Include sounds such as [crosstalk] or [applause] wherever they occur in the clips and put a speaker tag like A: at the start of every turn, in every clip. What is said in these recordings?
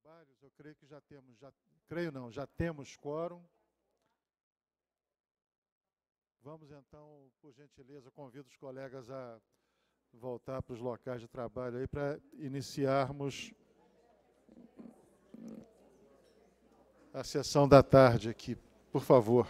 A: trabalhos, eu creio que já temos, já, creio não, já temos quórum. Vamos então, por gentileza, convido os colegas a voltar para os locais de trabalho aí para iniciarmos a sessão da tarde aqui, por favor.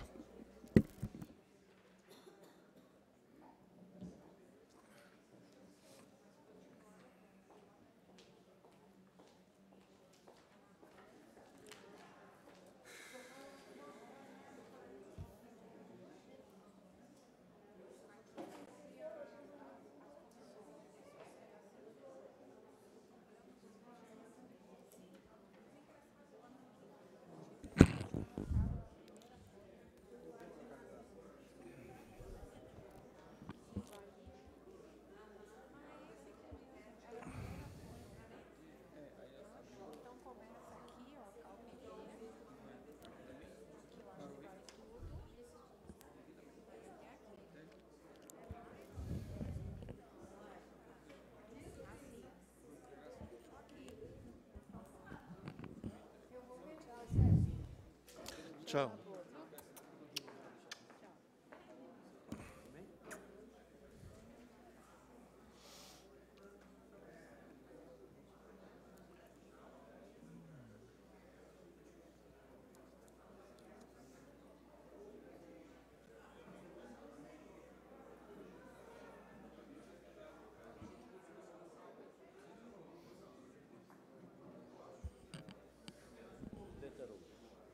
A: Ciao.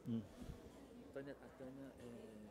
B: Mm. A Tânia é,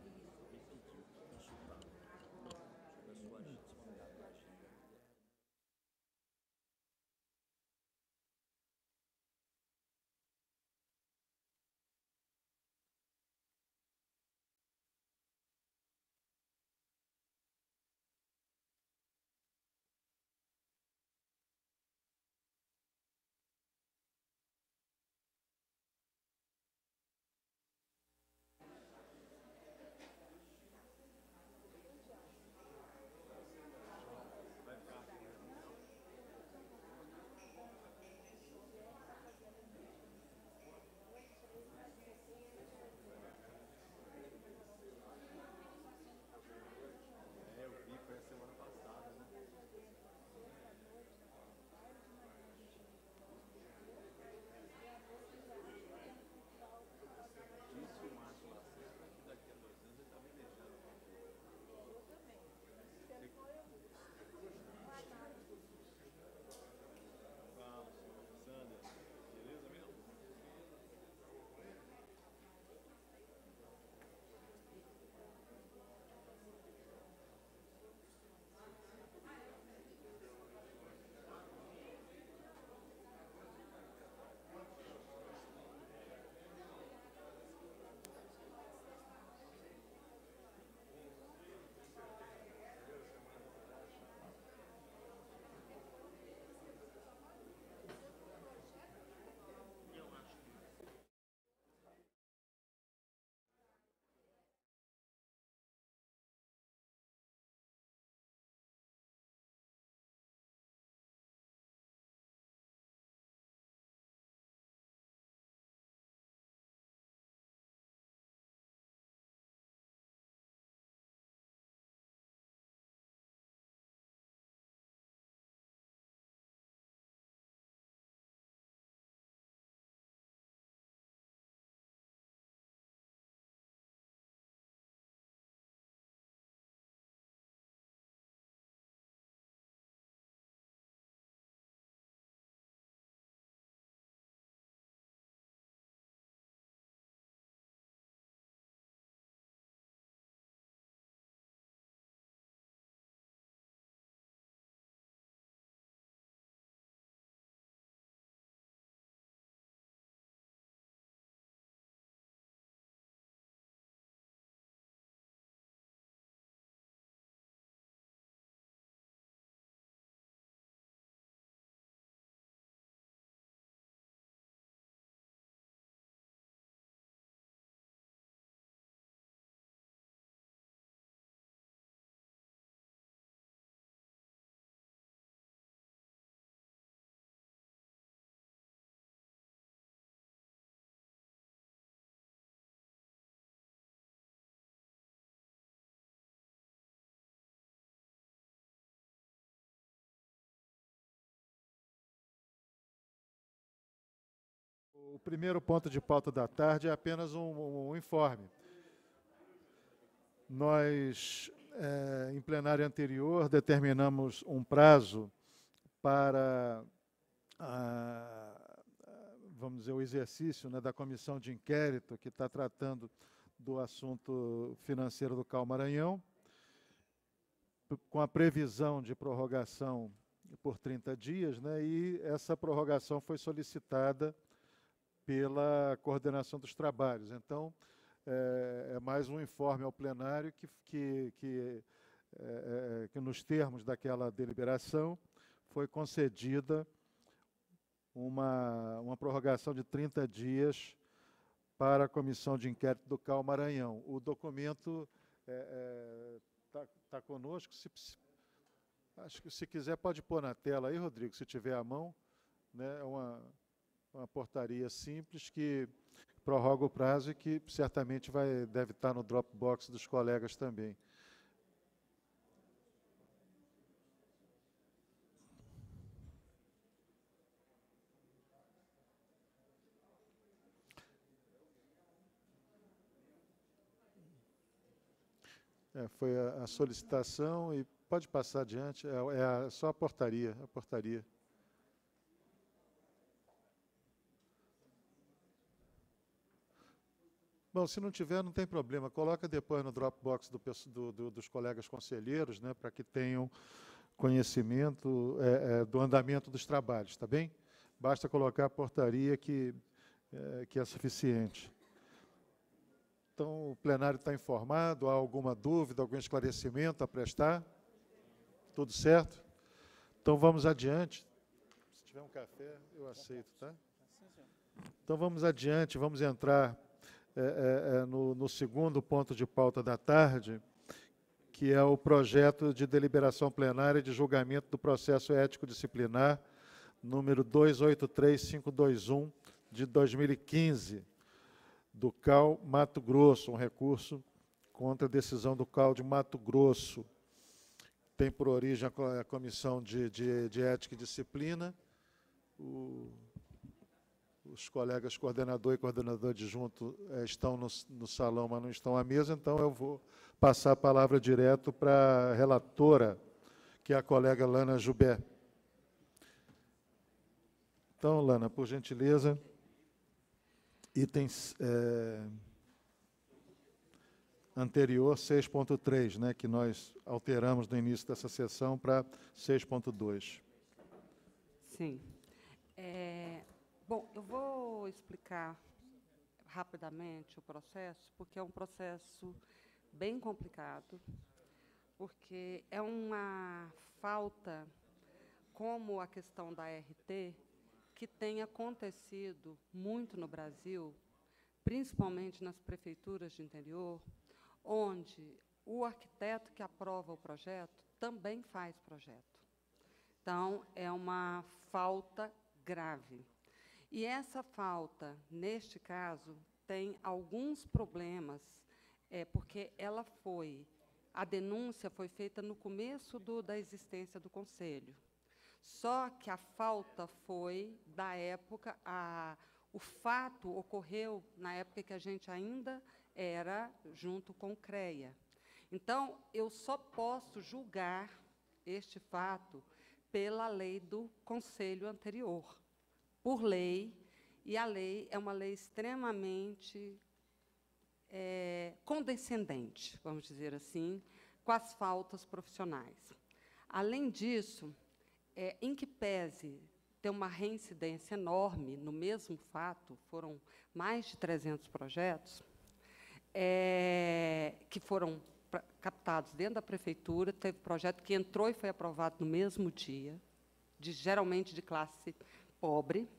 A: o primeiro ponto de pauta da tarde é apenas um, um informe. Nós, é, em plenário anterior, determinamos um prazo para, a, vamos dizer, o exercício né, da comissão de inquérito que está tratando do assunto financeiro do Cal Maranhão, com a previsão de prorrogação por 30 dias, né, e essa prorrogação foi solicitada pela coordenação dos trabalhos. Então, é, é mais um informe ao plenário que, que, que, é, é que, nos termos daquela deliberação, foi concedida uma, uma prorrogação de 30 dias para a comissão de inquérito do CAL Maranhão. O documento está é, é, tá conosco. Se, acho que se quiser pode pôr na tela aí, Rodrigo, se tiver à mão. Né, é uma, uma portaria simples que prorroga o prazo e que certamente vai, deve estar no Dropbox dos colegas também. É, foi a, a, solicitação e pode passar adiante, é, é a, só a portaria, a portaria. Bom, se não tiver, não tem problema. Coloca depois no Dropbox do, do, do, dos colegas conselheiros, né, para que tenham conhecimento é, é, do andamento dos trabalhos, tá bem? Basta colocar a portaria que é, que é suficiente. Então, o plenário está informado. Há alguma dúvida, algum esclarecimento a prestar? Tudo certo? Então, vamos adiante. Se tiver um café, eu aceito, tá? Então, vamos adiante, vamos entrar é, é, é, no, no segundo ponto de pauta da tarde, que é o projeto de deliberação plenária de julgamento do processo ético disciplinar, número 283521, de 2015 do CAL Mato Grosso, um recurso contra a decisão do CAL de Mato Grosso. Tem por origem a Comissão de, de, de Ética e Disciplina. O, os colegas coordenador e coordenador adjunto é, estão no, no, salão, mas não estão à mesa, então eu vou passar a palavra direto para a relatora, que é a colega Lana Jubé. Então, Lana, por gentileza itens é, anterior 6.3, né, que nós alteramos no início dessa sessão para 6.2.
C: Sim. Bom, eu vou explicar rapidamente o processo, porque é um processo bem complicado, porque é uma falta, como a questão da RT, que tem acontecido muito no Brasil, principalmente nas prefeituras de interior, onde o arquiteto que aprova o projeto também faz projeto. Então, é uma falta grave. E essa falta, neste caso, tem alguns problemas, é, porque ela foi, a denúncia foi feita no começo do, da existência do Conselho. Só que a falta foi da época, a, o fato ocorreu na época que a gente ainda era junto com o CREA. Então, eu só posso julgar este fato pela lei do conselho anterior, por lei, e a lei é uma lei extremamente é, condescendente, vamos dizer assim, com as faltas profissionais. Além disso, é, em que pese ter uma reincidência enorme no mesmo fato, foram mais de 300 projetos, é, que foram captados dentro da prefeitura, teve projeto que entrou e foi aprovado no mesmo dia, de, geralmente de classe pobre,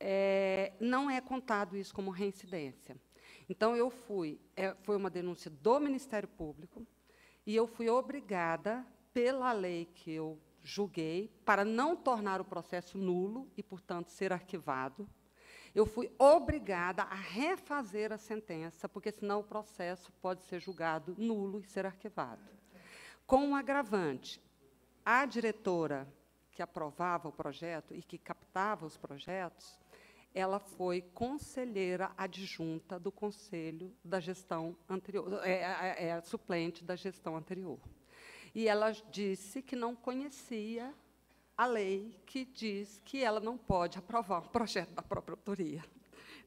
C: é, não é contado isso como reincidência. Então, eu fui, é, foi uma denúncia do Ministério Público, e eu fui obrigada, pela lei que eu julguei para não tornar o processo nulo e, portanto, ser arquivado. Eu fui obrigada a refazer a sentença, porque senão o processo pode ser julgado nulo e ser arquivado. Com um agravante, a diretora que aprovava o projeto e que captava os projetos, ela foi conselheira adjunta do Conselho da Gestão anterior, é, é, é suplente da gestão anterior. E ela disse que não conhecia a lei que diz que ela não pode aprovar um projeto da própria autoria.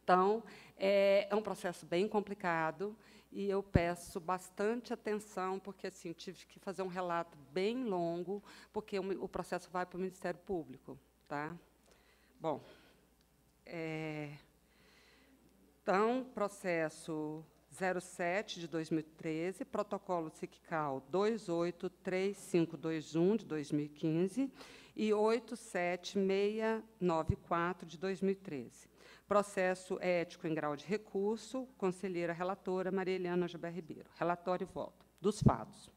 C: Então, é, é um processo bem complicado e eu peço bastante atenção, porque assim tive que fazer um relato bem longo, porque o, processo vai para o Ministério Público. Tá? Bom, é, então, processo 07 de 2013, protocolo SICCAL 283521 de 2015 e 87694 de 2013. Processo ético em grau de recurso, conselheira relatora Maria Eliana Gilber Ribeiro. Relatório e voto. Dos fatos.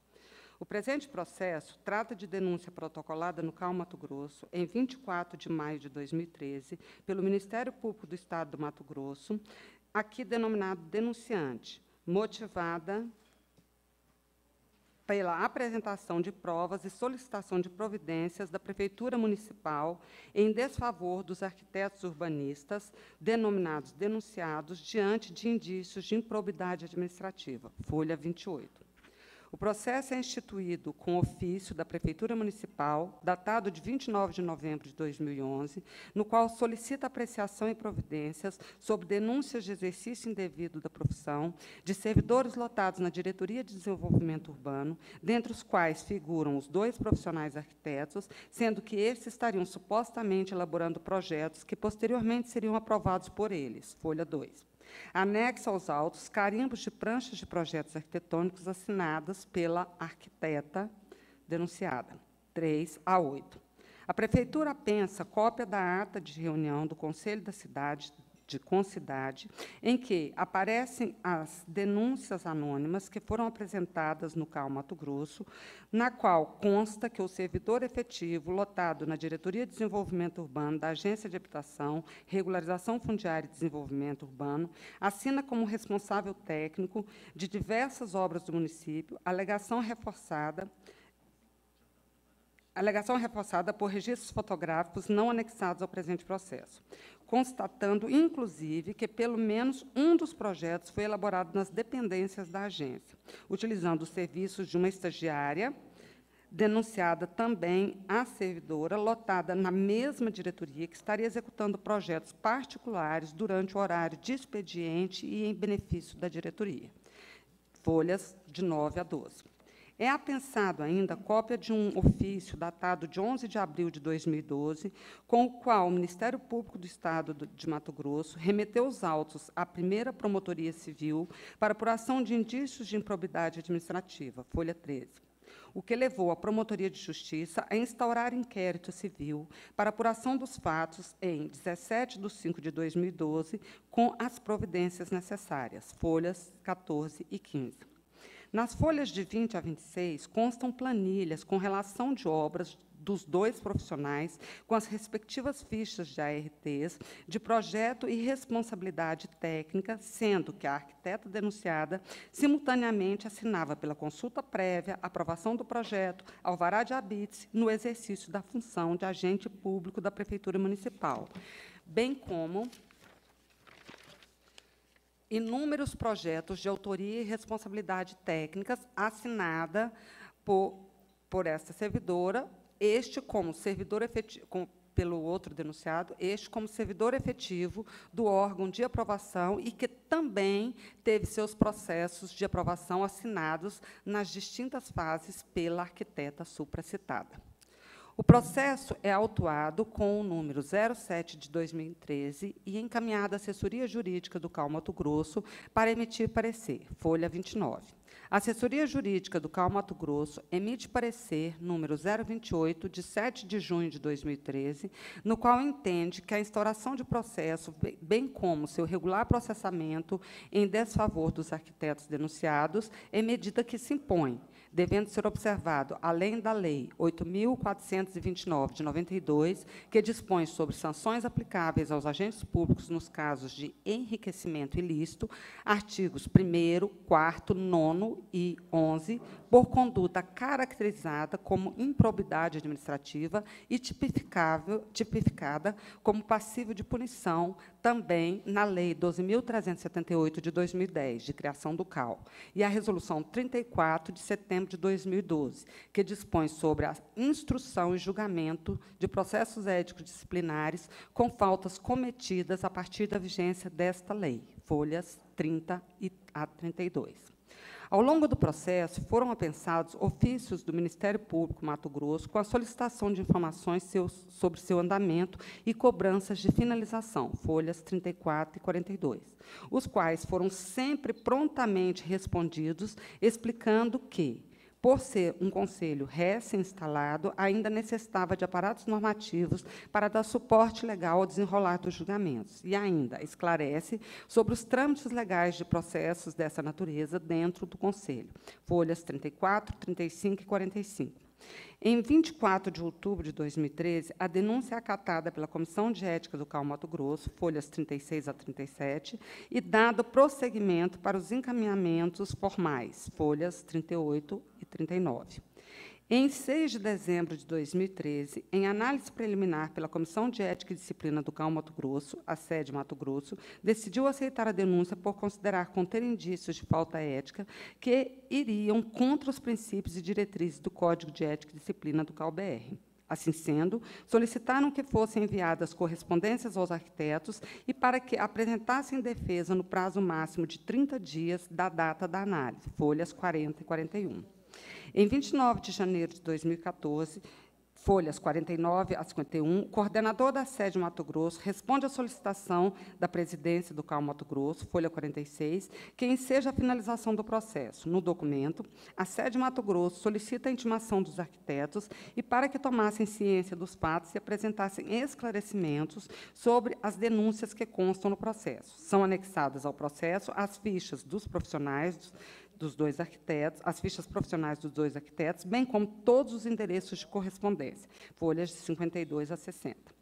C: O presente processo trata de denúncia protocolada no CAL Mato Grosso, em 24 de maio de 2013, pelo Ministério Público do Estado do Mato Grosso, aqui denominado denunciante, motivada pela apresentação de provas e solicitação de providências da Prefeitura Municipal em desfavor dos arquitetos urbanistas denominados denunciados diante de indícios de improbidade administrativa. Folha 28. O processo é instituído com ofício da Prefeitura Municipal, datado de 29 de novembro de 2011, no qual solicita apreciação e providências sobre denúncias de exercício indevido da profissão de servidores lotados na Diretoria de Desenvolvimento Urbano, dentre os quais figuram os dois profissionais arquitetos, sendo que estes estariam supostamente elaborando projetos que posteriormente seriam aprovados por eles. Folha 2. Anexo aos autos, carimbos de pranchas de projetos arquitetônicos assinadas pela arquiteta denunciada, 3 a 8. A Prefeitura pensa cópia da ata de reunião do Conselho da Cidade de Concidade, em que aparecem as denúncias anônimas que foram apresentadas no CAL Mato Grosso, na qual consta que o servidor efetivo lotado na Diretoria de Desenvolvimento Urbano da Agência de Habitação, Regularização Fundiária e Desenvolvimento Urbano assina como responsável técnico de diversas obras do município, alegação reforçada alegação reforçada por registros fotográficos não anexados ao presente processo constatando, inclusive, que pelo menos um dos projetos foi elaborado nas dependências da agência, utilizando os serviços de uma estagiária, denunciada também a servidora, lotada na mesma diretoria, que estaria executando projetos particulares durante o horário de expediente e em benefício da diretoria. Folhas de 9 a 12. É apensado ainda cópia de um ofício datado de 11 de abril de 2012, com o qual o Ministério Público do Estado de Mato Grosso remeteu os autos à primeira Promotoria Civil para apuração de indícios de improbidade administrativa, folha 13 o que levou a Promotoria de Justiça a instaurar inquérito civil para apuração dos fatos em 17 de 5 de 2012, com as providências necessárias, folhas 14 e 15. Nas folhas de 20 a 26 constam planilhas com relação de obras dos dois profissionais, com as respectivas fichas de ARTs, de projeto e responsabilidade técnica, sendo que a arquiteta denunciada simultaneamente assinava pela consulta prévia, aprovação do projeto, alvará de habite no exercício da função de agente público da Prefeitura Municipal, bem como inúmeros projetos de autoria e responsabilidade técnicas assinada por, por esta servidora, este como servidor efetivo, pelo outro denunciado, este como servidor efetivo do órgão de aprovação e que também teve seus processos de aprovação assinados nas distintas fases pela arquiteta supracitada. O processo é autuado com o número 07 de 2013 e encaminhado à assessoria jurídica do CAL Mato Grosso para emitir parecer, folha 29. A assessoria jurídica do CAL Mato Grosso emite parecer número 028, de 7 de junho de 2013, no qual entende que a instauração de processo, bem como seu regular processamento em desfavor dos arquitetos denunciados, é medida que se impõe, devendo ser observado, além da Lei 8.429, de 92, que dispõe sobre sanções aplicáveis aos agentes públicos nos casos de enriquecimento ilícito, artigos 1 4 9 e 11, por conduta caracterizada como improbidade administrativa e tipificável, tipificada como passível de punição também na Lei 12.378 de 2010, de criação do CAL, e a Resolução 34 de setembro de 2012, que dispõe sobre a instrução e julgamento de processos éticos disciplinares com faltas cometidas a partir da vigência desta lei, folhas 30 a 32. Ao longo do processo, foram apensados ofícios do Ministério Público Mato Grosso com a solicitação de informações seus, sobre seu andamento e cobranças de finalização, folhas 34 e 42, os quais foram sempre prontamente respondidos, explicando que por ser um conselho recém-instalado, ainda necessitava de aparatos normativos para dar suporte legal ao desenrolar dos julgamentos. E ainda esclarece sobre os trâmites legais de processos dessa natureza dentro do conselho. Folhas 34, 35 e 45. Em 24 de outubro de 2013, a denúncia é acatada pela Comissão de Ética do CAL Mato Grosso, folhas 36 a 37, e dado prosseguimento para os encaminhamentos formais, folhas 38 e 39. Em 6 de dezembro de 2013, em análise preliminar pela Comissão de Ética e Disciplina do CAL Mato Grosso, a sede Mato Grosso, decidiu aceitar a denúncia por considerar conter indícios de falta ética que iriam contra os princípios e diretrizes do Código de Ética e Disciplina do CAL-BR. Assim sendo, solicitaram que fossem enviadas correspondências aos arquitetos e para que apresentassem defesa no prazo máximo de 30 dias da data da análise, folhas 40 e 41. Em 29 de janeiro de 2014, folhas 49 a 51, o coordenador da sede Mato Grosso responde à solicitação da presidência do CAL Mato Grosso, folha 46, que enseja a finalização do processo. No documento, a sede Mato Grosso solicita a intimação dos arquitetos e para que tomassem ciência dos fatos e apresentassem esclarecimentos sobre as denúncias que constam no processo. São anexadas ao processo as fichas dos profissionais dos dois arquitetos, as fichas profissionais dos dois arquitetos, bem como todos os endereços de correspondência, folhas de 52 a 60.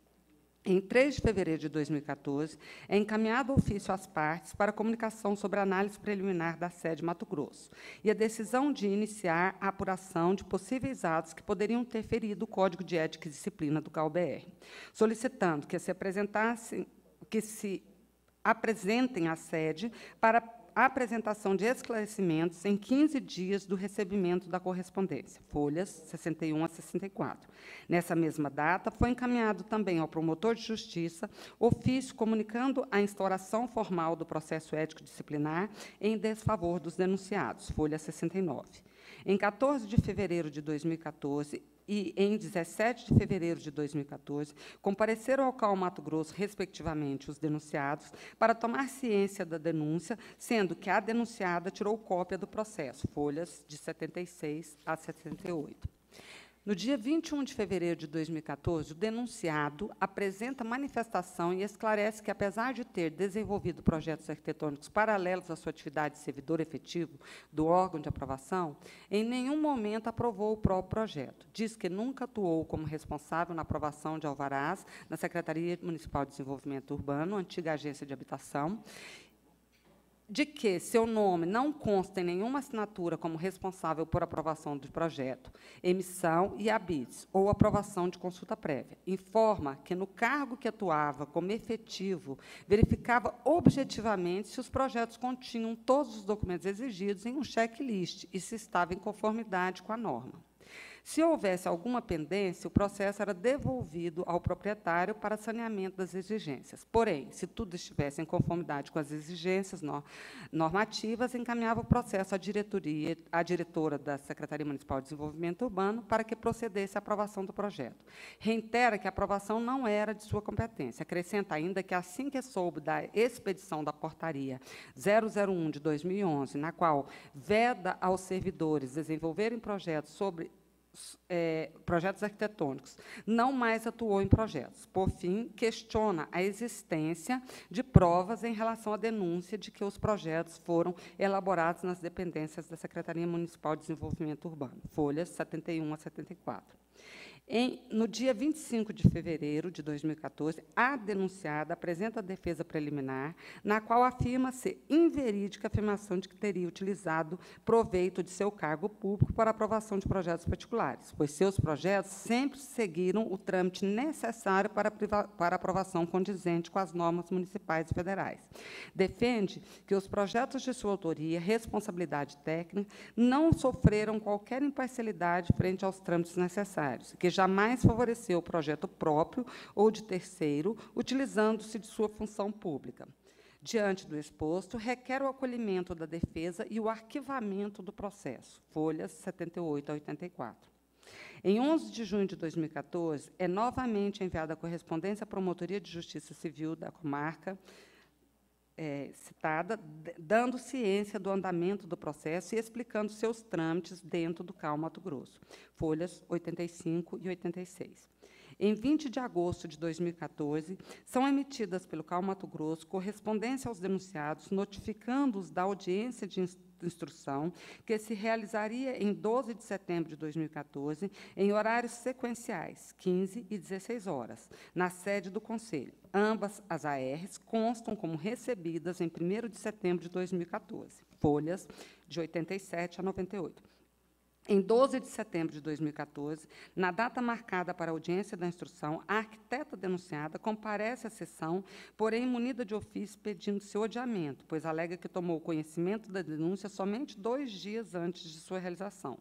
C: Em 3 de fevereiro de 2014, é encaminhado ofício às partes para comunicação sobre a análise preliminar da sede Mato Grosso e a decisão de iniciar a apuração de possíveis atos que poderiam ter ferido o Código de Ética e Disciplina do CalBR, solicitando que se apresentassem, que se apresentem à sede para apresentação de esclarecimentos em 15 dias do recebimento da correspondência, folhas 61 a 64. Nessa mesma data, foi encaminhado também ao promotor de justiça ofício comunicando a instauração formal do processo ético disciplinar em desfavor dos denunciados, folha 69. Em 14 de fevereiro de 2014, e, em 17 de fevereiro de 2014, compareceram ao CAL Mato Grosso, respectivamente, os denunciados, para tomar ciência da denúncia, sendo que a denunciada tirou cópia do processo, folhas de 76 a 78. No dia 21 de fevereiro de 2014, o denunciado apresenta manifestação e esclarece que, apesar de ter desenvolvido projetos arquitetônicos paralelos à sua atividade de servidor efetivo do órgão de aprovação, em nenhum momento aprovou o próprio projeto. Diz que nunca atuou como responsável na aprovação de alvarás na Secretaria Municipal de Desenvolvimento Urbano, antiga agência de habitação, de que seu nome não consta em nenhuma assinatura como responsável por aprovação do projeto, emissão e habites, ou aprovação de consulta prévia. Informa que, no cargo que atuava como efetivo, verificava objetivamente se os projetos continham todos os documentos exigidos em um checklist e se estava em conformidade com a norma. Se houvesse alguma pendência, o processo era devolvido ao proprietário para saneamento das exigências. Porém, se tudo estivesse em conformidade com as exigências normativas, encaminhava o processo à diretoria, à diretora da Secretaria Municipal de Desenvolvimento Urbano para que procedesse à aprovação do projeto. Reitera que a aprovação não era de sua competência. Acrescenta ainda que, assim que soube da expedição da portaria 001 de 2011, na qual veda aos servidores desenvolverem projetos sobre é, projetos arquitetônicos, não mais atuou em projetos. Por fim, questiona a existência de provas em relação à denúncia de que os projetos foram elaborados nas dependências da Secretaria Municipal de Desenvolvimento Urbano, folhas 71 a 74. Em, no dia 25 de fevereiro de 2014, a denunciada apresenta a defesa preliminar, na qual afirma ser inverídica a afirmação de que teria utilizado proveito de seu cargo público para aprovação de projetos particulares, pois seus projetos sempre seguiram o trâmite necessário para, para aprovação condizente com as normas municipais e federais. Defende que os projetos de sua autoria, responsabilidade técnica, não sofreram qualquer imparcialidade frente aos trâmites necessários, que jamais favoreceu o projeto próprio ou de terceiro, utilizando-se de sua função pública. Diante do exposto, requer o acolhimento da defesa e o arquivamento do processo, folhas 78 a 84. Em 11 de junho de 2014, é novamente enviada a correspondência à Promotoria de Justiça Civil da comarca é, citada, dando ciência do andamento do processo e explicando seus trâmites dentro do CAL Mato Grosso, folhas 85 e 86. Em 20 de agosto de 2014, são emitidas pelo CAL Mato Grosso correspondência aos denunciados, notificando-os da audiência de instrução, que se realizaria em 12 de setembro de 2014, em horários sequenciais, 15 e 16 horas, na sede do Conselho. Ambas as ARs constam como recebidas em 1 de setembro de 2014, folhas de 87 a 98. Em 12 de setembro de 2014, na data marcada para a audiência da instrução, a arquiteta denunciada comparece à sessão, porém munida de ofício pedindo seu adiamento, pois alega que tomou conhecimento da denúncia somente dois dias antes de sua realização,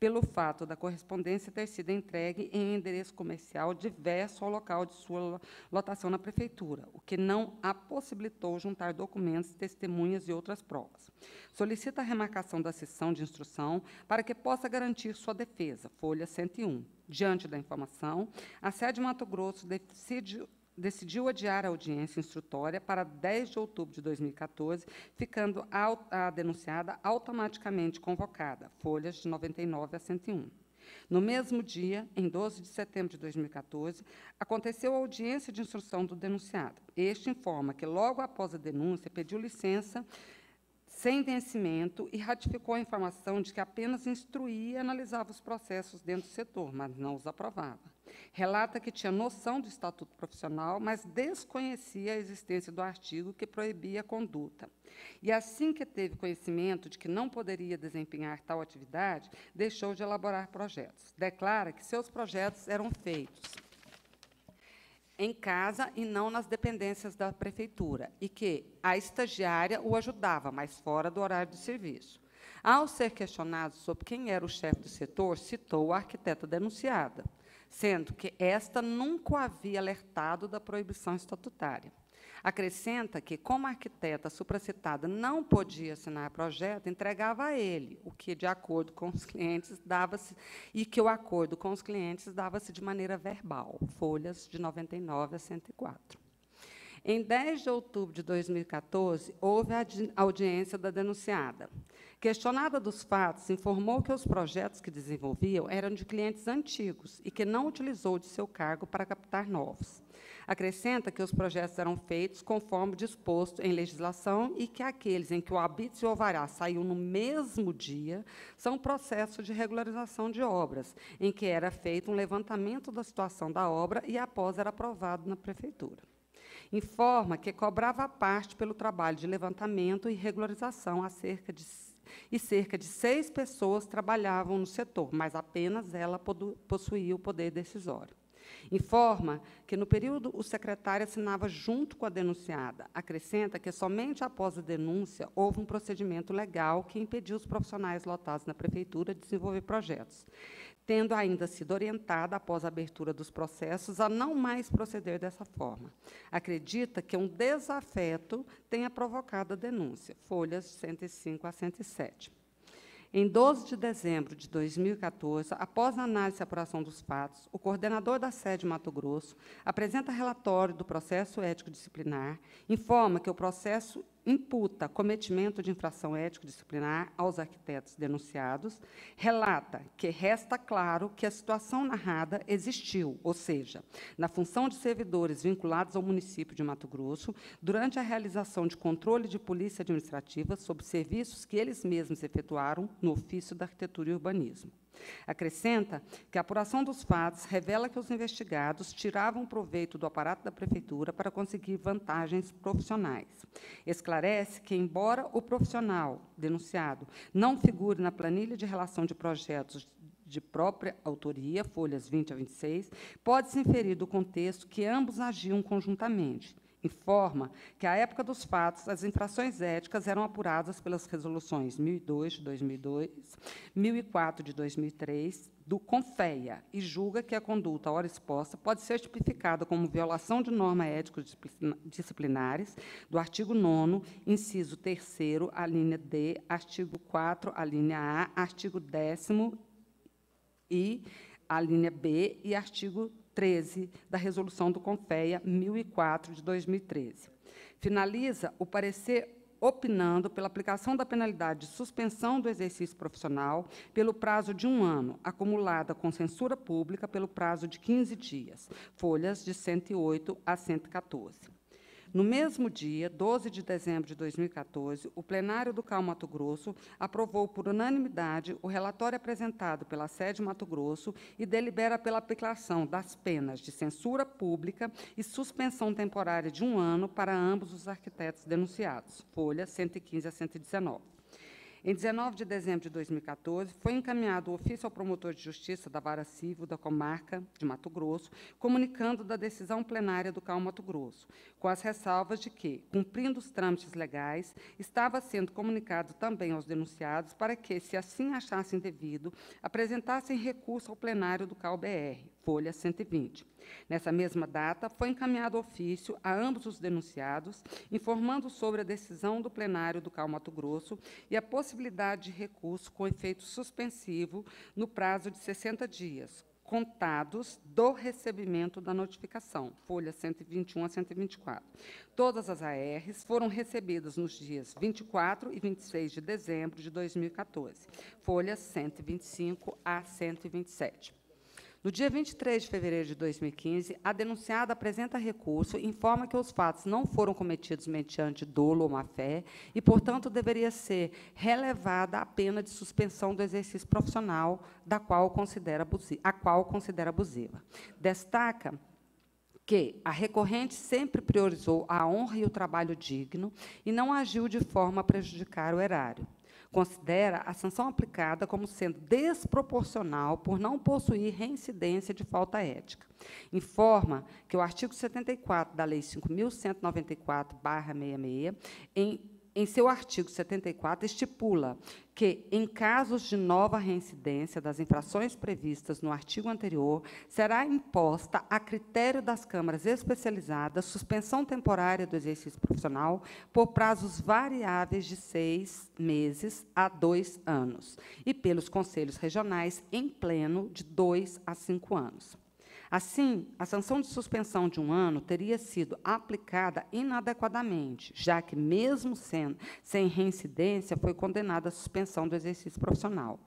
C: pelo fato da correspondência ter sido entregue em endereço comercial diverso ao local de sua lotação na prefeitura, o que não a possibilitou juntar documentos, testemunhas e outras provas. Solicita a remarcação da sessão de instrução para que possa garantir sua defesa. Folha 101. Diante da informação, a sede Mato Grosso decide decidiu adiar a audiência instrutória para 10 de outubro de 2014, ficando a, denunciada automaticamente convocada, folhas de 99 a 101. No mesmo dia, em 12 de setembro de 2014, aconteceu a audiência de instrução do denunciado. Este informa que, logo após a denúncia, pediu licença sem vencimento e ratificou a informação de que apenas instruía e analisava os processos dentro do setor, mas não os aprovava. Relata que tinha noção do estatuto profissional, mas desconhecia a existência do artigo que proibia a conduta. E assim que teve conhecimento de que não poderia desempenhar tal atividade, deixou de elaborar projetos. Declara que seus projetos eram feitos em casa e não nas dependências da prefeitura, e que a estagiária o ajudava, mas fora do horário de serviço. Ao ser questionado sobre quem era o chefe do setor, citou a arquiteta denunciada, sendo que esta nunca havia alertado da proibição estatutária. Acrescenta que, como a arquiteta supracitada não podia assinar projeto, entregava a ele, o que, de acordo com os clientes, dava-se, e que o acordo com os clientes dava-se de maneira verbal, folhas de 99 a 104. Em 10 de outubro de 2014, houve a audiência da denunciada. Questionada dos fatos, informou que os projetos que desenvolviam eram de clientes antigos e que não utilizou de seu cargo para captar novos. Acrescenta que os projetos eram feitos conforme disposto em legislação e que aqueles em que o habite e o alvará saiu no mesmo dia são processos de regularização de obras, em que era feito um levantamento da situação da obra e após era aprovado na prefeitura. Informa que cobrava parte pelo trabalho de levantamento e regularização a cerca de e cerca de seis pessoas trabalhavam no setor, mas apenas ela possuía o poder decisório. Informa que, no período, o secretário assinava junto com a denunciada. Acrescenta que, somente após a denúncia, houve um procedimento legal que impediu os profissionais lotados na Prefeitura de desenvolver projetos, tendo ainda sido orientada, após a abertura dos processos, a não mais proceder dessa forma. Acredita que um desafeto tenha provocado a denúncia. Folhas 105 a 107. Em 12 de dezembro de 2014, após a análise e apuração dos fatos, o coordenador da sede Mato Grosso apresenta relatório do processo ético disciplinar, informa que o processo imputa cometimento de infração ético-disciplinar aos arquitetos denunciados, relata que resta claro que a situação narrada existiu, ou seja, na função de servidores vinculados ao município de Mato Grosso, durante a realização de controle de polícia administrativa sobre serviços que eles mesmos efetuaram no ofício da arquitetura e urbanismo. Acrescenta que a apuração dos fatos revela que os investigados tiravam proveito do aparato da Prefeitura para conseguir vantagens profissionais. Esclarece que, embora o profissional denunciado não figure na planilha de relação de projetos de própria autoria, folhas 20 a 26, pode-se inferir do contexto que ambos agiam conjuntamente. Informa que, à época dos fatos, as infrações éticas eram apuradas pelas resoluções 1002 de 2002, 1004 de 2003, do CONFEA, e julga que a conduta ora exposta pode ser tipificada como violação de normas éticas disciplinares do artigo 9 inciso 3 a linha D, artigo 4, a linha A, artigo 10 e a linha B e artigo 13 da Resolução do CONFEA 1004 de 2013. Finaliza o parecer opinando pela aplicação da penalidade de suspensão do exercício profissional pelo prazo de um ano, acumulada com censura pública pelo prazo de 15 dias, folhas de 108 a 114. No mesmo dia, 12 de dezembro de 2014, o plenário do CAL Mato Grosso aprovou por unanimidade o relatório apresentado pela sede Mato Grosso e delibera pela aplicação das penas de censura pública e suspensão temporária de um ano para ambos os arquitetos denunciados. Folha 115 a 119. Em 19 de dezembro de 2014, foi encaminhado o ofício ao promotor de justiça da Vara Civil da Comarca de Mato Grosso, comunicando da decisão plenária do CAL Mato Grosso, com as ressalvas de que, cumprindo os trâmites legais, estava sendo comunicado também aos denunciados para que, se assim achassem devido, apresentassem recurso ao plenário do CAL-BR, folha 120. Nessa mesma data, foi encaminhado ofício a ambos os denunciados, informando sobre a decisão do plenário do CAL Mato Grosso e a possibilidade de recurso com efeito suspensivo no prazo de 60 dias, contados do recebimento da notificação, folha 121 a 124. Todas as ARs foram recebidas nos dias 24 e 26 de dezembro de 2014, folhas 125 a 127. No dia 23 de fevereiro de 2015, a denunciada apresenta recurso informa que os fatos não foram cometidos mediante dolo ou má-fé e, portanto, deveria ser relevada a pena de suspensão do exercício profissional da qual considera a qual considera abusiva. Destaca que a recorrente sempre priorizou a honra e o trabalho digno e não agiu de forma a prejudicar o erário considera a sanção aplicada como sendo desproporcional por não possuir reincidência de falta ética. Informa que o artigo 74 da Lei 5.194-66, em em seu artigo 74, estipula que, em casos de nova reincidência das infrações previstas no artigo anterior, será imposta, a critério das câmaras especializadas, suspensão temporária do exercício profissional por prazos variáveis de seis meses a dois anos, e pelos conselhos regionais, em pleno, de dois a cinco anos. Assim, a sanção de suspensão de um ano teria sido aplicada inadequadamente, já que, mesmo sendo, sem reincidência, foi condenada à suspensão do exercício profissional.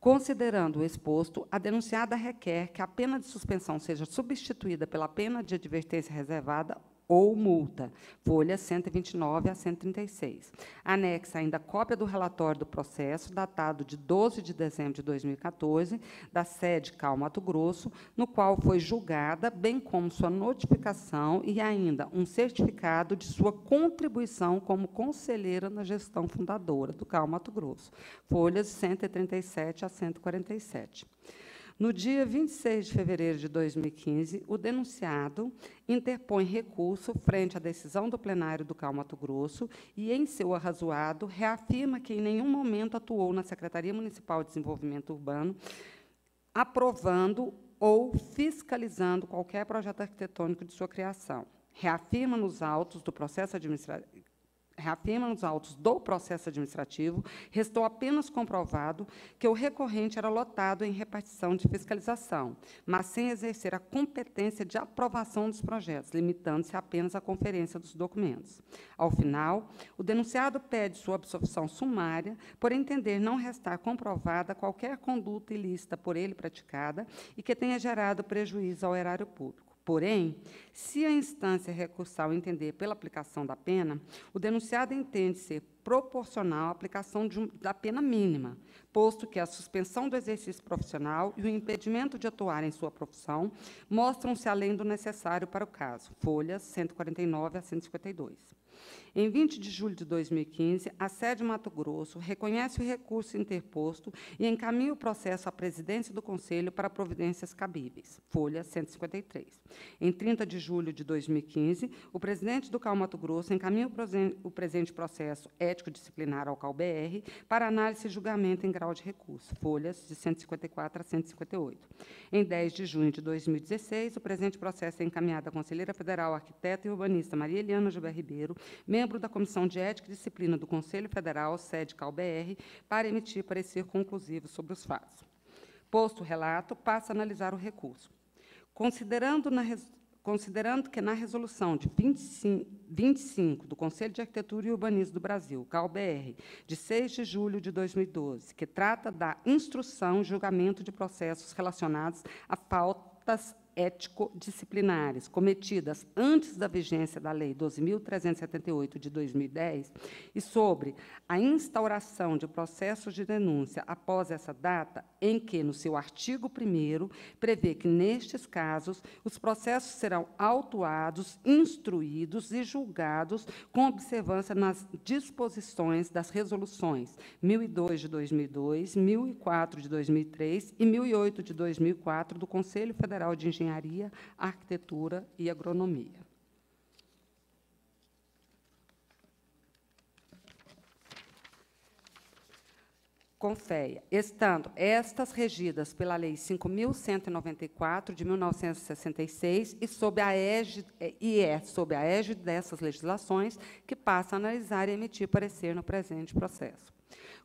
C: Considerando o exposto, a denunciada requer que a pena de suspensão seja substituída pela pena de advertência reservada ou multa. Folha 129 a 136. Anexa ainda cópia do relatório do processo, datado de 12 de dezembro de 2014, da sede Cal Mato Grosso, no qual foi julgada, bem como sua notificação e ainda um certificado de sua contribuição como conselheira na gestão fundadora do Cal Mato Grosso. Folhas 137 a 147. No dia 26 de fevereiro de 2015, o denunciado interpõe recurso frente à decisão do plenário do CAL Mato Grosso e, em seu arrazoado, reafirma que em nenhum momento atuou na Secretaria Municipal de Desenvolvimento Urbano, aprovando ou fiscalizando qualquer projeto arquitetônico de sua criação. Reafirma nos autos do processo administrativo reafirma nos autos do processo administrativo, restou apenas comprovado que o recorrente era lotado em repartição de fiscalização, mas sem exercer a competência de aprovação dos projetos, limitando-se apenas à conferência dos documentos. Ao final, o denunciado pede sua absolvição sumária por entender não restar comprovada qualquer conduta ilícita por ele praticada e que tenha gerado prejuízo ao erário público. Porém, se a instância recursal entender pela aplicação da pena, o denunciado entende ser proporcional à aplicação um, da pena mínima, posto que a suspensão do exercício profissional e o impedimento de atuar em sua profissão mostram-se além do necessário para o caso. Folhas 149 a 152. Em 20 de julho de 2015, a sede Mato Grosso reconhece o recurso interposto e encaminha o processo à presidência do Conselho para providências cabíveis. Folha 153. Em 30 de julho de 2015, o presidente do CAL Mato Grosso encaminha o presente processo ético-disciplinar ao CAL-BR para análise e julgamento em grau de recurso. Folhas de 154 a 158. Em 10 de junho de 2016, o presente processo é encaminhado à conselheira federal, arquiteta e urbanista Maria Eliana Gilberto Ribeiro, membro da Comissão de Ética e Disciplina do Conselho Federal, sede CalBR, para emitir parecer conclusivo sobre os fatos. Posto o relato, passa a analisar o recurso. Considerando, na, considerando que na resolução de 25, 25 do Conselho de Arquitetura e Urbanismo do Brasil, CalBR, de 6 de julho de 2012, que trata da instrução e julgamento de processos relacionados a pautas ético-disciplinares cometidas antes da vigência da Lei 12.378 de 2010 e sobre a instauração de processos de denúncia após essa data, em que, no seu artigo 1 prevê que, nestes casos, os processos serão autuados, instruídos e julgados com observância nas disposições das resoluções 1002 de 2002, 1004 de 2003 e 1008 de 2004 do Conselho Federal de Engenharia engenharia, arquitetura e agronomia. Confeia, estando estas regidas pela Lei 5.194 de 1966 e sob a égide, e é sob a égide dessas legislações que passa a analisar e emitir parecer no presente processo.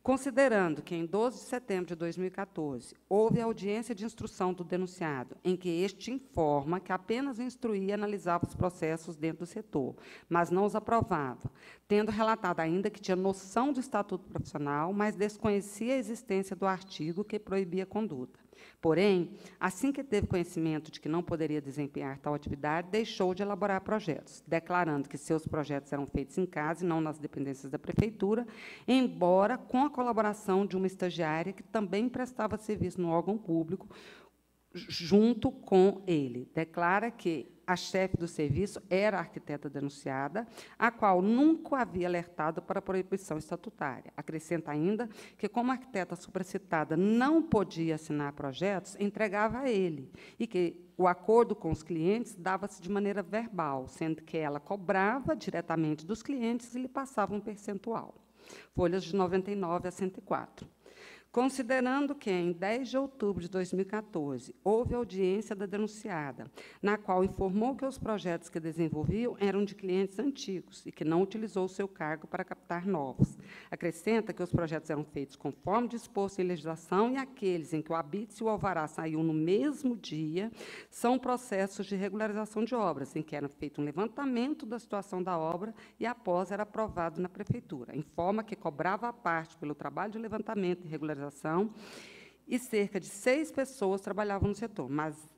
C: Considerando que, em 12 de setembro de 2014, houve audiência de instrução do denunciado, em que este informa que apenas instruía e analisava os processos dentro do setor, mas não os aprovava, tendo relatado ainda que tinha noção do estatuto profissional, mas desconhecia a existência do artigo que proibia a conduta. Porém, assim que teve conhecimento de que não poderia desempenhar tal atividade, deixou de elaborar projetos, declarando que seus projetos eram feitos em casa e não nas dependências da prefeitura, embora com a colaboração de uma estagiária que também prestava serviço no órgão público, junto com ele. Declara que a chefe do serviço era a arquiteta denunciada, a qual nunca havia alertado para a proibição estatutária. Acrescenta ainda que, como a arquiteta supracitada não podia assinar projetos, entregava a ele, e que o acordo com os clientes dava-se de maneira verbal, sendo que ela cobrava diretamente dos clientes e lhe passava um percentual. Folhas de 99 a 104. Considerando que, em 10 de outubro de 2014, houve audiência da denunciada, na qual informou que os projetos que desenvolviam eram de clientes antigos e que não utilizou seu cargo para captar novos. Acrescenta que os projetos eram feitos conforme disposto em legislação e aqueles em que o habite e o alvará saíam no mesmo dia são processos de regularização de obras, em que era feito um levantamento da situação da obra e, após, era aprovado na prefeitura. Informa que cobrava a parte pelo trabalho de levantamento e regularização organização e cerca de seis pessoas trabalhavam no setor, mas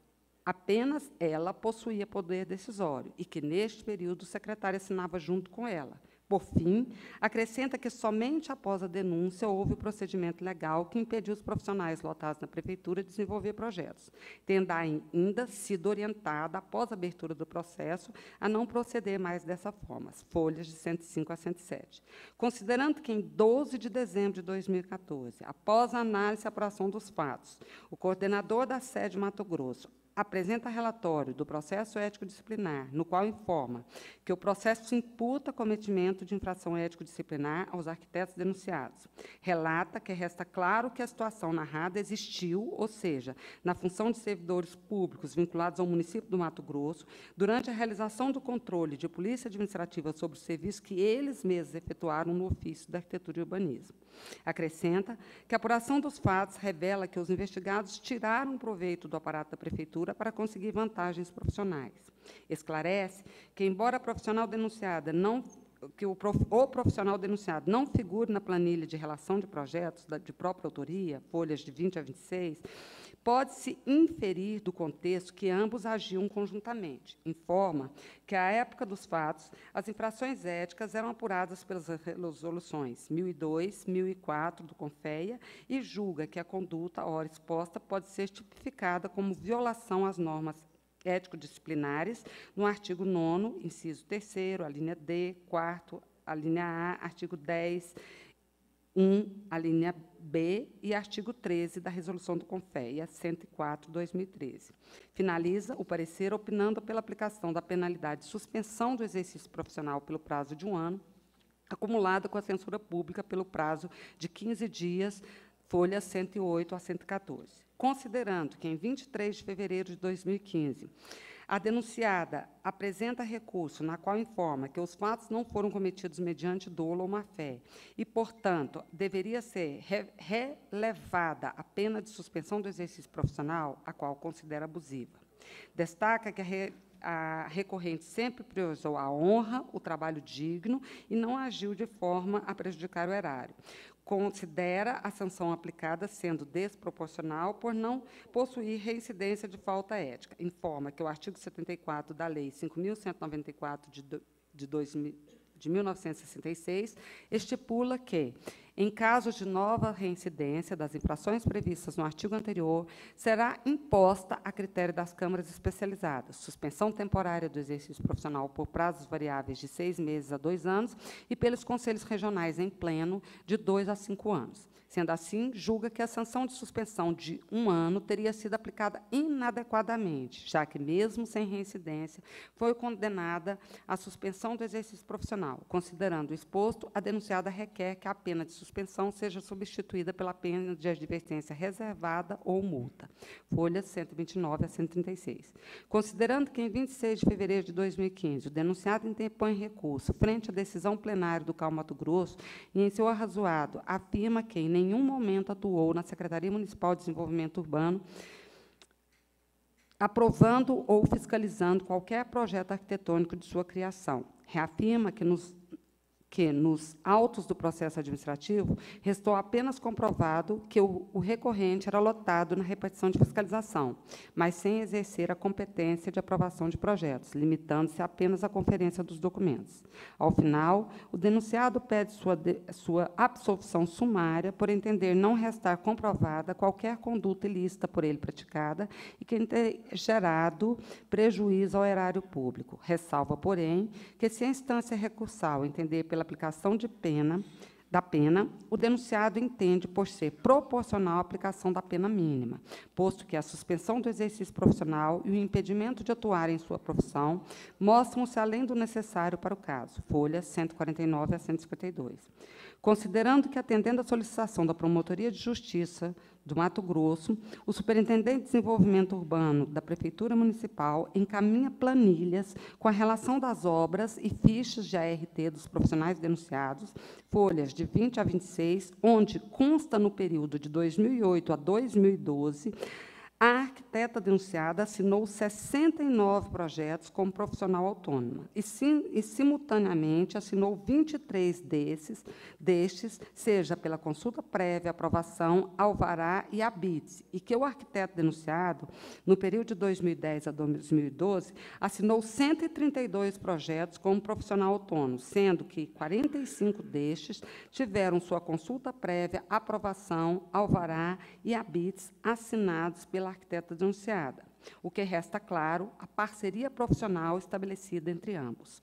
C: apenas ela possuía poder decisório e que, neste período, o secretário assinava junto com ela. Por fim, acrescenta que somente após a denúncia houve o procedimento legal que impediu os profissionais lotados na Prefeitura de desenvolver projetos, tendo ainda sido orientada, após a abertura do processo, a não proceder mais dessa forma. Folhas de 105 a 107. Considerando que, em 12 de dezembro de 2014, após a análise e apuração dos fatos, o coordenador da sede Mato Grosso apresenta relatório do processo ético disciplinar, no qual informa que o processo imputa cometimento de infração ético disciplinar aos arquitetos denunciados. Relata que resta claro que a situação narrada existiu, ou seja, na função de servidores públicos vinculados ao município do Mato Grosso, durante a realização do controle de polícia administrativa sobre o serviço que eles mesmos efetuaram no ofício da arquitetura e urbanismo. Acrescenta que a apuração dos fatos revela que os investigados tiraram proveito do aparato da prefeitura para conseguir vantagens profissionais. Esclarece que, embora a profissional denunciada não que o, prof, o, profissional denunciado não figure na planilha de relação de projetos de própria autoria, folhas de 20 a 26, Pode-se inferir do contexto que ambos agiam conjuntamente. Informa que, à época dos fatos, as infrações éticas eram apuradas pelas resoluções 1002, 1004 do CONFEA e julga que a conduta, ora exposta, pode ser tipificada como violação às normas ético-disciplinares no artigo 9 inciso 3 a linha D, 4 a linha A, artigo 10, 1, a linha B e artigo 13 da Resolução do CONFEA 104/2013. Finaliza o parecer opinando pela aplicação da penalidade de suspensão do exercício profissional pelo prazo de um ano, acumulada com a censura pública pelo prazo de 15 dias, folhas 108 a 114. Considerando que em 23 de fevereiro de 2015 a denunciada apresenta recurso na qual informa que os fatos não foram cometidos mediante dolo ou má-fé e, portanto, deveria ser re relevada a pena de suspensão do exercício profissional, a qual considera abusiva. Destaca que a re a recorrente sempre priorizou a honra, o trabalho digno e não agiu de forma a prejudicar o erário considera a sanção aplicada sendo desproporcional por não possuir reincidência de falta ética. Informa que o artigo 74 da Lei 5.194 de, de, 2000, de 1966 estipula que, em caso de nova reincidência das infrações previstas no artigo anterior, será imposta a critério das câmaras especializadas suspensão temporária do exercício profissional por prazos variáveis de seis meses a dois anos e pelos conselhos regionais em pleno de dois a cinco anos. Sendo assim, julga que a sanção de suspensão de um ano teria sido aplicada inadequadamente, já que, mesmo sem reincidência, foi condenada à suspensão do exercício profissional. Considerando o exposto, a denunciada requer que a pena de suspensão seja substituída pela pena de advertência reservada ou multa. Folhas 129 a 136. Considerando que, em 26 de fevereiro de 2015, o denunciado interpõe recurso frente à decisão plenária do CAL Mato Grosso e, em seu arrazoado, afirma que, em nenhum momento atuou na Secretaria Municipal de Desenvolvimento Urbano, aprovando ou fiscalizando qualquer projeto arquitetônico de sua criação. Reafirma que nos que, nos autos do processo administrativo, restou apenas comprovado que o, o, recorrente era lotado na repartição de fiscalização, mas sem exercer a competência de aprovação de projetos, limitando-se apenas à conferência dos documentos. Ao final, o denunciado pede sua, de, sua absolvição sumária por entender não restar comprovada qualquer conduta ilícita por ele praticada e que tenha gerado prejuízo ao erário público. Ressalva, porém, que se a instância recursal entender pela pela aplicação de pena, da pena, o denunciado entende por ser proporcional à aplicação da pena mínima, posto que a suspensão do exercício profissional e o impedimento de atuar em sua profissão mostram-se além do necessário para o caso. Folha 149 a 152. Considerando que, atendendo à solicitação da Promotoria de Justiça do Mato Grosso, o Superintendente de Desenvolvimento Urbano da Prefeitura Municipal encaminha planilhas com a relação das obras e fichas de ART dos profissionais denunciados, folhas de 20 a 26, onde consta no período de 2008 a 2012 a arquiteta denunciada assinou 69 projetos como profissional autônoma e, sim, e, simultaneamente, assinou 23 desses, destes, seja pela consulta prévia, aprovação, alvará e habite, e que o arquiteto denunciado, no período de 2010 a 2012, assinou 132 projetos como profissional autônomo, sendo que 45 destes tiveram sua consulta prévia, aprovação, alvará e habites assinados pela pela arquiteta denunciada, o que resta claro a parceria profissional estabelecida entre ambos.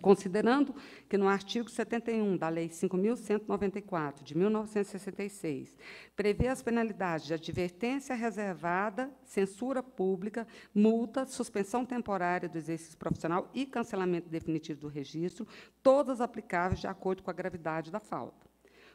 C: Considerando que no artigo 71 da Lei 5.194, de 1966, prevê as penalidades de advertência reservada, censura pública, multa, suspensão temporária do exercício profissional e cancelamento definitivo do registro, todas aplicáveis de acordo com a gravidade da falta.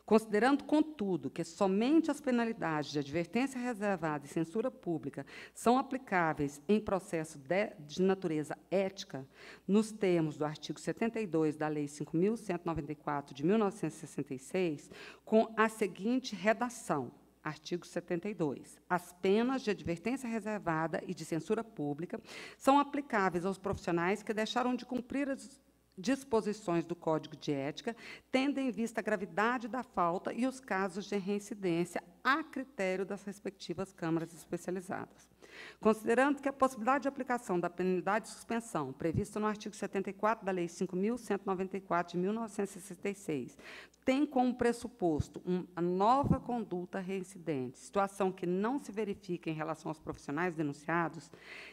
C: Considerando, contudo, que somente as penalidades de advertência reservada e censura pública são aplicáveis em processo de, de natureza ética, nos termos do artigo 72 da Lei 5.194 de 1966, com a seguinte redação. Artigo 72. As penas de advertência reservada e de censura pública são aplicáveis aos profissionais que deixaram de cumprir as disposições do Código de Ética, tendo em vista a gravidade da falta e os casos de reincidência, a critério das respectivas câmaras especializadas. Considerando que a possibilidade de aplicação da penalidade de suspensão, prevista no artigo 74 da Lei 5.194 de 1966, tem como pressuposto uma nova conduta reincidente, situação que não se verifica em relação aos profissionais denunciados,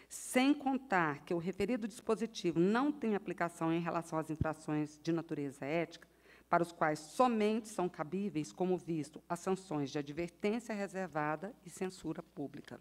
C: sem contar que o referido dispositivo não tem aplicação em relação às infrações de natureza ética, para os quais somente são cabíveis, como visto, as sanções de advertência reservada e censura pública.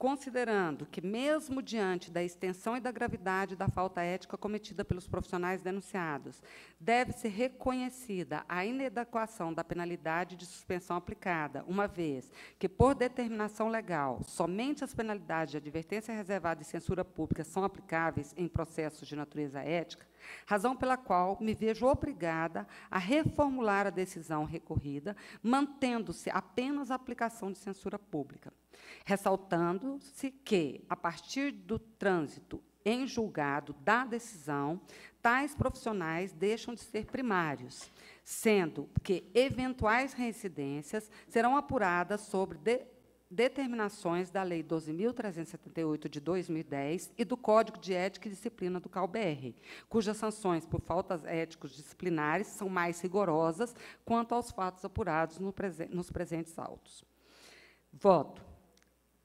C: Considerando que, mesmo diante da extensão e da gravidade da falta ética cometida pelos profissionais denunciados, deve ser reconhecida a inadequação da penalidade de suspensão aplicada, uma vez que, por determinação legal, somente as penalidades de advertência reservada e censura pública são aplicáveis em processos de natureza ética, razão pela qual me vejo obrigada a reformular a decisão recorrida, mantendo-se apenas a aplicação de censura pública ressaltando-se que, a partir do trânsito em julgado da decisão, tais profissionais deixam de ser primários, sendo que eventuais reincidências serão apuradas sobre de, determinações da Lei 12.378 de 2010 e do Código de Ética e Disciplina do CalBR, cujas sanções por faltas éticos disciplinares são mais rigorosas quanto aos fatos apurados no presen nos presentes autos. Voto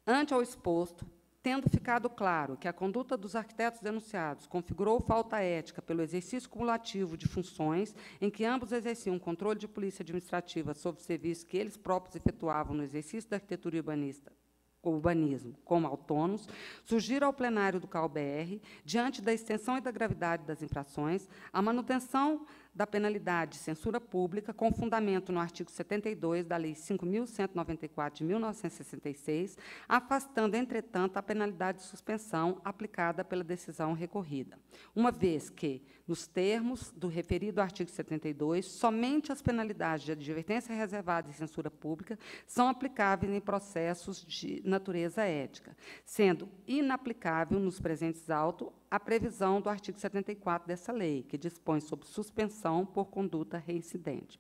C: Ante ao exposto, tendo ficado claro que a conduta dos arquitetos denunciados configurou falta ética pelo exercício cumulativo de funções em que ambos exerciam controle de polícia administrativa sobre serviços que eles próprios efetuavam no exercício da arquitetura urbanista, urbanismo como autônomos, surgir ao plenário do CalBR, diante da extensão e da gravidade das infrações, a manutenção da penalidade de censura pública, com fundamento no artigo 72 da Lei 5.194 de 1966, afastando, entretanto, a penalidade de suspensão aplicada pela decisão recorrida, uma vez que, nos termos do referido artigo 72, somente as penalidades de advertência reservada e censura pública são aplicáveis em processos de natureza ética, sendo inaplicável nos presentes autos a previsão do artigo 74 dessa lei, que dispõe sobre suspensão por conduta reincidente.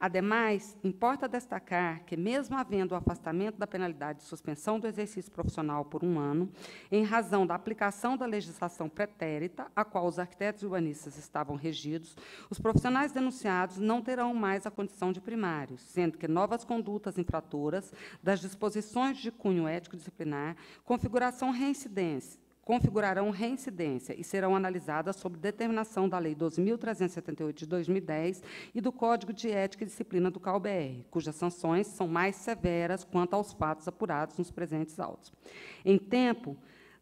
C: Ademais, importa destacar que, mesmo havendo o afastamento da penalidade de suspensão do exercício profissional por um ano, em razão da aplicação da legislação pretérita, a qual os arquitetos urbanistas estavam regidos, os profissionais denunciados não terão mais a condição de primários, sendo que novas condutas infratoras das disposições de cunho ético-disciplinar, configuração reincidência, configurarão reincidência e serão analisadas sob determinação da Lei 12.378 de 2010 e do Código de Ética e Disciplina do CalBR, cujas sanções são mais severas quanto aos fatos apurados nos presentes autos. Em tempo,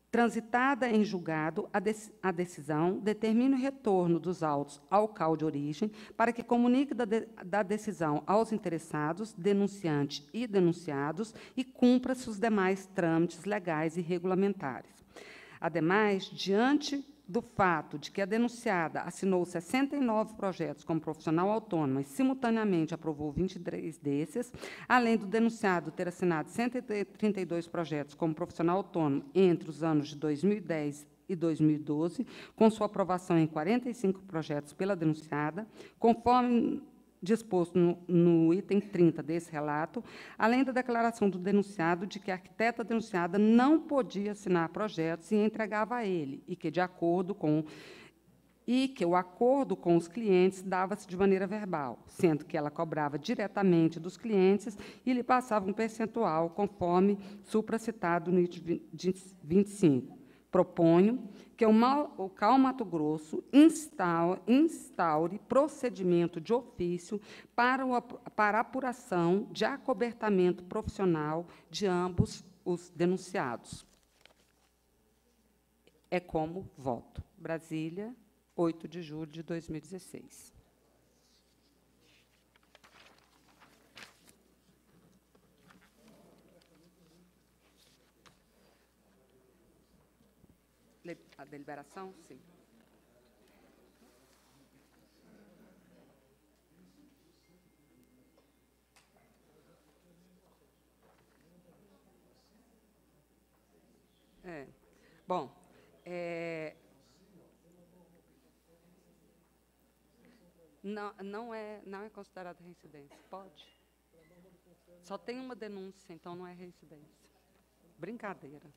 C: transitada em julgado, a, de a, decisão determina o retorno dos autos ao CAL de origem para que comunique da, de da decisão aos interessados, denunciante e denunciados e cumpra-se os demais trâmites legais e regulamentares. Ademais, diante do fato de que a denunciada assinou 69 projetos como profissional autônoma e, simultaneamente, aprovou 23 desses, além do denunciado ter assinado 132 projetos como profissional autônomo entre os anos de 2010 e 2012, com sua aprovação em 45 projetos pela denunciada, conforme disposto no, no, item 30 desse relato, além da declaração do denunciado de que a arquiteta denunciada não podia assinar projetos e entregava a ele, e que, de acordo com e que o acordo com os clientes dava-se de maneira verbal, sendo que ela cobrava diretamente dos clientes e lhe passava um percentual, conforme supracitado no item 25. Proponho que o, CAL Mato Grosso instaure procedimento de ofício para, o, para apuração de acobertamento profissional de ambos os denunciados. É como voto. Brasília, 8 de julho de 2016. A deliberação? Sim. É. Bom, é, Não, não, é, não é considerado reincidência. Pode. Só tem uma denúncia, então não é reincidência. Brincadeira.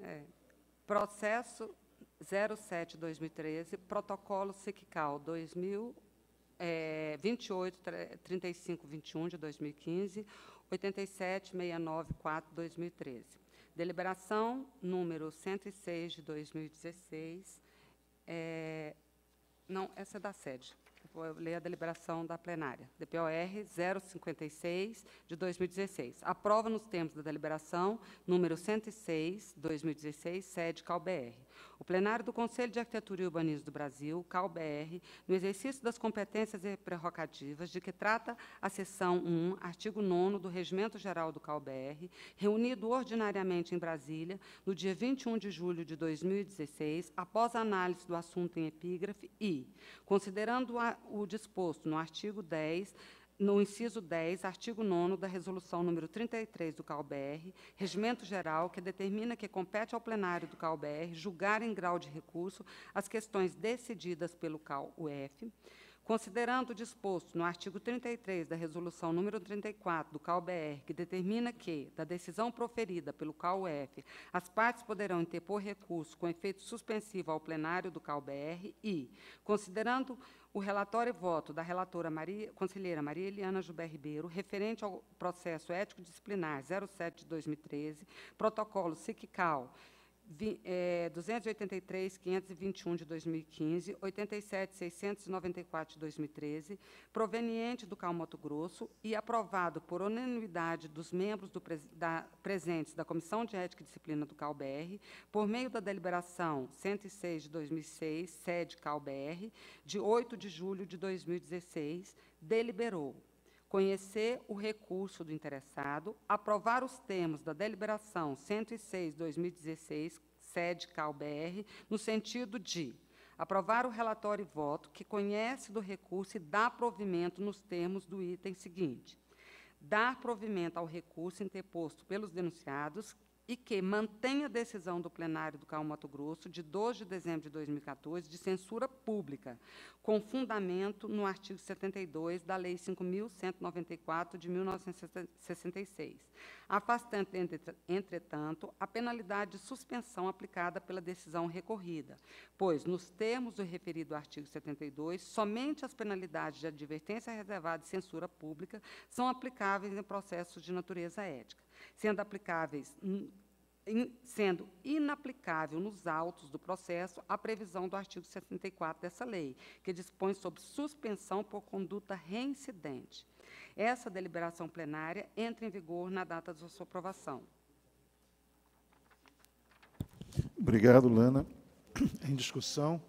C: É. Processo 07-2013, protocolo SICCAL 2000, é, 28 35 21 de 2015, 87 694 2013. Deliberação número 106 de 2016. É, não, essa é da sede. Vou ler a deliberação da plenária. DPOR 056 de 2016. Aprova nos termos da deliberação número 106, 2016, sede CalBR o plenário do Conselho de Arquitetura e Urbanismo do Brasil, CalBR, no exercício das competências e prerrogativas de que trata a seção 1, artigo 9 do Regimento Geral do CalBR, reunido ordinariamente em Brasília, no dia 21 de julho de 2016, após a análise do assunto em epígrafe e, considerando o disposto no artigo 10 no inciso 10, artigo 9 da Resolução número 33 do CalBR, Regimento Geral, que determina que compete ao plenário do CalBR julgar em grau de recurso as questões decididas pelo CAL-UF, considerando o disposto no artigo 33 da Resolução número 34 do CAL-BR, que determina que, da decisão proferida pelo CAL-UF, as partes poderão interpor recurso com efeito suspensivo ao plenário do CAL-BR e, considerando o relatório e voto da relatora Maria, conselheira Maria Eliana Jubé Ribeiro, referente ao processo ético disciplinar 07 de 2013, protocolo SICCAL é, 283, 521 de 2015, 87, 694 de 2013, proveniente do CAL Mato Grosso e aprovado por unanimidade dos membros do, da, presentes da Comissão de Ética e Disciplina do CAL-BR, por meio da deliberação 106 de 2006, sede CAL-BR, de 8 de julho de 2016, deliberou conhecer o recurso do interessado, aprovar os termos da deliberação 106/2016, sede CalBR, no sentido de aprovar o relatório e voto que conhece do recurso e dá provimento nos termos do item seguinte: dar provimento ao recurso interposto pelos denunciados e que mantém a decisão do plenário do CAU Mato Grosso, de 2 de dezembro de 2014, de censura pública, com fundamento no artigo 72 da Lei 5.194, de 1966, afastando, entretanto, a penalidade de suspensão aplicada pela decisão recorrida, pois, nos termos do referido artigo 72, somente as penalidades de advertência reservada e censura pública são aplicáveis em processos de natureza ética sendo aplicáveis sendo inaplicável nos autos do processo a previsão do artigo 74 dessa lei, que dispõe sobre suspensão por conduta reincidente. Essa deliberação plenária entra em vigor na data da sua aprovação.
A: Obrigado, Lana. [clears throat] Em discussão.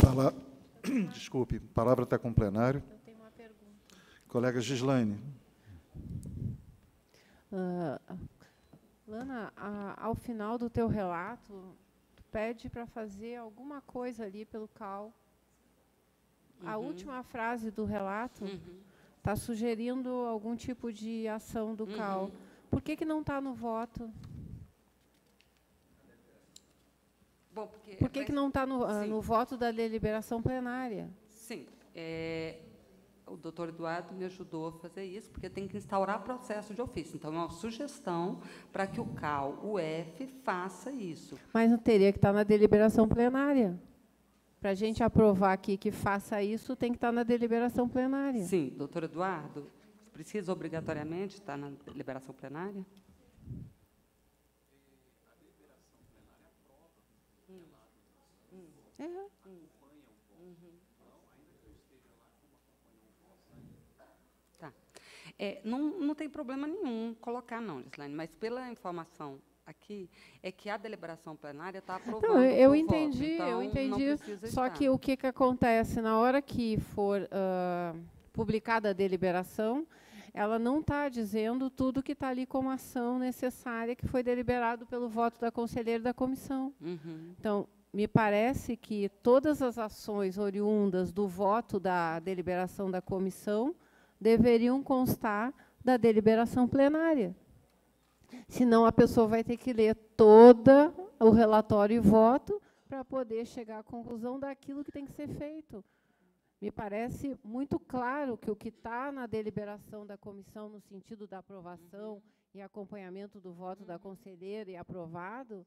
A: Fala... [clears throat] Desculpe, palavra está com o plenário. Eu tenho uma pergunta. Colega Gislaine.
D: Uh, Lana, a, ao final do teu relato, tu pede para fazer alguma coisa ali pelo CAL. Uhum. A última frase do relato está uhum. sugerindo algum tipo de ação do uhum. CAL. Por que, que não está no voto?
C: Bom, porque
D: Por que, que não está no, uh, no voto da deliberação plenária?
C: Sim. É, o doutor Eduardo me ajudou a fazer isso, porque tem que instaurar processo de ofício. Então, é uma sugestão para que o CAL, o F, faça isso.
D: Mas não teria que estar na deliberação plenária. Para a gente aprovar aqui que faça isso, tem que estar na deliberação plenária.
C: Sim, doutor Eduardo, precisa obrigatoriamente estar na deliberação plenária?
D: É.
C: É, não, não tem problema nenhum colocar, não, Gislaine, mas pela informação aqui é que a deliberação plenária está aprovando. Não,
D: eu entendi, então eu entendi. Só estar. que o que, que acontece na hora que for uh, publicada a deliberação, ela não está dizendo tudo que está ali como ação necessária que foi deliberado pelo voto da conselheira da comissão. Uhum. Então, me parece que todas as ações oriundas do voto da deliberação da comissão deveriam constar da deliberação plenária. Senão a pessoa vai ter que ler todo o relatório e voto para poder chegar à conclusão daquilo que tem que ser feito. Me parece muito claro que o que está na deliberação da comissão, no sentido da aprovação uhum. e acompanhamento do voto uhum. da conselheira e aprovado,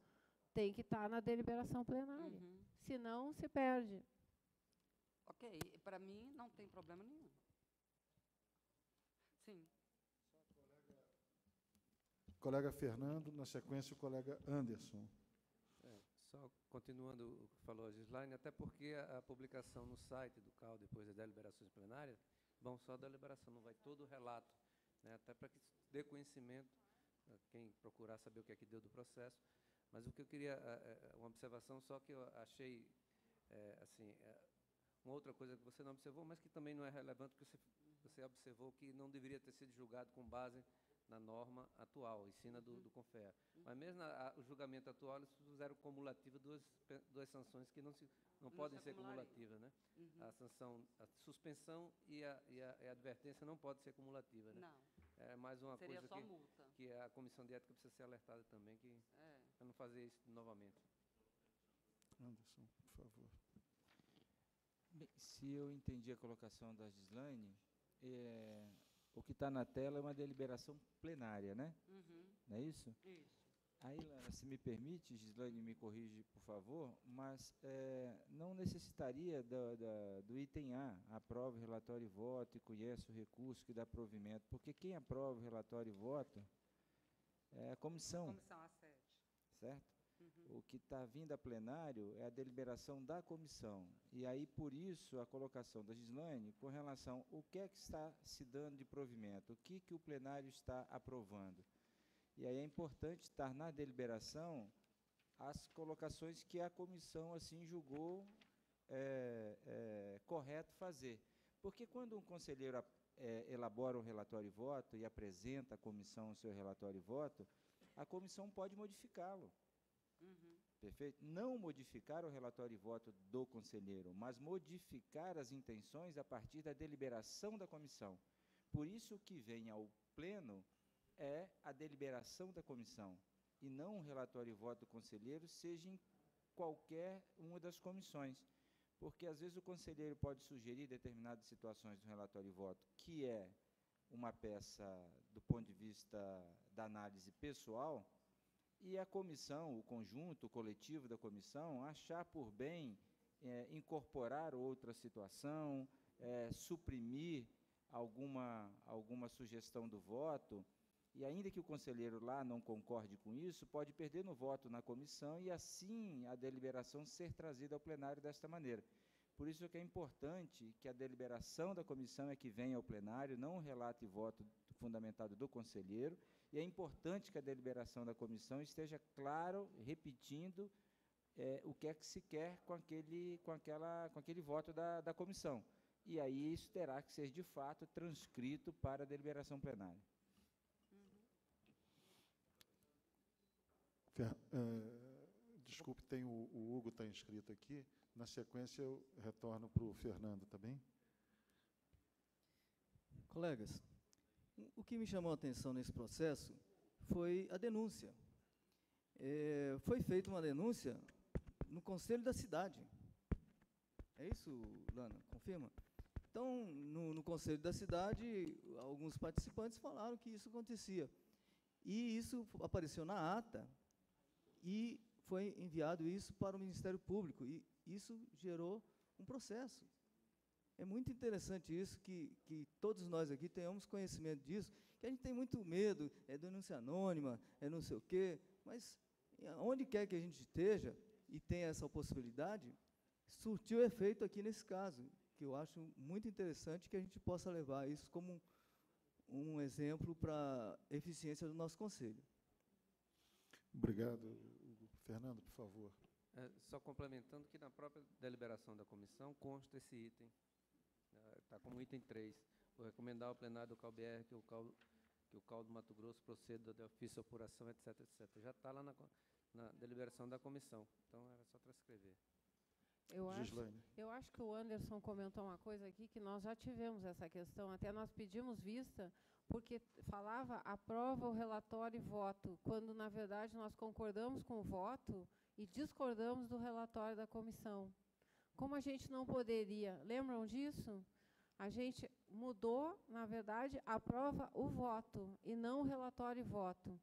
D: tem que estar tá na deliberação plenária. Uhum. Senão, se perde.
C: Ok, para mim não tem problema nenhum. Sim.
A: Colega Fernando, na sequência o colega Anderson.
E: É, só continuando o que falou a Gislaine, até porque a, a, publicação no site do CAL, depois das deliberações plenárias, vão só a deliberação, não vai todo o relato, né, até para que dê conhecimento, quem procurar saber o que é que deu do processo. Mas o que eu queria, é, uma observação só que eu achei, é, assim, é, uma outra coisa que você não observou, mas que também não é relevante, porque você, você observou que não deveria ter sido julgado com base na norma atual, ensina do, do CONFER. Mas mesmo na, a, o julgamento atual, eles fizeram cumulativo duas, duas sanções que não, se, não, não podem ser cumulativas. Né? Uhum. A sanção, a suspensão e a, e, a, e a, advertência não pode ser cumulativa. Né?
C: Não.
E: É mais uma
C: Seria
E: coisa
C: que,
E: multa. que a Comissão de Ética precisa ser alertada também, que é. para não fazer isso novamente.
A: Anderson, por favor.
F: Bem, se eu entendi a colocação da Gislaine, é, o que está na tela é uma deliberação plenária, né? Uhum. Não é isso?
C: Isso.
F: Aí, Lana, se me permite, Gislaine, me corrige, por favor, mas é, não necessitaria do, item A, aprova o relatório e voto e conhece o recurso que dá provimento, porque quem aprova o relatório e voto é a comissão.
C: A comissão, a sede.
F: Certo? O que está vindo a plenário é a deliberação da comissão. E aí, por isso, a colocação da Gislaine com relação ao que é que está se dando de provimento, o que, que o plenário está aprovando. E aí é importante estar na deliberação as colocações que a comissão assim julgou é, é, correto fazer. Porque quando um conselheiro é, elabora um relatório e voto e apresenta à comissão o seu relatório e voto, a comissão pode modificá-lo. Perfeito? Não modificar o relatório e voto do conselheiro, mas modificar as intenções a partir da deliberação da comissão. Por isso que vem ao pleno é a deliberação da comissão, e não o relatório e voto do conselheiro, seja em qualquer uma das comissões. Porque às vezes o conselheiro pode sugerir determinadas situações do relatório e voto, que é uma peça do ponto de vista da análise pessoal, e a comissão, o conjunto, o coletivo da comissão, achar por bem é, incorporar outra situação, é, suprimir alguma, alguma sugestão do voto, e ainda que o conselheiro lá não concorde com isso, pode perder no voto na comissão e assim a deliberação ser trazida ao plenário desta maneira. Por isso que é importante que a deliberação da comissão é que venha ao plenário, não o relato e voto fundamentado do conselheiro, e é importante que a deliberação da comissão esteja claro, repetindo é, o que é que se quer com aquele, com aquela, com aquele voto da, da comissão. E aí isso terá que ser, de fato, transcrito para a deliberação plenária.
A: Uh, desculpe, tem o, o Hugo está inscrito aqui. Na sequência, eu retorno para o Fernando, tá bem?
G: Colegas, o que me chamou a atenção nesse processo foi a denúncia. É, foi feita uma denúncia no Conselho da Cidade. É isso, Lana? Confirma? Então, no, no, Conselho da Cidade, alguns participantes falaram que isso acontecia. E isso apareceu na ata e foi enviado isso para o Ministério Público. E isso gerou um processo. É muito interessante isso, que, que todos nós aqui tenhamos conhecimento disso, que a gente tem muito medo, é denúncia anônima, é não sei o quê, mas onde quer que a gente esteja e tenha essa possibilidade, surtiu efeito aqui nesse caso, que eu acho muito interessante que a gente possa levar isso como um, um exemplo para a eficiência do nosso Conselho.
A: Obrigado. Fernando, por favor.
E: É, só complementando que na própria deliberação da comissão consta esse item Está como item 3. Vou recomendar ao plenário do CalBR que o CAL, que o CAL do Mato Grosso proceda de ofício apuração, etc, etc. Já está lá na, na deliberação da comissão. Então, era só transcrever.
D: Eu acho, eu acho que o Anderson comentou uma coisa aqui que nós já tivemos essa questão, até nós pedimos vista, porque falava aprova o relatório e voto, quando, na verdade, nós concordamos com o voto e discordamos do relatório da comissão. como a gente não poderia, lembram disso? A gente mudou, na verdade, aprova o voto e não o relatório e voto.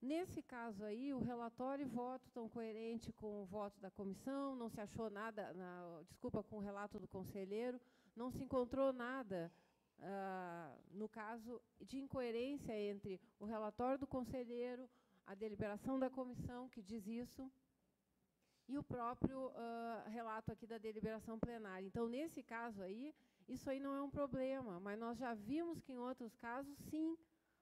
D: Nesse caso aí, o relatório e voto estão coerentes com o voto da comissão, não se achou nada, na, desculpa, com o relato do conselheiro, não se encontrou nada, ah, no caso, de incoerência entre o relatório do conselheiro, a deliberação da comissão, que diz isso, e o próprio uh, relato aqui da deliberação plenária. Então, nesse caso aí, isso aí não é um problema, mas nós já vimos que em outros casos, sim,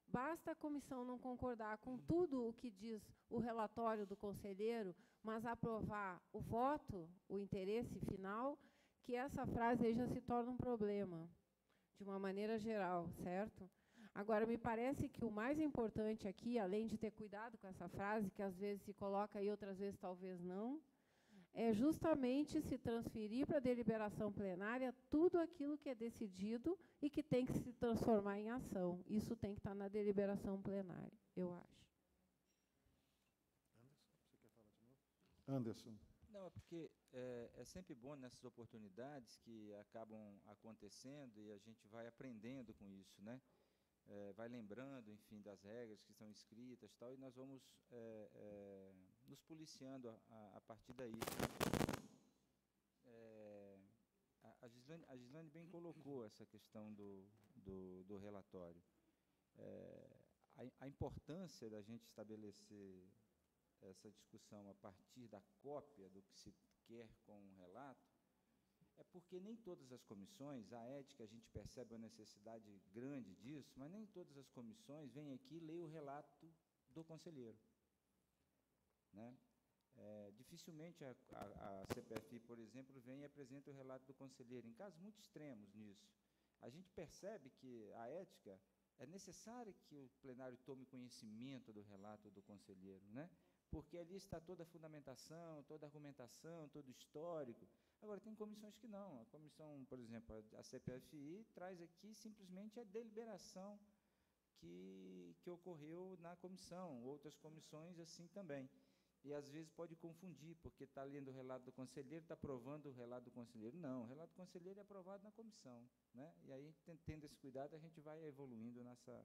D: basta a comissão não concordar com tudo o que diz o relatório do conselheiro, mas aprovar o voto, o interesse final, que essa frase aí já se torna um problema, de uma maneira geral, certo? Agora, me parece que o mais importante aqui, além de ter cuidado com essa frase, que às vezes se coloca e outras vezes talvez não, é justamente se transferir para a deliberação plenária tudo aquilo que é decidido e que tem que se transformar em ação. Isso tem que estar na deliberação plenária, eu acho.
A: Anderson, você quer falar de novo? Anderson.
F: Não, é porque é, é, sempre bom nessas oportunidades que acabam acontecendo e a gente vai aprendendo com isso, né? É, vai lembrando, enfim, das regras que estão escritas tal, e nós vamos é, é nos policiando a, a, a partir daí. É, a, Gislane, a Gislane bem colocou essa questão do, do, do relatório. É, a, a importância da gente estabelecer essa discussão a partir da cópia do que se quer com um relato, é porque nem todas as comissões, a ética, a gente percebe uma necessidade grande disso, mas nem todas as comissões vêm aqui ler o relato do conselheiro. Né? É, dificilmente a, a, a, CPFI, por exemplo, vem e apresenta o relato do conselheiro, em casos muito extremos nisso. A gente percebe que a ética é necessário que o plenário tome conhecimento do relato do conselheiro, né? porque ali está toda a fundamentação, toda a argumentação, todo o histórico. Agora, tem comissões que não. A comissão, por exemplo, a CPFI traz aqui simplesmente a deliberação que, que ocorreu na comissão, outras comissões assim também e às vezes pode confundir, porque está lendo o relato do conselheiro, está aprovando o relato do conselheiro. Não, o relato do conselheiro é aprovado na comissão. Né? E aí, tendo esse cuidado, a gente vai evoluindo nessa,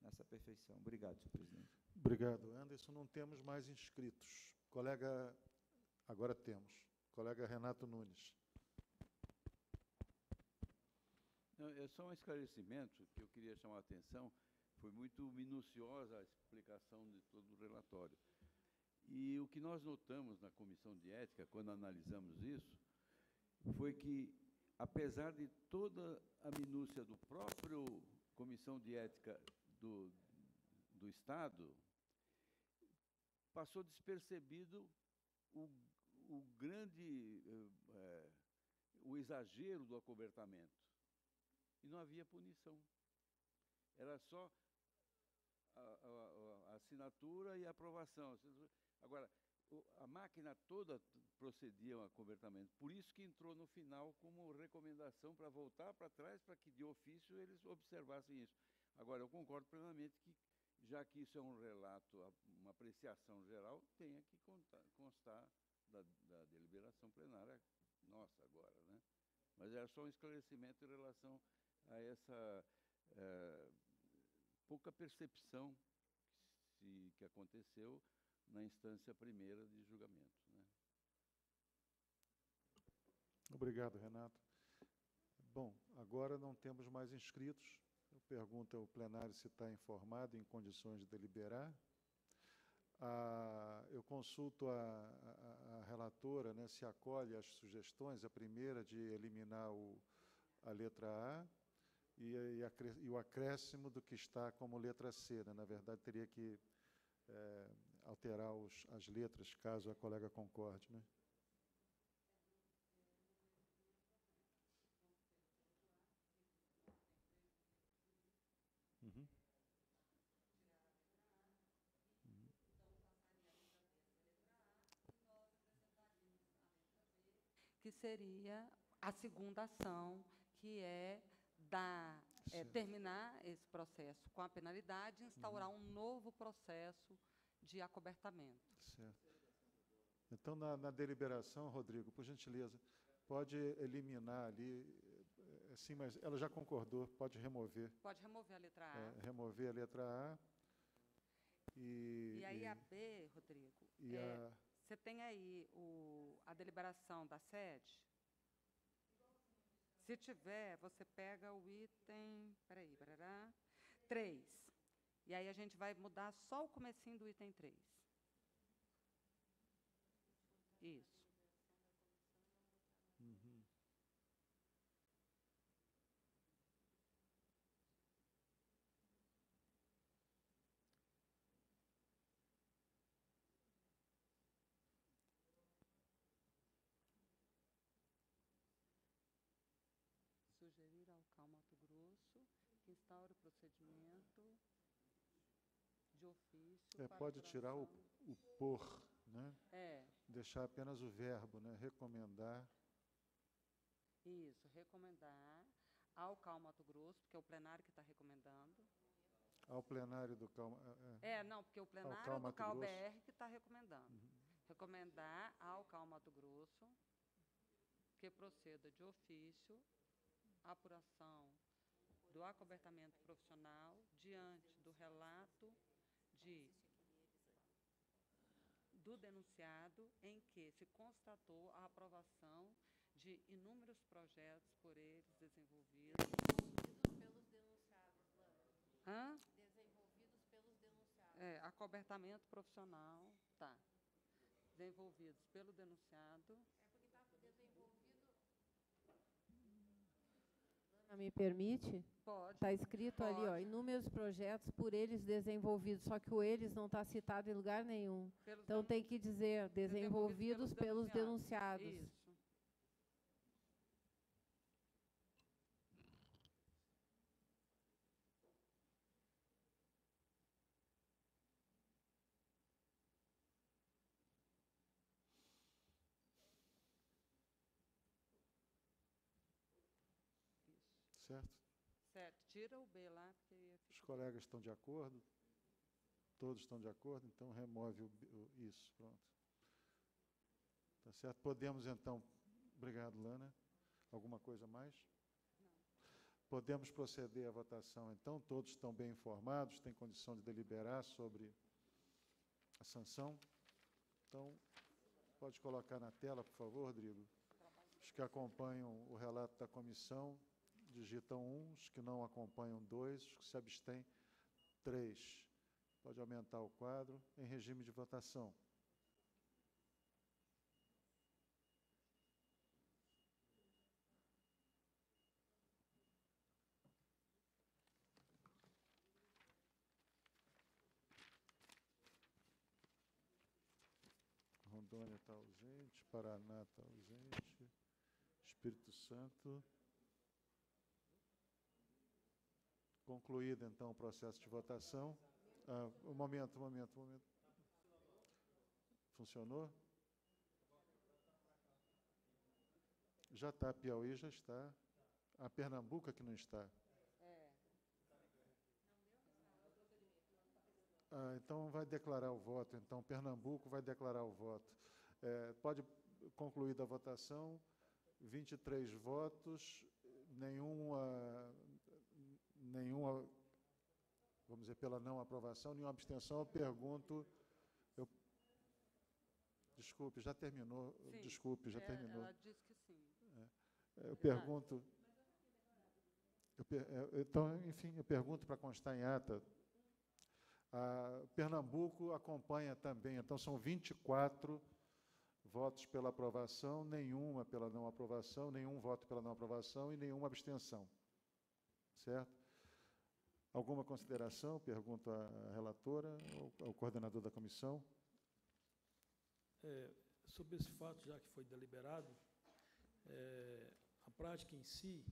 F: nessa perfeição. Obrigado, senhor presidente.
A: Obrigado, Anderson. Não temos mais inscritos. Colega, agora temos. Colega Renato Nunes.
H: Não, é só um esclarecimento que eu queria chamar a atenção. Foi muito minuciosa a explicação de todo o relatório. E o que nós notamos na comissão de ética, quando analisamos isso, foi que, apesar de toda a minúcia do próprio comissão de ética do, do Estado, passou despercebido o, o grande, é, o exagero do acobertamento. E não havia punição. Era só a, a, a assinatura e a aprovação. Agora, a máquina toda procedia ao acobertamento. Por isso que entrou no final como recomendação para voltar para trás, para que de ofício eles observassem isso. Agora, eu concordo plenamente que, já que isso é um relato, uma apreciação geral, tenha que constar da, da, deliberação plenária nossa agora. Né? Mas era só um esclarecimento em relação a essa é, pouca percepção se, que aconteceu na instância primeira de julgamento. Né?
A: Obrigado, Renato. Bom, agora não temos mais inscritos. Eu pergunto ao plenário se está informado em condições de deliberar. Ah, eu consulto a, a, a, relatora né, se acolhe as sugestões, a primeira de eliminar o, a letra A e, e, e, o acréscimo do que está como letra C. Né? Na verdade, teria que é, alterar os, as letras, caso a colega concorde. Né? Uhum.
C: Que seria a segunda ação, que é dar, é, terminar esse processo com a penalidade e instaurar uhum. um novo processo de acobertamento.
A: Certo. Então, na, na, deliberação, Rodrigo, por gentileza, pode eliminar ali, é, sim, mas ela já concordou, pode remover.
C: Pode remover a letra A.
A: É, remover a letra A. E,
C: E aí
A: e-
C: a B, Rodrigo, é,
A: a-
C: você tem aí o, a deliberação da sede? Se tiver, você pega o item, peraí, parará, 3. E aí a gente vai mudar só o comecinho do item 3. Isso.
A: Uhum.
C: Sugerir ao CAL Mato Instaure o procedimento de ofício
A: É, pode tirar o, o por, né?
C: É,
A: Deixar apenas o verbo, né? Recomendar.
C: isso, recomendar ao CAL Mato Grosso, porque é o plenário que está recomendando.
A: Ao plenário do Calma. é, é.
C: É, não, porque o plenário
A: CAL
C: do CAL. BR que está recomendando. Recomendar ao CAL Mato Grosso que proceda de ofício a apuração do acobertamento profissional diante do relato de do denunciado em que se constatou a aprovação de inúmeros projetos por eles desenvolvidos.
D: pelos denunciados,
C: Hã?
D: desenvolvidos pelos denunciados.
C: É, acobertamento profissional, tá. Desenvolvidos pelo denunciado.
D: Me permite?
C: Pode.
D: Está escrito ali, ó,
C: Pode.
D: inúmeros projetos por eles desenvolvidos, só que o eles não está citado em lugar nenhum.
C: Pelos
D: Então tem que dizer desenvolvidos pelos denunciados.
C: Isso.
A: Certo?
C: Certo. Tira o B lá, porque ia
A: Os
C: ficar-
A: colegas estão de acordo? Todos estão de acordo? Então remove o, o- isso, pronto. Tá certo? Podemos então. Obrigado, Lana. Alguma coisa mais? Podemos proceder à votação, então. Todos estão bem informados, têm condição de deliberar sobre a sanção. Então, pode colocar na tela, por favor, Rodrigo. Os que acompanham o relato da comissão digitam um, os que não acompanham dois, os que se abstêm três. Pode aumentar o quadro em regime de votação. Rondônia está ausente, Paraná está ausente, Espírito Santo. Concluído, então, o processo de votação. Ah, um momento, um momento, um momento. Funcionou? Já está, Piauí já está. A Pernambuco é que não está.
C: É.
A: Ah, então vai declarar o voto. Então, Pernambuco vai declarar o voto. É, pode concluir a votação. 23 votos, nenhuma, nenhuma, vamos dizer, pela não aprovação, nenhuma abstenção. Eu pergunto. Eu, desculpe, já terminou.
C: Sim.
A: Desculpe, já
C: É,
A: terminou.
C: Ela disse que sim.
A: Eu pergunto. eu eu- então, enfim, eu pergunto para constar em ata. Pernambuco acompanha também, então são 24 votos pela aprovação, nenhuma pela não aprovação, nenhum voto pela não aprovação e nenhuma abstenção. Certo? Alguma consideração? Pergunto à relatora, ao, ao coordenador da comissão.
I: É, sobre esse fato, já que foi deliberado, é, a prática em si,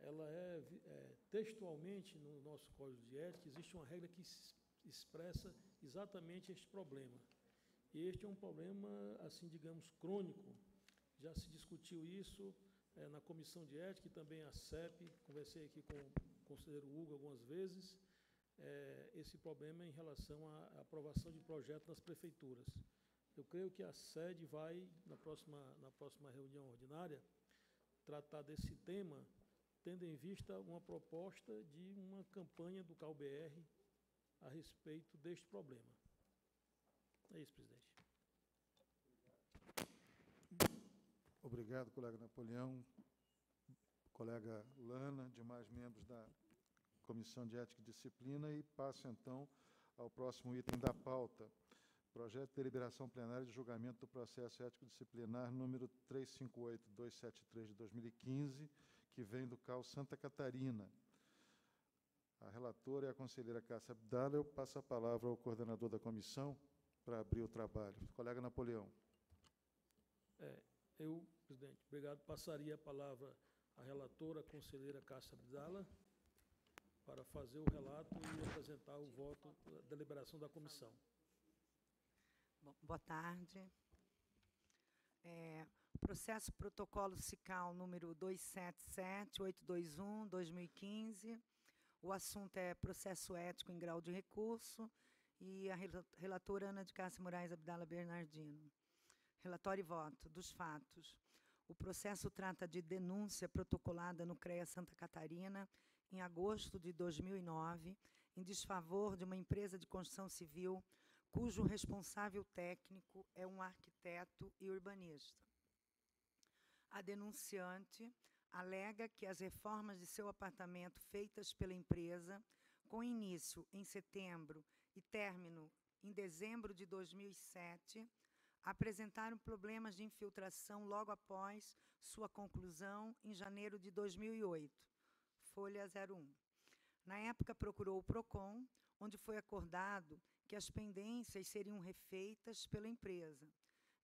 I: ela é, é, textualmente no nosso Código de Ética, existe uma regra que es- expressa exatamente este problema. E este é um problema, assim, digamos, crônico. Já se discutiu isso é, na Comissão de Ética e também a CEP, conversei aqui com conselheiro Hugo algumas vezes, é, esse problema em relação à aprovação de projetos nas prefeituras. Eu creio que a sede vai, na próxima, na próxima reunião ordinária, tratar desse tema, tendo em vista uma proposta de uma campanha do CalBR a respeito deste problema. É isso, presidente.
A: Obrigado, colega Napoleão, colega Lana, demais membros da Comissão de Ética e Disciplina, e passo, então, ao próximo item da pauta. Projeto de deliberação plenária de julgamento do processo ético disciplinar número 358-273 de 2015, que vem do CAL Santa Catarina. A relatora e a conselheira Cássia Abdala, eu passo a palavra ao coordenador da comissão para abrir o trabalho. Colega Napoleão.
I: É, eu, presidente, obrigado. Passaria a palavra à relatora, a conselheira Cássia Abdala, para fazer o relato e apresentar o voto da deliberação da comissão.
J: Bom, boa tarde. É, processo protocolo SICAL número 277-821-2015. O assunto é processo ético em grau de recurso e a relatora Ana de Cássia Moraes Abdala Bernardino. Relatório e voto dos fatos. O processo trata de denúncia protocolada no CREA Santa Catarina em agosto de 2009, em desfavor de uma empresa de construção civil cujo responsável técnico é um arquiteto e urbanista. A denunciante alega que as reformas de seu apartamento feitas pela empresa, com início em setembro e término em dezembro de 2007, apresentaram problemas de infiltração logo após sua conclusão em janeiro de 2008, folha 01. Na época, procurou o PROCON, onde foi acordado que as pendências seriam refeitas pela empresa.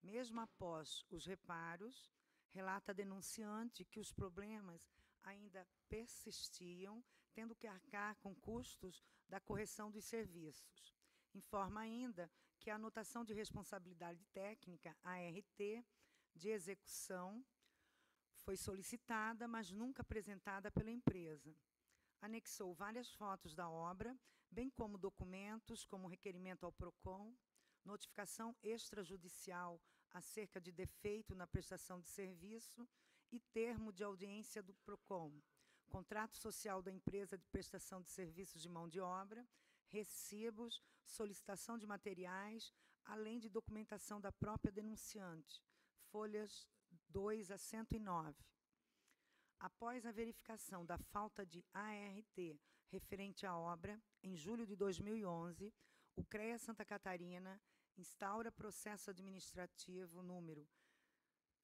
J: Mesmo após os reparos, relata a denunciante que os problemas ainda persistiam, tendo que arcar com custos da correção dos serviços. Informa ainda que a anotação de responsabilidade técnica, ART, de execução, foi solicitada, mas nunca apresentada pela empresa. Anexou várias fotos da obra, bem como documentos, como requerimento ao PROCON, notificação extrajudicial acerca de defeito na prestação de serviço e termo de audiência do PROCON, contrato social da empresa de prestação de serviços de mão de obra, recibos, solicitação de materiais, além de documentação da própria denunciante, folhas 2 a 109. Após a verificação da falta de ART referente à obra, em julho de 2011, o CREA Santa Catarina instaura processo administrativo número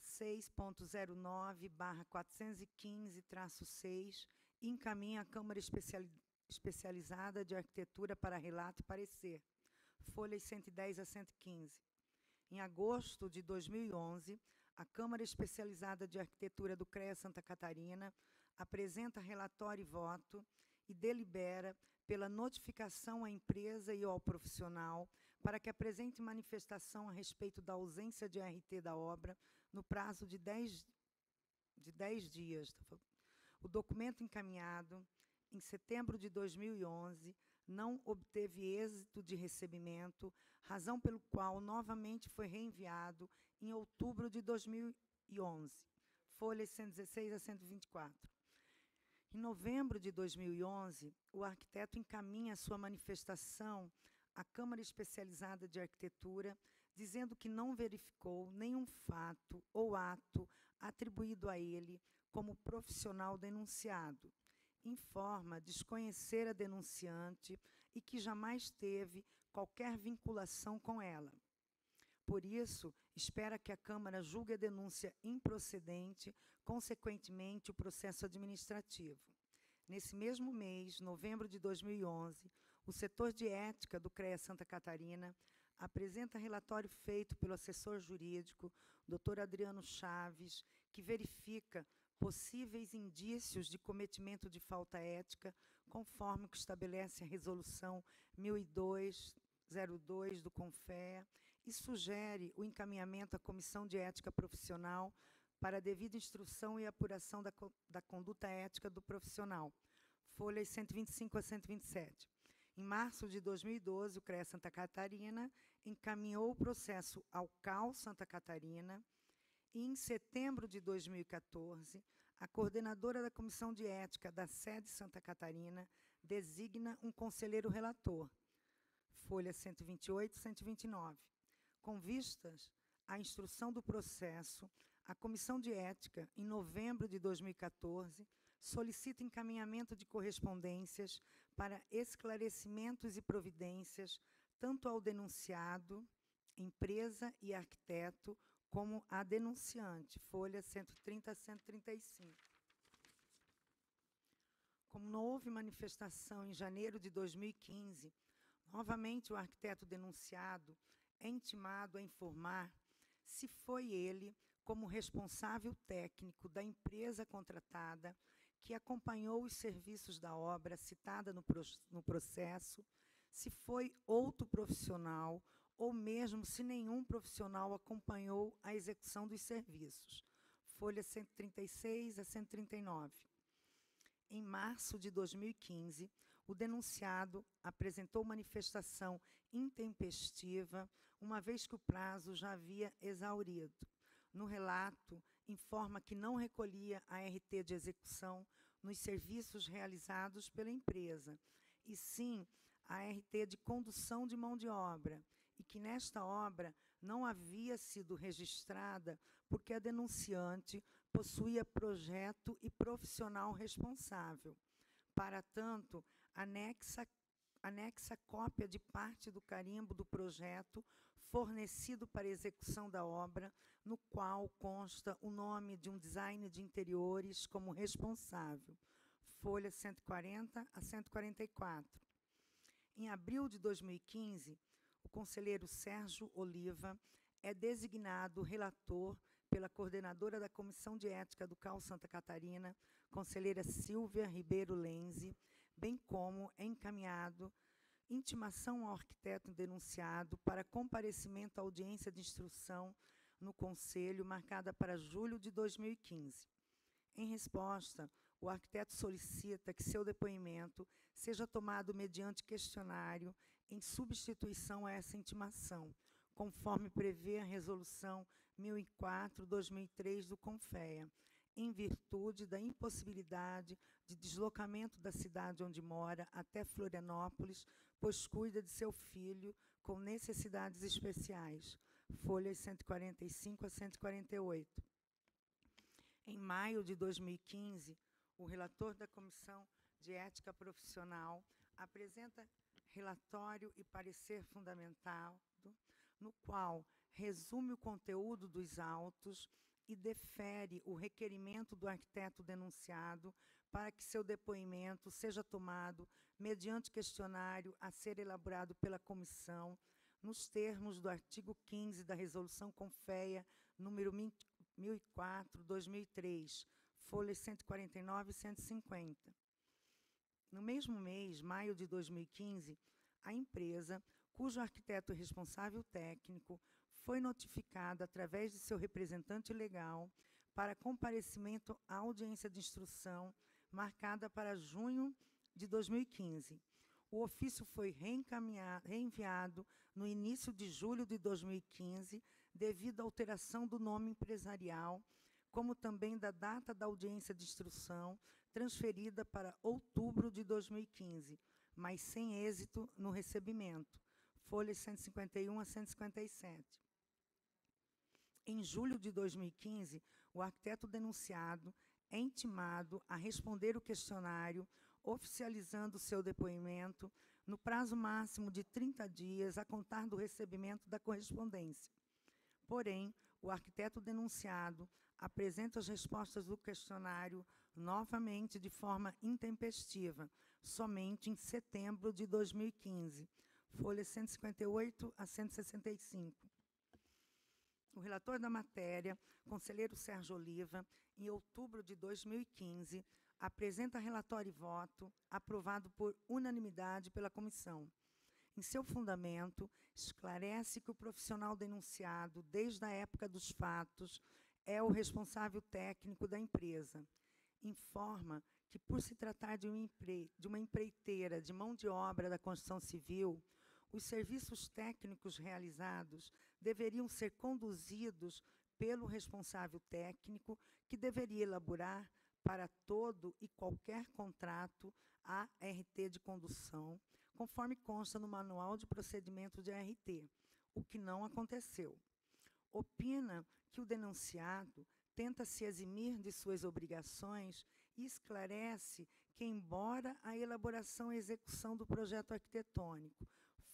J: 6.09/415-6 e encaminha à Câmara Especializada de Arquitetura para relato e parecer, folhas 110 a 115. Em agosto de 2011, a Câmara Especializada de Arquitetura do CREA Santa Catarina apresenta relatório e voto e delibera pela notificação à empresa e ao profissional para que apresente manifestação a respeito da ausência de RT da obra no prazo de 10, de 10 dias. O documento encaminhado em setembro de 2011 não obteve êxito de recebimento, razão pelo qual novamente foi reenviado em outubro de 2011, folhas 116 a 124. Em novembro de 2011, o arquiteto encaminha sua manifestação à Câmara Especializada de Arquitetura, dizendo que não verificou nenhum fato ou ato atribuído a ele como profissional denunciado. Informa desconhecer a denunciante e que jamais teve qualquer vinculação com ela. Por isso, espera que a Câmara julgue a denúncia improcedente, consequentemente, o processo administrativo. Nesse mesmo mês, novembro de 2011, o setor de ética do CREA Santa Catarina apresenta relatório feito pelo assessor jurídico, Dr. Adriano Chaves, que verifica possíveis indícios de cometimento de falta ética, conforme o que estabelece a resolução 1002-02 do CONFEA, e sugere o encaminhamento à Comissão de Ética Profissional para a devida instrução e apuração da, da conduta ética do profissional. Folhas 125 a 127. Em março de 2012, o CREA Santa Catarina encaminhou o processo ao CAL Santa Catarina e, em setembro de 2014, a coordenadora da Comissão de Ética da sede Santa Catarina designa um conselheiro relator, folha 128 e 129. Com vistas à instrução do processo, a Comissão de Ética, em novembro de 2014, solicita encaminhamento de correspondências para esclarecimentos e providências tanto ao denunciado, empresa e arquiteto, como a denunciante, folha 130 a 135. Como não houve manifestação em janeiro de 2015, novamente o arquiteto denunciado é intimado a informar se foi ele, como responsável técnico da empresa contratada, que acompanhou os serviços da obra citada no, no processo, se foi outro profissional ou mesmo se nenhum profissional acompanhou a execução dos serviços. Folha 136 a 139. Em março de 2015, o denunciado apresentou manifestação intempestiva, uma vez que o prazo já havia exaurido. No relato, informa que não recolhia a RT de execução nos serviços realizados pela empresa, e sim a RT de condução de mão de obra, que nesta obra não havia sido registrada porque a denunciante possuía projeto e profissional responsável. Para tanto, anexa, anexa cópia de parte do carimbo do projeto fornecido para execução da obra, no qual consta o nome de um design de interiores como responsável. Folha 140 a 144. Em abril de 2015, o conselheiro Sérgio Oliva é designado relator pela coordenadora da Comissão de Ética do CAL Santa Catarina, conselheira Silvia Ribeiro Lenze, bem como é encaminhado intimação ao arquiteto denunciado para comparecimento à audiência de instrução no Conselho, marcada para julho de 2015. Em resposta, o arquiteto solicita que seu depoimento seja tomado mediante questionário em substituição a essa intimação, conforme prevê a Resolução 1004-2003 do CONFEA, em virtude da impossibilidade de deslocamento da cidade onde mora até Florianópolis, pois cuida de seu filho com necessidades especiais. Folhas 145 a 148. Em maio de 2015, o relator da Comissão de Ética Profissional apresenta relatório e parecer fundamentado, no qual resume o conteúdo dos autos e defere o requerimento do arquiteto denunciado para que seu depoimento seja tomado mediante questionário a ser elaborado pela comissão, nos termos do artigo 15 da Resolução Confeia número 1004/2003, folhas 149 e 150. No mesmo mês, maio de 2015, a empresa, cujo arquiteto responsável técnico foi notificada através de seu representante legal para comparecimento à audiência de instrução marcada para junho de 2015. O ofício foi reenviado no início de julho de 2015, devido à alteração do nome empresarial, como também da data da audiência de instrução, transferida para outubro de 2015, mas sem êxito no recebimento. Folhas 151 a 157. Em julho de 2015, o arquiteto denunciado é intimado a responder o questionário, oficializando seu depoimento no prazo máximo de 30 dias a contar do recebimento da correspondência. Porém, o arquiteto denunciado apresenta as respostas do questionário novamente de forma intempestiva, somente em setembro de 2015, folha 158 a 165. O relator da matéria, conselheiro Sérgio Oliva, em outubro de 2015, apresenta relatório e voto aprovado por unanimidade pela comissão. Em seu fundamento, esclarece que o profissional denunciado, desde a época dos fatos, é o responsável técnico da empresa. Informa que, por se tratar de, um empre... de uma empreiteira de mão de obra da construção civil, os serviços técnicos realizados deveriam ser conduzidos pelo responsável técnico, que deveria elaborar para todo e qualquer contrato ART de condução, conforme consta no Manual de Procedimento de ART, o que não aconteceu. Opina que o denunciado tenta se eximir de suas obrigações e esclarece que, embora a elaboração e execução do projeto arquitetônico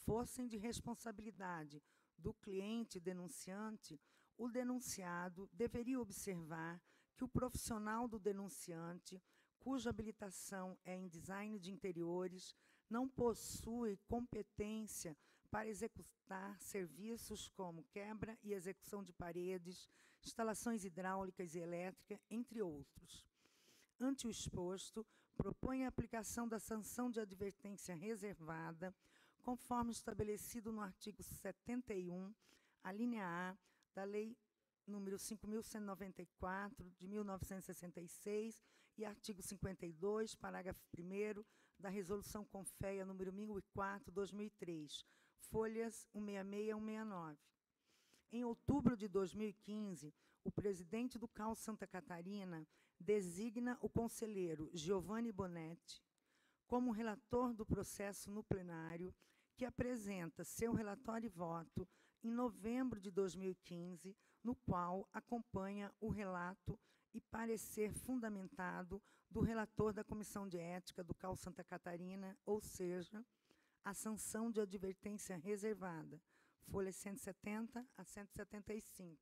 J: fossem de responsabilidade do cliente denunciante, o denunciado deveria observar que o profissional do denunciante, cuja habilitação é em design de interiores, não possui competência para executar serviços como quebra e execução de paredes, instalações hidráulicas e elétricas, entre outros. Ante o exposto, propõe a aplicação da sanção de advertência reservada, conforme estabelecido no artigo 71, a linha A da Lei número 5.194, de 1966, e artigo 52, parágrafo 1 da Resolução Confeia número 1004, 2003, folhas 166 e 169. Em outubro de 2015, o presidente do CAL Santa Catarina designa o conselheiro Giovanni Bonetti como relator do processo no plenário, que apresenta seu relatório e voto em novembro de 2015, no qual acompanha o relato e parecer fundamentado do relator da Comissão de Ética do CAL Santa Catarina, ou seja, a sanção de advertência reservada, folhas 170 a 175.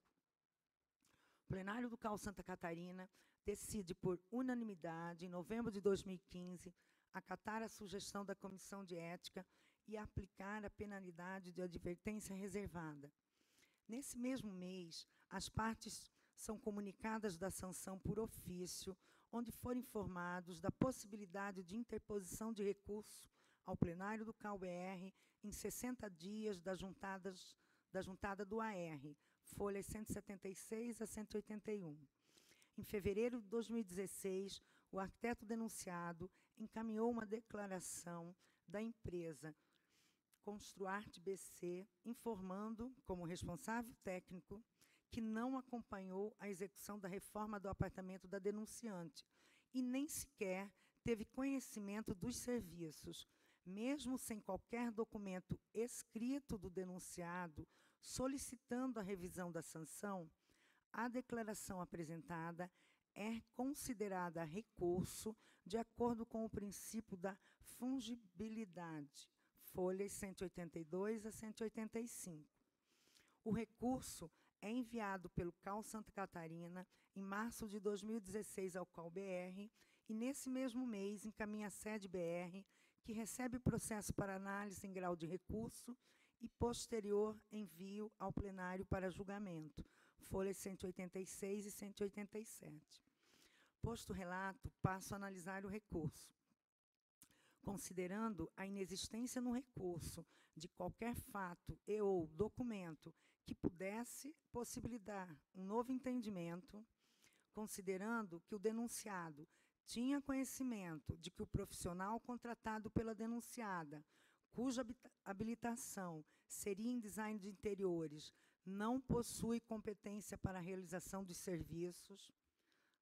J: O plenário do CAL Santa Catarina decide por unanimidade, em novembro de 2015, acatar a sugestão da Comissão de Ética e aplicar a penalidade de advertência reservada. Nesse mesmo mês, as partes são comunicadas da sanção por ofício, onde foram informados da possibilidade de interposição de recurso ao plenário do CAUBR em 60 dias das juntadas, da juntada do AR, folhas 176 a 181. Em fevereiro de 2016, o arquiteto denunciado encaminhou uma declaração da empresa Construarte BC, informando, como responsável técnico, que não acompanhou a execução da reforma do apartamento da denunciante e nem sequer teve conhecimento dos serviços, mesmo sem qualquer documento escrito do denunciado solicitando a revisão da sanção, a declaração apresentada é considerada recurso de acordo com o princípio da fungibilidade, folhas 182 a 185. O recurso é enviado pelo CAL Santa Catarina em março de 2016 ao CAL BR e, nesse mesmo mês, encaminha a sede BR, que recebe o processo para análise em grau de recurso e posterior envio ao plenário para julgamento, folhas 186 e 187. Posto o relato, passo a analisar o recurso considerando a inexistência no recurso de qualquer fato e ou documento que pudesse possibilitar um novo entendimento, considerando que o denunciado tinha conhecimento de que o profissional contratado pela denunciada, cuja habilitação seria em design de interiores, não possui competência para a realização dos serviços,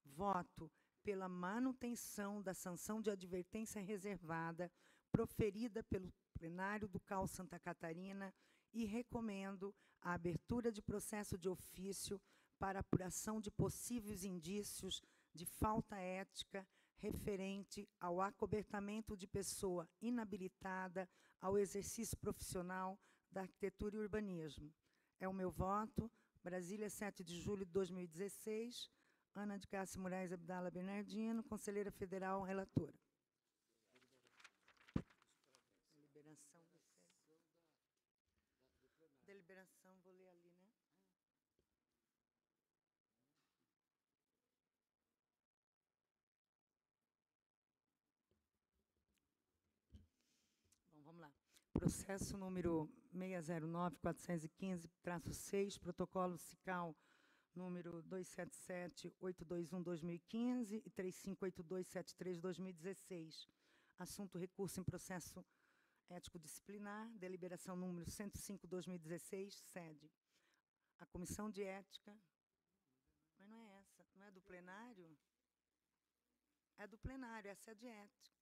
J: voto pela manutenção da sanção de advertência reservada proferida pelo plenário do CAL Santa Catarina e recomendo a abertura de processo de ofício para apuração de possíveis indícios de falta ética referente ao acobertamento de pessoa inabilitada ao exercício profissional da arquitetura e urbanismo. É o meu voto. Brasília, 7 de julho de 2016. Ana de Cássia Moraes Abdala Bernardino, Conselheira Federal, relatora. Deliberação. Deliberação, vou ler ali, né? Bom, vamos lá. Processo número 609-415-6, protocolo CICAL número 277-821-2015 e 3582-73-2016. Assunto recurso em processo ético-disciplinar, deliberação número 105-2016, sede. A Comissão de Ética. Mas não é essa, não é do plenário? É do plenário, essa é de ética.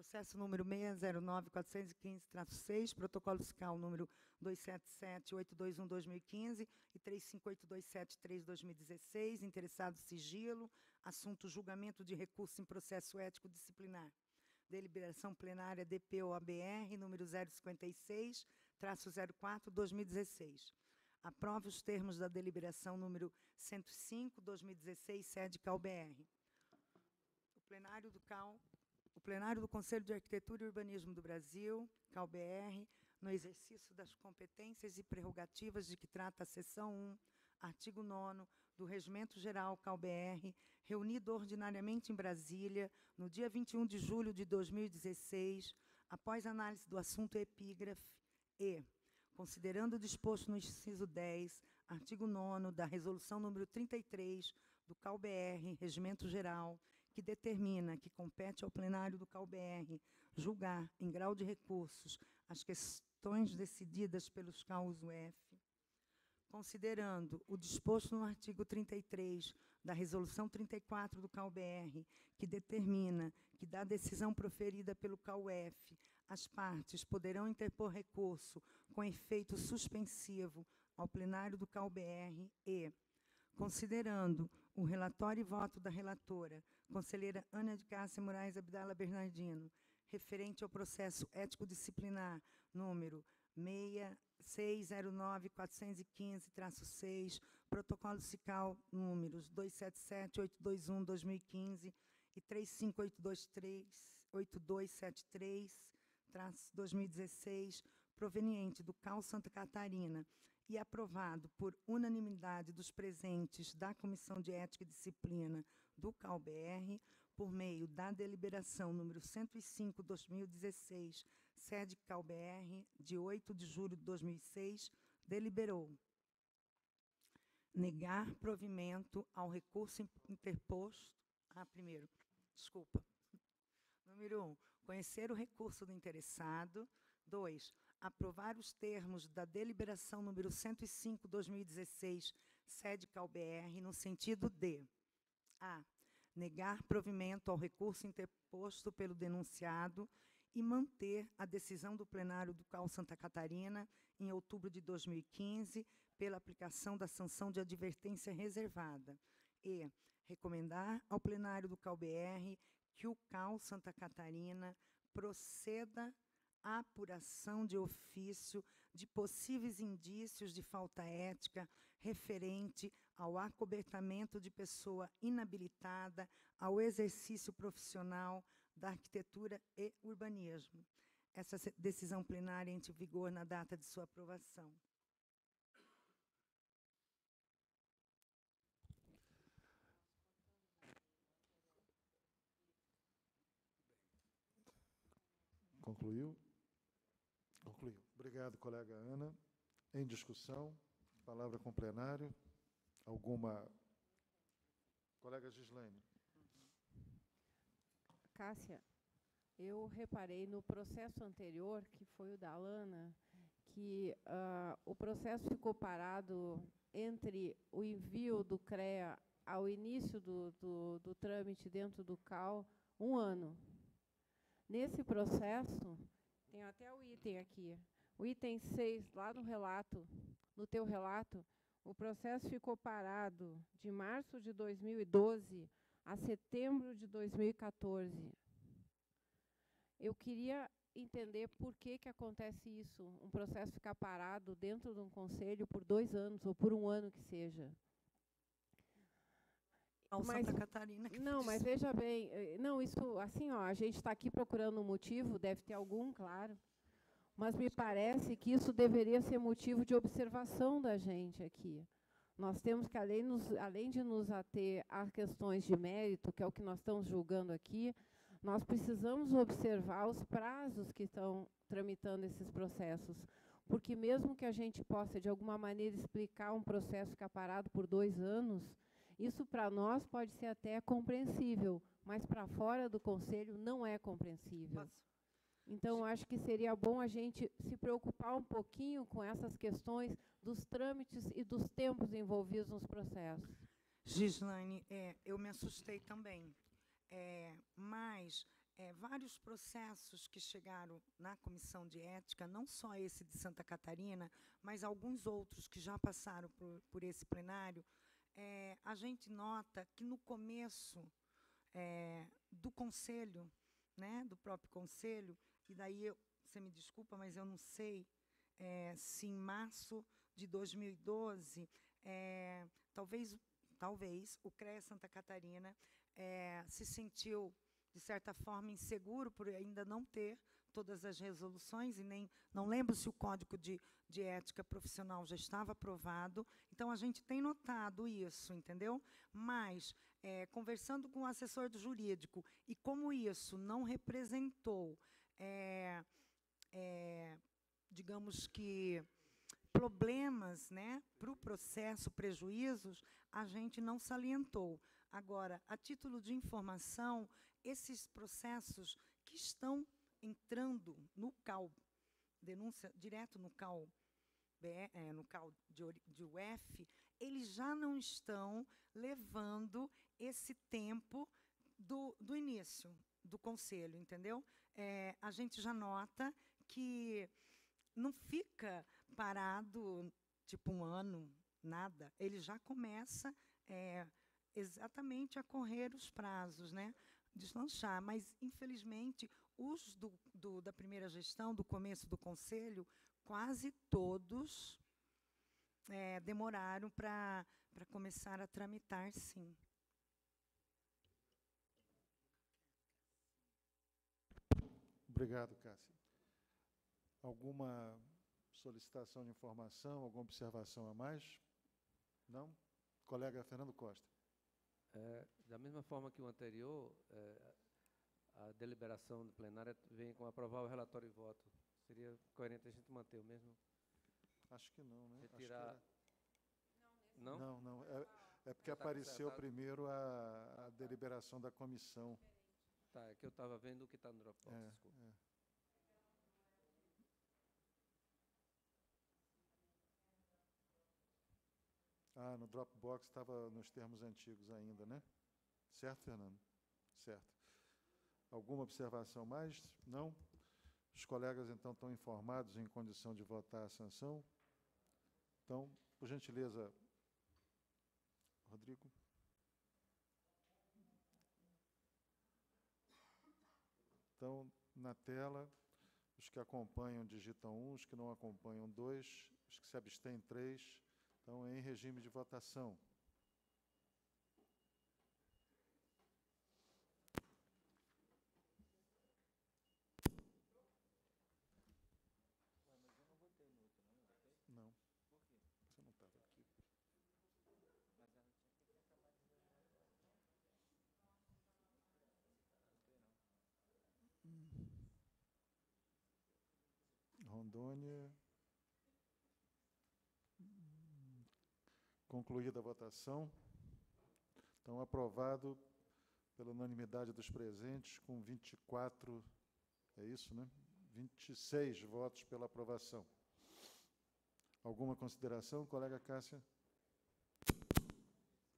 J: Processo número 609-415-6, protocolo fiscal número 277-821-2015 e 358273-2016, interessado sigilo, assunto julgamento de recurso em processo ético disciplinar. Deliberação plenária DPOABR, número 056, traço 04, 2016. Aprove os termos da deliberação número 105, 2016, sede CalBR. O plenário do CAL o plenário do Conselho de Arquitetura e Urbanismo do Brasil, CalBR, no exercício das competências e prerrogativas de que trata a seção 1, artigo 9 do Regimento Geral CalBR, reunido ordinariamente em Brasília, no dia 21 de julho de 2016, após análise do assunto epígrafe e, considerando o disposto no inciso 10, artigo 9 da Resolução número 33 do CalBR, Regimento Geral, que determina que compete ao plenário do CalBR julgar, em grau de recursos, as questões decididas pelos CAUS UF, considerando o disposto no artigo 33 da Resolução 34 do CalBR, que determina que, da decisão proferida pelo CAUF, as partes poderão interpor recurso com efeito suspensivo ao plenário do CalBR e, considerando o relatório e voto da relatora, conselheira Ana de Cássia Moraes Abdala Bernardino, referente ao processo ético-disciplinar número 609-415-6, protocolo CICAL números 277-821-2015 e 35823-8273-2016, proveniente do CAL Santa Catarina, e aprovado por unanimidade dos presentes da Comissão de Ética e Disciplina do CalBR, por meio da deliberação número 105/2016, sede CalBR, de 8 de julho de 2006, deliberou negar provimento ao recurso interposto. Ah, primeiro, desculpa. Número 1, um, conhecer o recurso do interessado. 2, aprovar os termos da deliberação número 105/2016, sede CalBR, no sentido de a negar provimento ao recurso interposto pelo denunciado e manter a decisão do plenário do CAL Santa Catarina em outubro de 2015 pela aplicação da sanção de advertência reservada. E recomendar ao plenário do CalBR que o CAL Santa Catarina proceda à apuração de ofício de possíveis indícios de falta ética referente ao acobertamento de pessoa inabilitada ao exercício profissional da arquitetura e urbanismo. Essa decisão plenária entra em vigor na data de sua aprovação.
A: Concluiu? Concluiu. Obrigado, colega Ana. Em discussão, palavra com o plenário. Alguma. Colega Gislaine.
D: Cássia, eu reparei no processo anterior, que foi o da Alana, que uh, o processo ficou parado entre o envio do CREA ao início do, do, do trâmite dentro do CAL um ano. Nesse processo, tem até o item aqui, o item 6, lá no relato, no teu relato, o processo ficou parado de março de 2012 a setembro de 2014. Eu queria entender por que, que acontece isso, um processo ficar parado dentro de um conselho por dois anos, ou por um ano que seja.
J: Ao mas, Catarina. Que
D: não, mas veja bem, eh, não, isso, assim, ó, a gente está aqui procurando um motivo, deve ter algum, claro, mas me parece que isso deveria ser motivo de observação da gente aqui. Nós temos que, além, nos, além de nos ater a questões de mérito, que é o que nós estamos julgando aqui, nós precisamos observar os prazos que estão tramitando esses processos. Porque, mesmo que a gente possa, de alguma maneira, explicar um processo que é parado por dois anos, isso para nós pode ser até compreensível, mas para fora do Conselho não é compreensível. Então, acho que seria bom a gente se preocupar um pouquinho com essas questões dos trâmites e dos tempos envolvidos nos processos.
J: Gislaine, é, eu me assustei também. É, mas é, vários processos que chegaram na comissão de ética, não só esse de Santa Catarina, mas alguns outros que já passaram por, por esse plenário, é, a gente nota que no começo é, do conselho, né, do próprio conselho, e daí eu, você me desculpa, mas eu não sei é, se em março de 2012, é, talvez, talvez o CREA Santa Catarina é, se sentiu de certa forma, inseguro por ainda não ter todas as resoluções e nem não lembro se o código de, de ética profissional já estava aprovado. Então a gente tem notado isso, entendeu? Mas é, conversando com o assessor do jurídico e como isso não representou, é, é, digamos que problemas, né, para o processo, prejuízos, a gente não salientou. Agora, a título de informação, esses processos que estão entrando no CAL, denúncia direto no CAL, é, no CAL de, de UF, eles já não estão levando esse tempo do, do início do conselho, entendeu? É, a gente já nota que não fica parado tipo um ano, nada. Ele já começa é, exatamente a correr os prazos, né? deslanchar, mas, infelizmente, os do, do, da primeira gestão, do começo do conselho, quase todos é, demoraram para começar a tramitar, sim.
A: Obrigado, Cássia. Alguma solicitação de informação, alguma observação a mais? Não? Colega Fernando Costa.
E: É, da mesma forma que o anterior, é, a deliberação plenária vem com aprovar o relatório e voto. Seria coerente a gente manter o mesmo?
A: Acho que não, né?
E: Retirar.
A: Não? Não, não. É, é porque tá apareceu primeiro a, a, deliberação da comissão.
E: Tá, é que eu estava vendo o que está no Dropbox,
A: é,
E: desculpa. É.
A: Ah, no Dropbox estava nos termos antigos ainda, né? Certo, Fernando? Certo. Alguma observação mais? Não? Os colegas, então, estão informados em condição de votar a sanção? Então, por gentileza, Rodrigo. Então, na tela, os que acompanham digitam 1, um, os que não acompanham 2, os que se abstêm 3, então, em regime de votação. Não. Você não estava aqui. Rondônia. Concluída a votação. Então, aprovado pela unanimidade dos presentes, com 24, é isso, né? 26 votos pela aprovação. Alguma consideração, colega Cássia?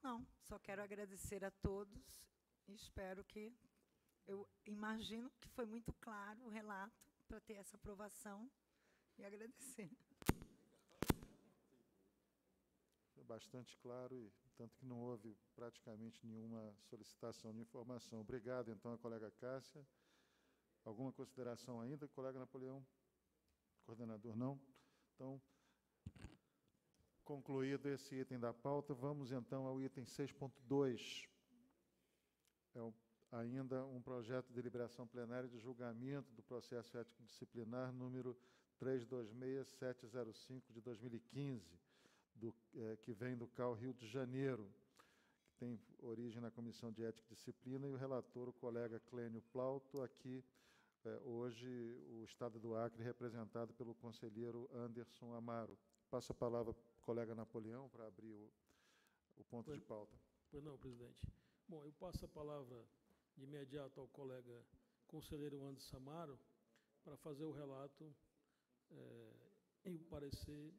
J: Não, só quero agradecer a todos e espero que. Eu imagino que foi muito claro o relato para ter essa aprovação e agradecer.
A: bastante claro e tanto que não houve praticamente nenhuma solicitação de informação. Obrigado, então, a colega Cássia. Alguma consideração ainda, colega Napoleão? Coordenador, não? Então, concluído esse item da pauta, vamos então ao item 6.2. É ainda um projeto de deliberação plenária de julgamento do processo ético disciplinar número 326705 de 2015 do, é, que vem do CAL Rio de Janeiro, que tem origem na Comissão de Ética e Disciplina, e o relator, o colega Clênio Plauto, aqui é, hoje o Estado do Acre, representado pelo conselheiro Anderson Amaro. Passo a palavra ao colega Napoleão para abrir o, o ponto
I: pois,
A: de pauta.
I: Pois não, presidente. Bom, eu passo a palavra de imediato ao colega conselheiro Anderson Amaro, para fazer o relato é, em o parecer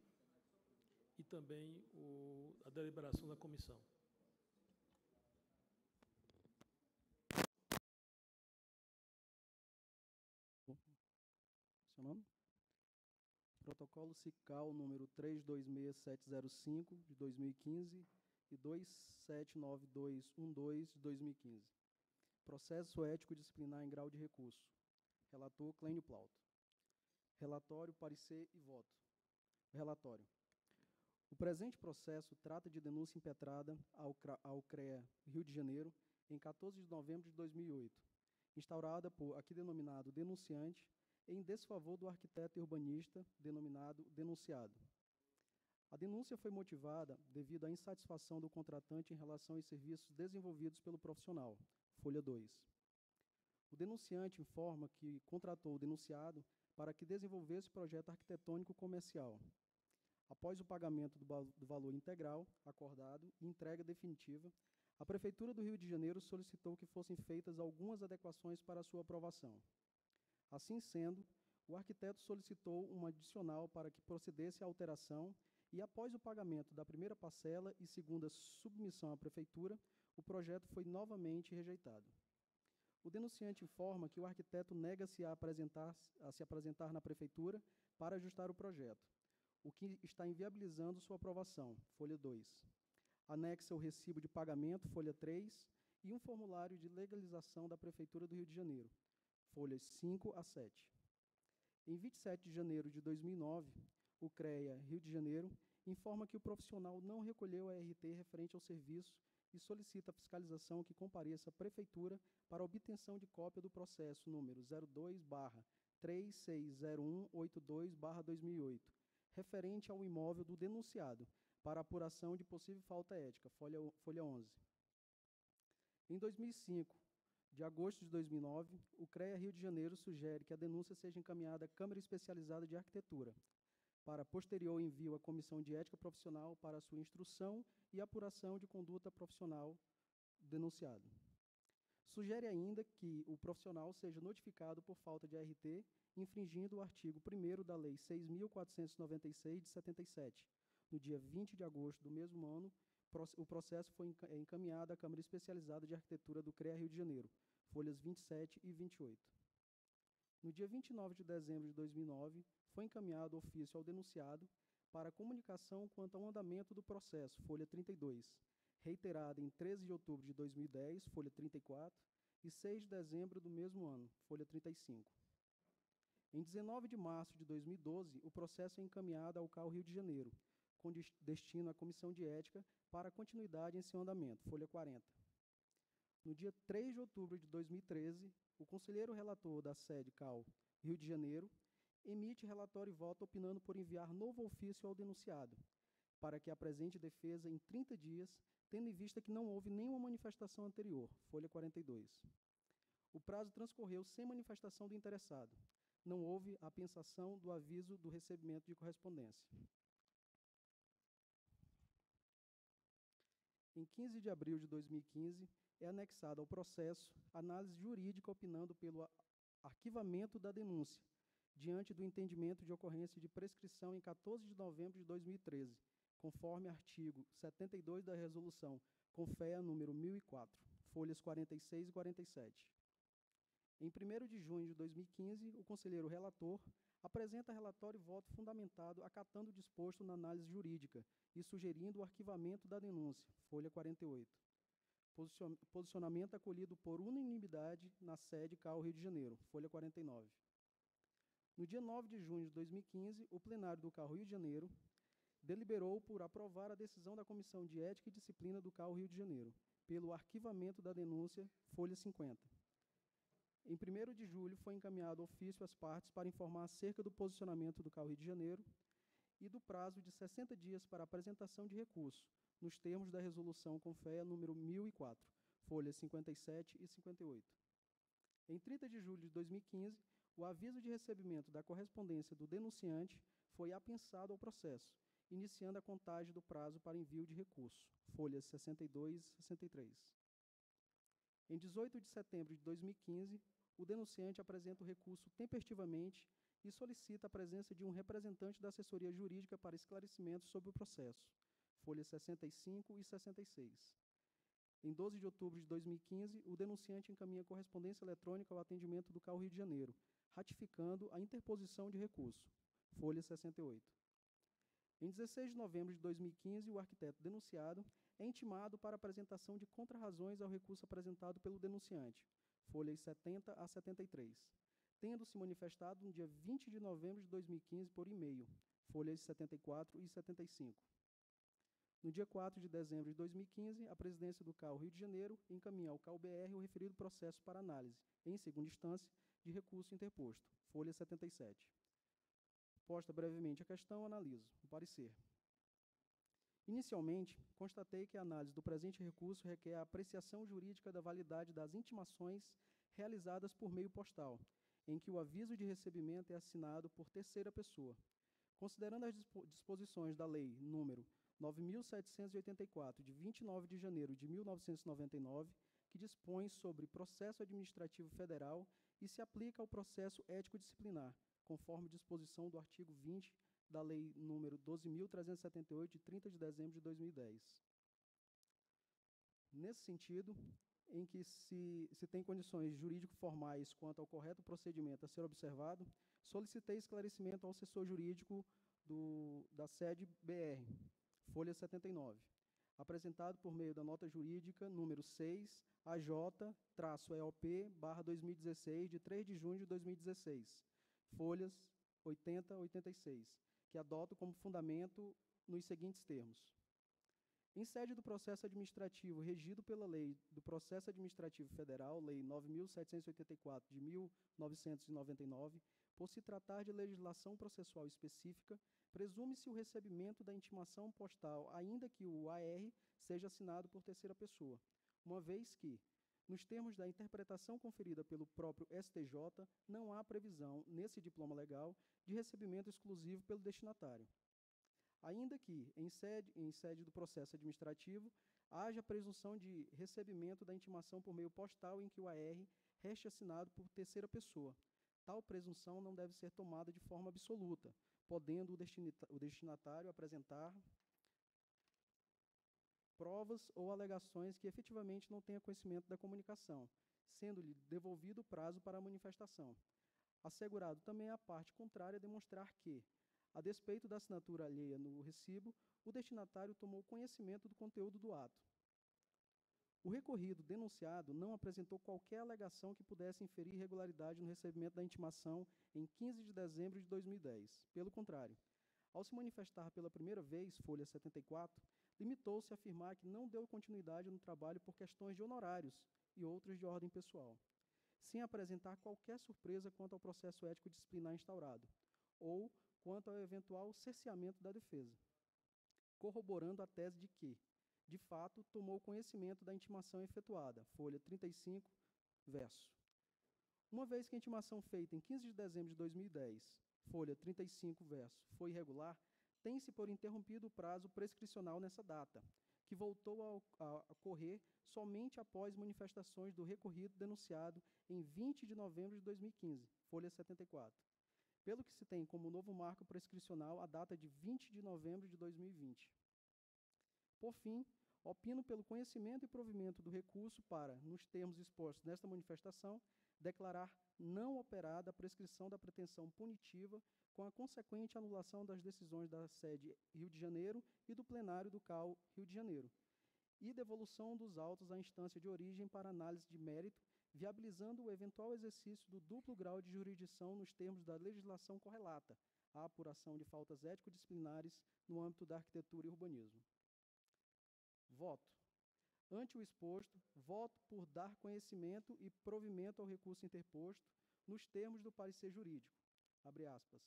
I: e também o, a deliberação da comissão.
K: Seu nome? Protocolo CICAL número 326705 de 2015 e 279212 de 2015. Processo ético disciplinar em grau de recurso. Relator Clênio Plauto. Relatório, parecer e voto. Relatório. O presente processo trata de denúncia impetrada ao, ao CREA Rio de Janeiro em 14 de novembro de 2008, instaurada por aqui denominado denunciante em desfavor do arquiteto urbanista denominado denunciado. A denúncia foi motivada devido à insatisfação do contratante em relação aos serviços desenvolvidos pelo profissional, folha 2. O denunciante informa que contratou o denunciado para que desenvolvesse projeto arquitetônico comercial, Após o pagamento do, valor integral acordado e entrega definitiva, a Prefeitura do Rio de Janeiro solicitou que fossem feitas algumas adequações para sua aprovação. Assim sendo, o arquiteto solicitou uma adicional para que procedesse a alteração e, após o pagamento da primeira parcela e segunda submissão à Prefeitura, o projeto foi novamente rejeitado. O denunciante informa que o arquiteto nega-se a, apresentar, a se apresentar na Prefeitura para ajustar o projeto, o que está inviabilizando sua aprovação, folha 2. Anexa o recibo de pagamento, folha 3, e um formulário de legalização da Prefeitura do Rio de Janeiro, folhas 5 a 7. Em 27 de janeiro de 2009, o CREA Rio de Janeiro informa que o profissional não recolheu a RT referente ao serviço e solicita a fiscalização que compareça à Prefeitura para obtenção de cópia do processo número 02-360182-2008, referente ao imóvel do denunciado, para apuração de possível falta ética, folha, folha 11. Em 2005, de agosto de 2009, o CREA Rio de Janeiro sugere que a denúncia seja encaminhada à Câmara Especializada de Arquitetura, para posterior envio à Comissão de Ética Profissional para sua instrução e apuração de conduta profissional denunciado. Sugere ainda que o profissional seja notificado por falta de RT infringindo o artigo 1 da Lei 6.496 de 77. No dia 20 de agosto do mesmo ano, o processo foi é encaminhado à Câmara Especializada de Arquitetura do CREA Rio de Janeiro, folhas 27 e 28. No dia 29 de dezembro de 2009, foi encaminhado ofício ao denunciado para comunicação quanto ao andamento do processo, folha 32, reiterada em 13 de outubro de 2010, folha 34, e 6 de dezembro do mesmo ano, folha 35. Em 19 de março de 2012, o processo é encaminhado ao CAU Rio de Janeiro, com destino à Comissão de Ética para continuidade em seu andamento, folha 40. No dia 3 de outubro de 2013, o conselheiro relator da sede CAU Rio de Janeiro emite relatório e voto opinando por enviar novo ofício ao denunciado, para que apresente defesa em 30 dias, tendo em vista que não houve nenhuma manifestação anterior, folha 42. O prazo transcorreu sem manifestação do interessado, não houve a pensação do aviso do recebimento de correspondência. Em 15 de abril de 2015, é anexada ao processo análise jurídica opinando pelo arquivamento da denúncia, diante do entendimento de ocorrência de prescrição em 14 de novembro de 2013, conforme artigo 72 da Resolução CONFEA número 1004, folhas 46 e 47. Em 1 de junho de 2015, o conselheiro relator apresenta relatório e voto fundamentado acatando o disposto na análise jurídica e sugerindo o arquivamento da denúncia, folha 48. Posicionamento acolhido por unanimidade na sede CAU Rio de Janeiro, folha 49. No dia 9 de junho de 2015, o plenário do CAU Rio de Janeiro deliberou por aprovar a decisão da Comissão de Ética e Disciplina do CAU Rio de Janeiro, pelo arquivamento da denúncia, folha 50 em 1 de julho, foi encaminhado ofício às partes para informar acerca do posicionamento do CAU Rio de Janeiro e do prazo de 60 dias para apresentação de recurso, nos termos da Resolução CONFEA número 1004, folhas 57 e 58. Em 30 de julho de 2015, o aviso de recebimento da correspondência do denunciante foi apensado ao processo, iniciando a contagem do prazo para envio de recurso, folhas 62 e 63. Em 18 de setembro de 2015, o denunciante apresenta o recurso tempestivamente e solicita a presença de um representante da assessoria jurídica para esclarecimentos sobre o processo, folhas 65 e 66. Em 12 de outubro de 2015, o denunciante encaminha correspondência eletrônica ao atendimento do CAU Rio de Janeiro, ratificando a interposição de recurso, folha 68. Em 16 de novembro de 2015, o arquiteto denunciado é intimado para apresentação de contrarrazões ao recurso apresentado pelo denunciante, folhas 70 a 73, tendo se manifestado no dia 20 de novembro de 2015 por e-mail, folhas 74 e 75. No dia 4 de dezembro de 2015, a presidência do CAU Rio de Janeiro encaminha ao CAU-BR o referido processo para análise, em segunda instância, de recurso interposto, folha 77. Posta brevemente a questão, analiso. O parecer. Inicialmente, constatei que a análise do presente recurso requer a apreciação jurídica da validade das intimações realizadas por meio postal, em que o aviso de recebimento é assinado por terceira pessoa. Considerando as disposições da Lei número 9784, de 29 de janeiro de 1999, que dispõe sobre processo administrativo federal e se aplica ao processo ético disciplinar, conforme disposição do artigo 20 da Lei número 12.378, de 30 de dezembro de 2010. Nesse sentido, em que se, se tem condições jurídico-formais quanto ao correto procedimento a ser observado, solicitei esclarecimento ao assessor jurídico do, da sede BR, folha 79, apresentado por meio da nota jurídica número 6, AJ-EOP, barra 2016, de 3 de junho de 2016, folhas 80 a 86, que adoto como fundamento nos seguintes termos. Em sede do processo administrativo regido pela Lei do Processo Administrativo Federal, Lei 9.784 de 1999, por se tratar de legislação processual específica, presume-se o recebimento da intimação postal, ainda que o AR seja assinado por terceira pessoa, uma vez que, nos termos da interpretação conferida pelo próprio STJ, não há previsão, nesse diploma legal, de recebimento exclusivo pelo destinatário. Ainda que, em sede, em sede do processo administrativo, haja presunção de recebimento da intimação por meio postal em que o AR reste assinado por terceira pessoa. Tal presunção não deve ser tomada de forma absoluta, podendo o destinatário apresentar provas ou alegações que efetivamente não tenha conhecimento da comunicação, sendo-lhe devolvido o prazo para a manifestação. Assegurado também a parte contrária demonstrar que, a despeito da assinatura alheia no recibo, o destinatário tomou conhecimento do conteúdo do ato. O recorrido denunciado não apresentou qualquer alegação que pudesse inferir irregularidade no recebimento da intimação em 15 de dezembro de 2010. Pelo contrário, ao se manifestar pela primeira vez, folha 74, limitou-se a afirmar que não deu continuidade no trabalho por questões de honorários e outras de ordem pessoal, sem apresentar qualquer surpresa quanto ao processo ético disciplinar instaurado, ou quanto ao eventual cerceamento da defesa, corroborando a tese de que, de fato, tomou conhecimento da intimação efetuada, folha 35, verso. Uma vez que a intimação feita em 15 de dezembro de 2010, folha 35, verso, foi irregular, tem-se por interrompido o prazo prescricional nessa data, que voltou a ocorrer somente após manifestações do recorrido denunciado em 20 de novembro de 2015, folha 74, pelo que se tem como novo marco prescricional a data de 20 de novembro de 2020. Por fim, opino pelo conhecimento e provimento do recurso para, nos termos expostos nesta manifestação, declarar não operada a prescrição da pretensão punitiva com a consequente anulação das decisões da sede Rio de Janeiro e do plenário do CAU Rio de Janeiro, e devolução dos autos à instância de origem para análise de mérito, viabilizando o eventual exercício do duplo grau de jurisdição nos termos da legislação correlata, à apuração de faltas ético-disciplinares no âmbito da arquitetura e urbanismo. Voto. Ante o exposto, voto por dar conhecimento e provimento ao recurso interposto nos termos do parecer jurídico. Abre aspas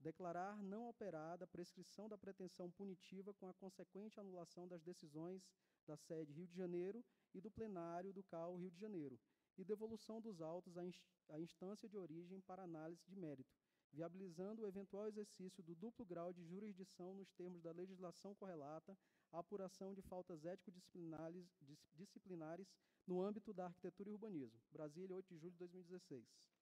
K: declarar não operada a prescrição da pretensão punitiva com a consequente anulação das decisões da sede Rio de Janeiro e do plenário do CAU Rio de Janeiro, e devolução dos autos à instância de origem para análise de mérito, viabilizando o eventual exercício do duplo grau de jurisdição nos termos da legislação correlata à apuração de faltas ético-disciplinares disciplinares no âmbito da arquitetura e urbanismo. Brasília, 8 de julho de 2016.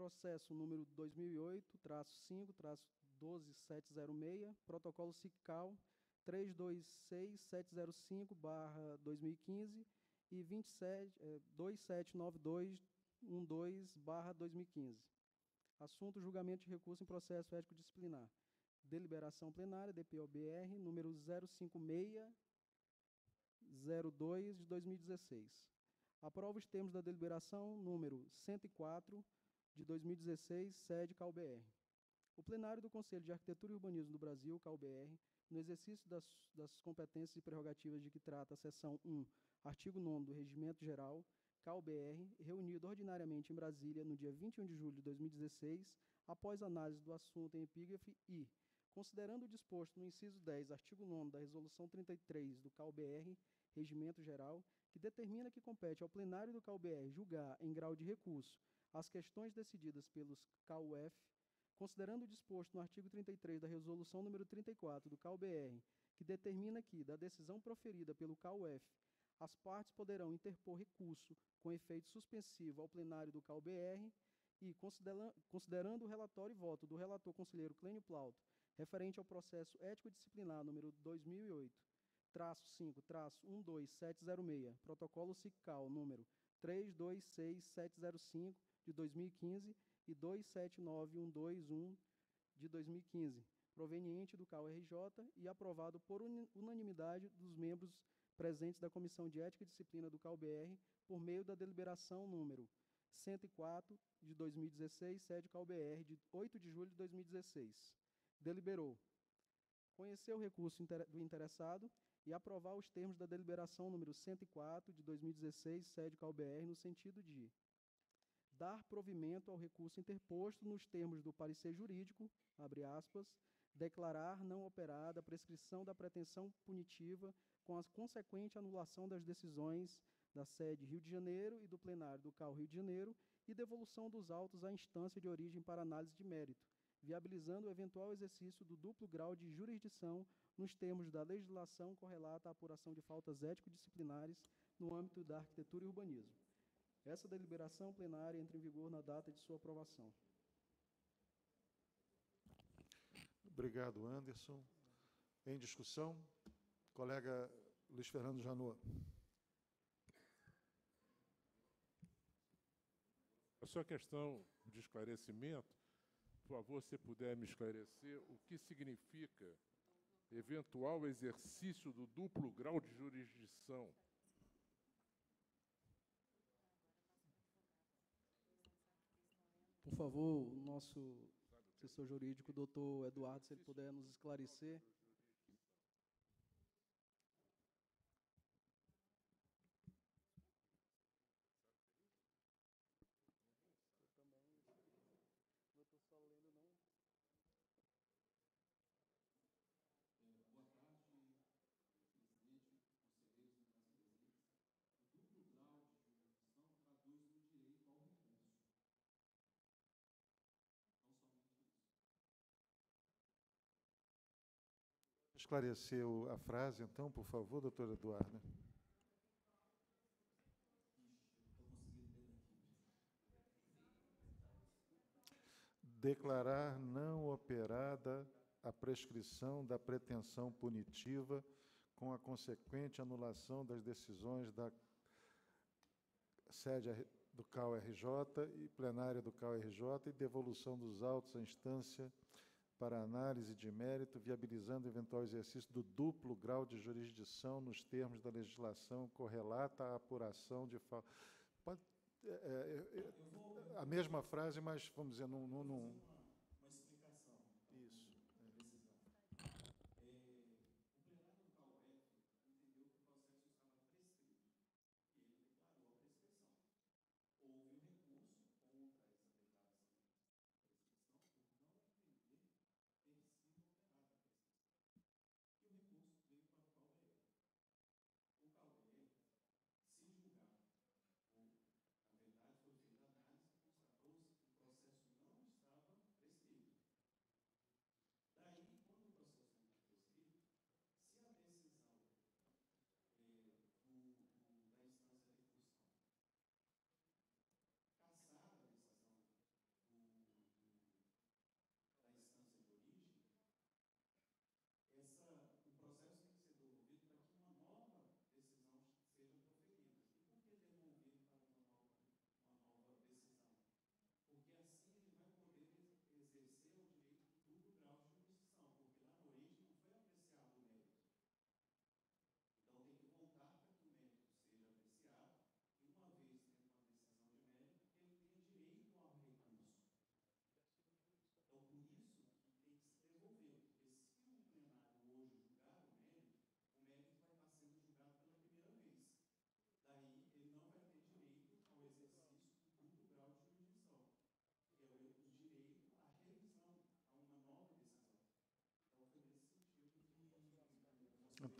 K: Processo número 2008-5-12706, protocolo SICAL 326705-2015 e 27, eh, 279212-2015. Assunto: julgamento de recurso em processo ético disciplinar. Deliberação plenária, DPOBR, número 05602 de 2016. Aprova os termos da deliberação número 104 de 2016, sede CalBR. O plenário do Conselho de Arquitetura e Urbanismo do Brasil, CalBR, no exercício das, das competências e prerrogativas de que trata a seção 1, artigo 9 do Regimento Geral, CalBR, reunido ordinariamente em Brasília no dia 21 de julho de 2016, após análise do assunto em epígrafe e, considerando o disposto no inciso 10, artigo 9 da Resolução 33 do CalBR, Regimento Geral, que determina que compete ao plenário do CalBR julgar em grau de recurso as questões decididas pelos CAUF, considerando o disposto no artigo 33 da Resolução número 34 do CAUBR, que determina que, da decisão proferida pelo CAUF, as partes poderão interpor recurso com efeito suspensivo ao plenário do CAUBR e, considerando o relatório e voto do relator conselheiro Clênio Plauto, referente ao processo ético-disciplinar número 2008, traço 5, traço 12706, protocolo SICAL número 326705, de 2015 e 279121 de 2015, proveniente do CAU-RJ e aprovado por unanimidade dos membros presentes da Comissão de Ética e Disciplina do CAU-BR por meio da deliberação número 104 de 2016, sede CAU-BR, de 8 de julho de 2016. Deliberou conhecer o recurso do interessado e aprovar os termos da deliberação número 104 de 2016, sede CAU-BR, no sentido de dar provimento ao recurso interposto nos termos do parecer jurídico, abre aspas, declarar não operada a prescrição da pretensão punitiva com a consequente anulação das decisões da sede Rio de Janeiro e do plenário do CAU Rio de Janeiro e devolução dos autos à instância de origem para análise de mérito, viabilizando o eventual exercício do duplo grau de jurisdição nos termos da legislação correlata à apuração de faltas ético-disciplinares no âmbito da arquitetura e urbanismo. Essa deliberação plenária entra em vigor na data de sua aprovação.
A: Obrigado, Anderson. Em discussão, colega Luiz Fernando Janot.
L: A sua questão de esclarecimento, por favor, se puder me esclarecer o que significa eventual exercício do duplo grau de jurisdição
K: Por favor, o nosso assessor jurídico, doutor Eduardo, se ele puder nos esclarecer.
A: Esclarecer a frase, então, por favor, doutor Eduardo. Declarar não operada a prescrição da pretensão punitiva com a consequente anulação das decisões da sede do CAU-RJ e plenária do CAU-RJ e devolução dos autos à instância para análise de mérito, viabilizando eventual exercício do duplo grau de jurisdição nos termos da legislação correlata à apuração de falta. É, é, é, a mesma frase, mas, vamos dizer, num, num,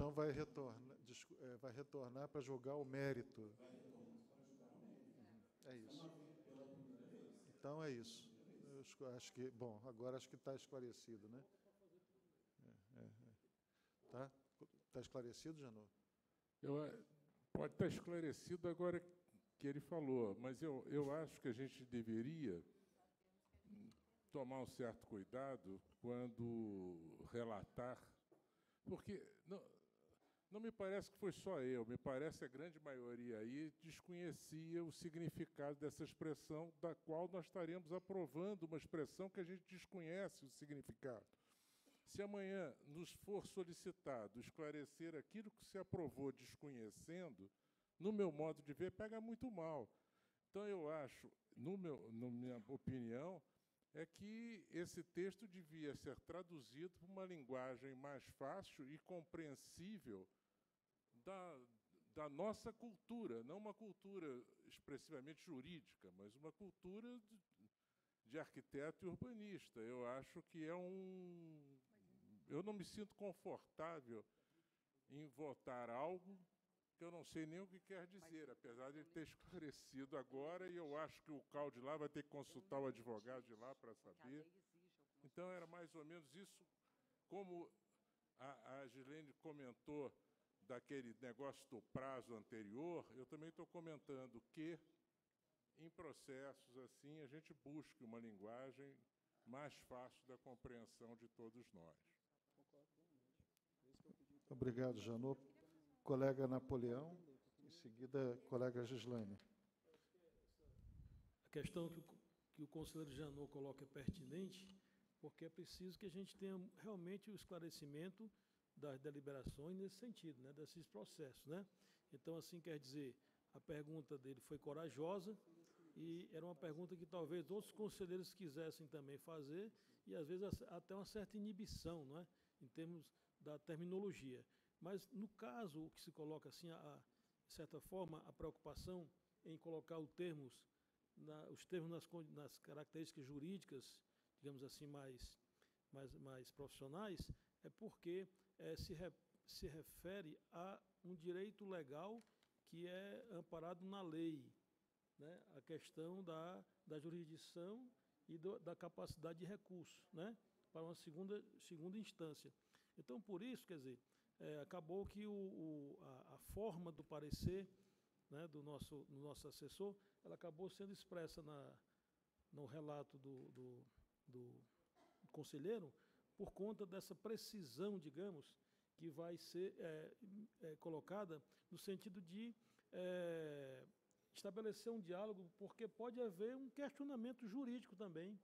A: Então vai retornar, é, vai retornar para julgar o mérito. É isso. Então é isso. Eu acho que, bom, agora acho que está esclarecido, né? É, é, é. Tá? Está esclarecido, Janô?
L: Eu, é, pode estar tá esclarecido agora que ele falou, mas eu, eu acho que a gente deveria tomar um certo cuidado quando relatar, porque não, não me parece que foi só eu, me parece a grande maioria aí desconhecia o significado dessa expressão, da qual nós estaremos aprovando uma expressão que a gente desconhece o significado. Se amanhã nos for solicitado esclarecer aquilo que se aprovou desconhecendo, no meu modo de ver, pega muito mal. Então, eu acho, no meu, na minha opinião, é que esse texto devia ser traduzido para uma linguagem mais fácil e compreensível da, da nossa cultura, não uma cultura expressivamente jurídica, mas uma cultura de, de arquiteto e urbanista. Eu acho que é um. Eu não me sinto confortável em votar algo que eu não sei nem o que quer dizer, apesar de ele ter esclarecido agora, e eu acho que o CAL de lá vai ter que consultar o advogado de lá para saber. Então, era mais ou menos isso. Como a, a Gilene comentou daquele negócio do prazo anterior, eu também estou comentando que, em processos assim, a gente busque uma linguagem mais fácil da compreensão de todos nós.
A: Obrigado, Janot colega Napoleão, em seguida, colega Gislaine.
I: A questão que o, que o conselheiro Janot coloca é pertinente, porque é preciso que a gente tenha realmente o esclarecimento das deliberações nesse sentido, né, desses processos. Né? Então, assim, quer dizer, a pergunta dele foi corajosa e era uma pergunta que talvez outros conselheiros quisessem também fazer e, às vezes, até uma certa inibição, não é? em termos da terminologia. Mas, no caso, o que se coloca assim, a, de certa forma, a preocupação em colocar os termos, na, os termos nas, nas, características jurídicas, digamos assim, mais, mais, mais profissionais, é porque é, se, re, se refere a um direito legal que é amparado na lei, né? a questão da, da jurisdição e do, da capacidade de recurso, né? para uma segunda, segunda instância. Então, por isso, quer dizer, é, acabou que o, o a, a, forma do parecer né, do nosso, do nosso assessor, ela acabou sendo expressa na, no relato do, do, do conselheiro por conta dessa precisão, digamos, que vai ser é, é, colocada no sentido de é, estabelecer um diálogo, porque pode haver um questionamento jurídico também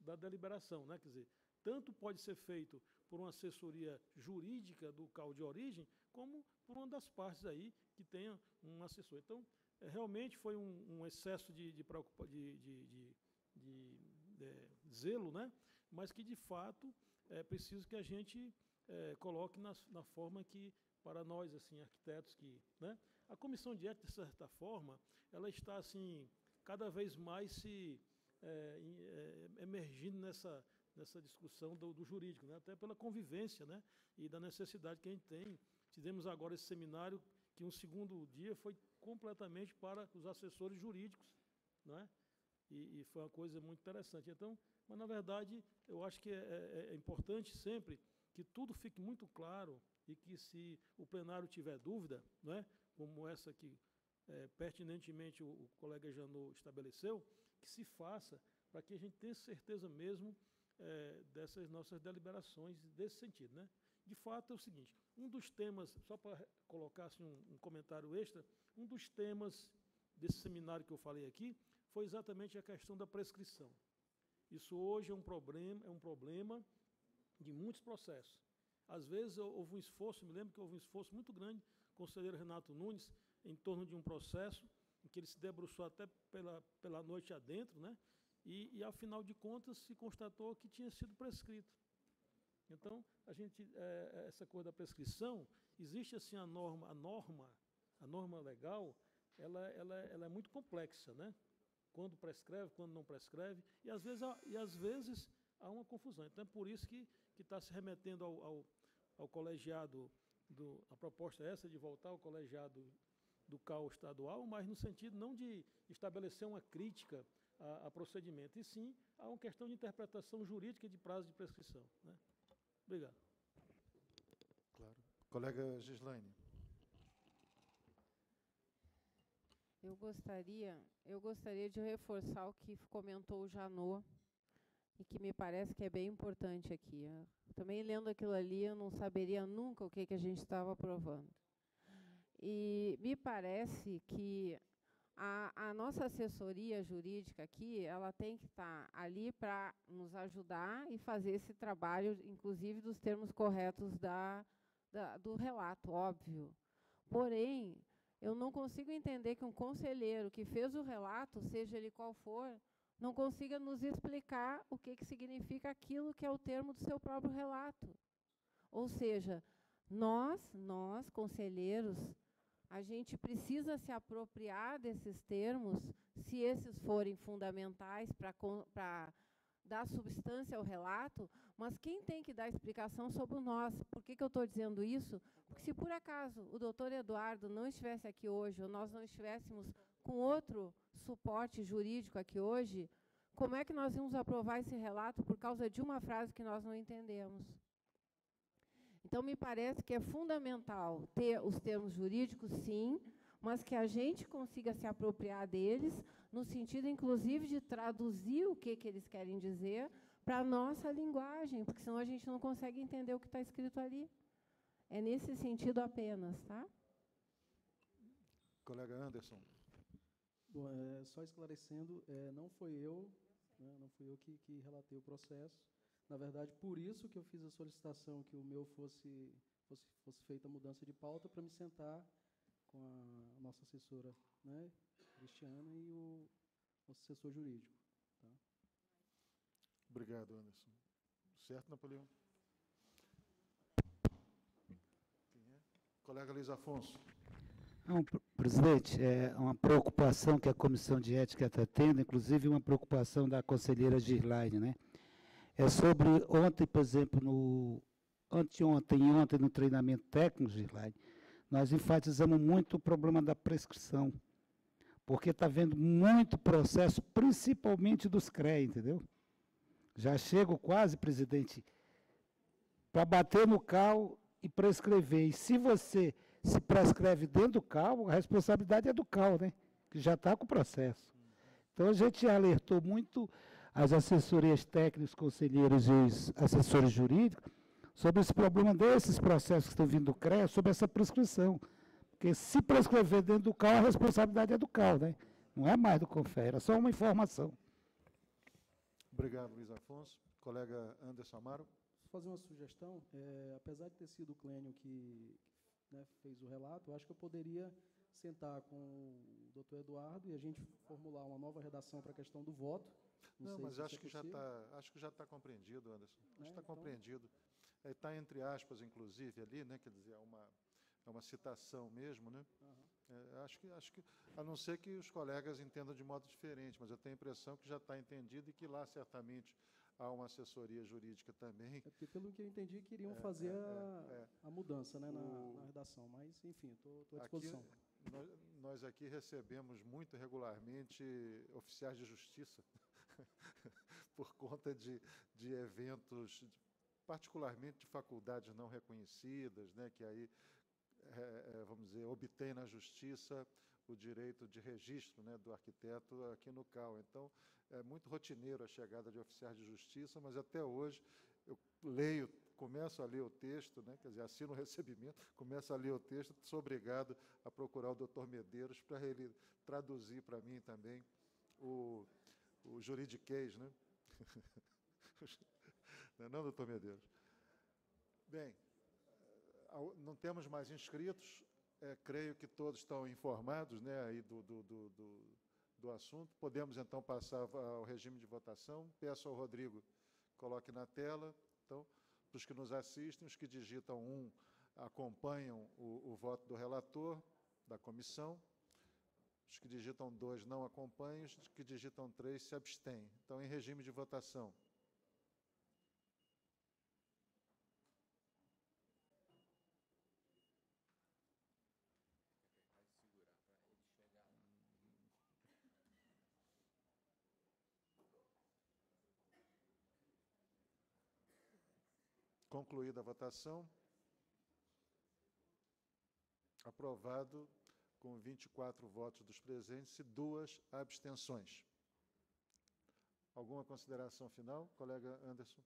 I: da deliberação, né? Quer dizer, tanto pode ser feito por uma assessoria jurídica do CAL de origem, como por uma das partes aí que tenha um assessor. Então, é, realmente foi um, um excesso de, de, de, de, de é, zelo, né? mas que, de fato, é preciso que a gente é, coloque na, na, forma que, para nós, assim, arquitetos, que... Né? A comissão de ética, de certa forma, ela está, assim, cada vez mais se é, é emergindo nessa nessa discussão do, do jurídico, né? até pela convivência né? e da necessidade que a gente tem. Fizemos agora esse seminário, que um segundo dia foi completamente para os assessores jurídicos, né? e, e foi uma coisa muito interessante. Então, mas, na verdade, eu acho que é, é, é importante sempre que tudo fique muito claro e que, se o plenário tiver dúvida, né? como essa que é, pertinentemente o, o colega Janot estabeleceu, que se faça para que a gente tenha certeza mesmo é, dessas nossas deliberações desse sentido. Né? De fato, é o seguinte, um dos temas, só para colocar assim, um, um comentário extra, um dos temas desse seminário que eu falei aqui foi exatamente a questão da prescrição. Isso hoje é um problema, é um problema de muitos processos. Às vezes houve um esforço, me lembro que houve um esforço muito grande, o conselheiro Renato Nunes, em torno de um processo em que ele se debruçou até pela, pela noite adentro, né? e, e, afinal de contas, se constatou que tinha sido prescrito. Então, a gente, é, é, essa coisa da prescrição, existe assim a norma, a norma, a norma legal, ela, ela, ela é muito complexa, né? Quando prescreve, quando não prescreve, e às vezes, há, e às vezes há uma confusão. Então, é por isso que está se remetendo ao, ao, ao colegiado do, a proposta é essa de voltar ao colegiado do CAL estadual, mas no sentido não de estabelecer uma crítica a, a procedimento, e sim a uma questão de interpretação jurídica de prazo de prescrição. Né? Obrigado.
A: Claro. Colega Gislaine.
D: Eu gostaria, eu gostaria de reforçar o que comentou o Janot, e que me parece que é bem importante aqui. também lendo aquilo ali, eu não saberia nunca o que, que a gente estava aprovando. E me parece que a, a, nossa assessoria jurídica aqui, ela tem que estar ali para nos ajudar e fazer esse trabalho, inclusive dos termos corretos da, da, do relato, óbvio. Porém, eu não consigo entender que um conselheiro que fez o relato, seja ele qual for, não consiga nos explicar o que, que significa aquilo que é o termo do seu próprio relato. Ou seja, nós, nós, conselheiros, a gente precisa se apropriar desses termos, se esses forem fundamentais para dar substância ao relato, mas quem tem que dar explicação sobre nós? Por que, que eu estou dizendo isso? Se por acaso o doutor Eduardo não estivesse aqui hoje, ou nós não estivéssemos com outro suporte jurídico aqui hoje, como é que nós íamos aprovar esse relato por causa de uma frase que nós não entendemos? Então, me parece que é fundamental ter os termos jurídicos, sim, mas que a gente consiga se apropriar deles, no sentido, inclusive, de traduzir o que, que eles querem dizer para a nossa linguagem, porque senão a gente não consegue entender o que está escrito ali. É nesse sentido apenas, tá?
A: Colega Anderson.
K: Bom, é, só esclarecendo, é, não foi eu, né, não fui eu que, que relatei o processo. Na verdade, por isso que eu fiz a solicitação que o meu fosse, fosse, fosse feita a mudança de pauta para me sentar com a nossa assessora, né, Cristiana, e o nosso assessor jurídico. Tá?
A: Obrigado, Anderson. Certo, Napoleão? Colega Luiz Afonso.
M: Não, presidente, é uma preocupação que a Comissão de Ética está tendo, inclusive uma preocupação da conselheira Girlaine, né? É sobre ontem, por exemplo, no anteontem e ontem no treinamento técnico, Girlaine, nós enfatizamos muito o problema da prescrição, porque está havendo muito processo, principalmente dos CREA, entendeu? Já chego quase, presidente, para bater no cal e prescrever. E se você se prescreve dentro do CAL, a responsabilidade é do CAL, né? que já está com o processo. Então, a gente alertou muito as assessorias técnicas, conselheiros e os assessores jurídicos sobre esse problema desses processos que estão vindo do CREA, sobre essa prescrição. Porque se prescrever dentro do CAL, a responsabilidade é do CAL, né? não é mais do CONFER, é só uma informação.
A: Obrigado, Luiz Afonso. Colega Anderson Amaro
K: fazer uma sugestão. É, apesar de ter sido o Clênio que né, fez o relato, eu acho que eu poderia sentar com o doutor Eduardo e a gente formular uma nova redação para a questão do voto.
A: Não, Não mas acho, é que já tá, acho que já está compreendido, Anderson. Acho que está é, então... compreendido. Está entre aspas, inclusive, ali, né? Quer dizer, é uma, é uma citação mesmo, né? Uhum. É, acho, que, acho que, a não ser que os colegas entendam de modo diferente, mas eu tenho a impressão que já está entendido e que lá certamente há uma assessoria jurídica também. É
K: porque, pelo que eu entendi, queriam é, fazer é, a, é, a, mudança né, na, o, na, redação, mas, enfim, estou à disposição.
A: Aqui, nós, nós, aqui recebemos muito regularmente oficiais de justiça [laughs] por conta de, de eventos, particularmente de faculdades não reconhecidas, né, que aí, é, é, vamos dizer, obtém na justiça o direito de registro né, do arquiteto aqui no CAL. Então, é muito rotineiro a chegada de oficiais de justiça, mas até hoje eu leio, começo a ler o texto, né, quer dizer, assino o recebimento, [laughs] começo a ler o texto, sou obrigado a procurar o doutor Medeiros para ele traduzir para mim também o, o juridiquês, né? [laughs] não, é não, doutor Medeiros? Bem, não temos mais inscritos, é, creio que todos estão informados né, aí do, do, do, do assunto. Podemos, então, passar ao regime de votação. Peço ao Rodrigo coloque na tela. Então, para os que nos assistem, os que digitam um acompanham o, o voto do relator, da comissão. Os que digitam dois não acompanham, os que digitam três se abstêm. Então, em regime de votação. Concluída a votação. Aprovado com 24 votos dos presentes e duas abstenções. Alguma consideração final, colega Anderson?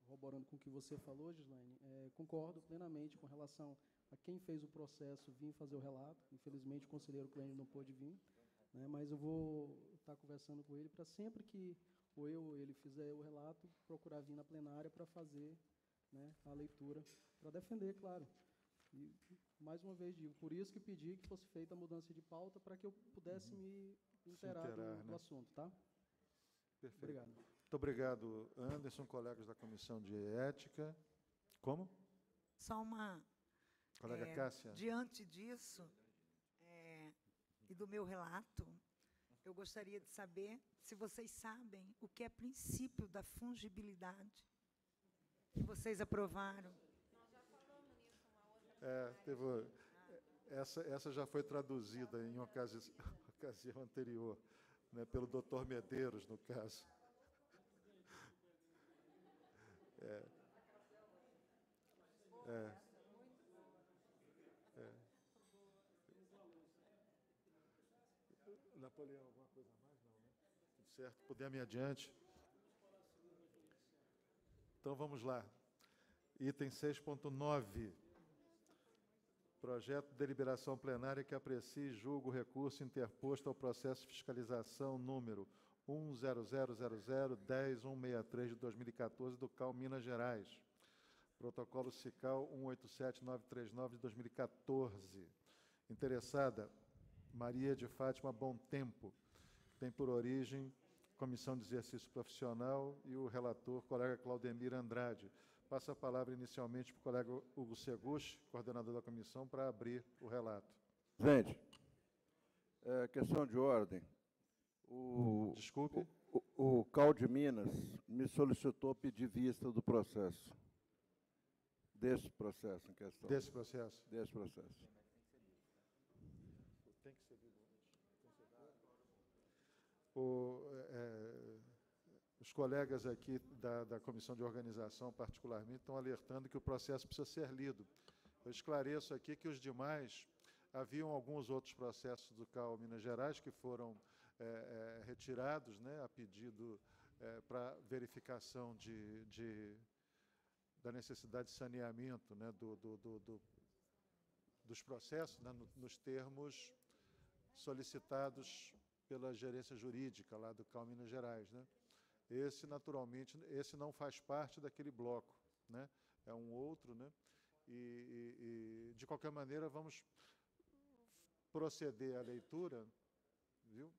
K: Corroborando com o que você falou, Gislaine, é, concordo plenamente com relação a quem fez o processo vir fazer o relato. Infelizmente, o conselheiro Clênio não pôde vir, né, mas eu vou estar conversando com ele para sempre que ou eu ou ele fizer o relato, procurar vir na plenária para fazer né, a leitura, para defender, claro. E, mais uma vez digo, por isso que pedi que fosse feita a mudança de pauta, para que eu pudesse uhum. me inteirar, do, né? do, assunto, tá?
A: Perfeito. Obrigado. Muito obrigado, Anderson, colegas da Comissão de Ética. Como?
J: Só uma...
A: Colega é, Cássia.
J: Diante disso, é, e do meu relato, eu gostaria de saber se vocês sabem o que é princípio da fungibilidade que vocês aprovaram.
A: É, teve, essa, essa já foi traduzida em ocasi [laughs] ocasião anterior, né, pelo doutor Medeiros, no caso. É. É. É. Napoleão, alguma coisa mais? Não, né? Tudo certo, podemos ir adiante. Então vamos lá. Item 6.9. Projeto de deliberação plenária que aprecie e julga o recurso interposto ao processo de fiscalização número 10000-10163 de 2014 do CAL Minas Gerais. Protocolo CICAL 187939 de 2014. Interessada, Maria de Fátima Bom Tempo, que tem por origem Comissão de Exercício Profissional, e o relator, colega Claudemir Andrade. Passo a palavra inicialmente para o colega Hugo Seguch, coordenador da comissão, para abrir o relato.
H: Presidente, é, questão de ordem. O,
A: Desculpe.
H: O, o, o CAL de Minas me solicitou pedir vista do processo. Desse processo em questão.
A: Desse processo?
H: Desse processo.
A: O, é, os colegas aqui da, da comissão de organização, particularmente, estão alertando que o processo precisa ser lido. Eu esclareço aqui que os demais, haviam alguns outros processos do CAL Minas Gerais que foram é, é, retirados né, a pedido é, para verificação de, de, da necessidade de saneamento né, do, do, do, dos processos né, no, nos termos solicitados pela gerência jurídica lá do CAL Minas Gerais. Né? Esse, naturalmente, esse não faz parte daquele bloco, né? é um outro. Né? E, e, e, de qualquer maneira, vamos proceder à leitura, viu?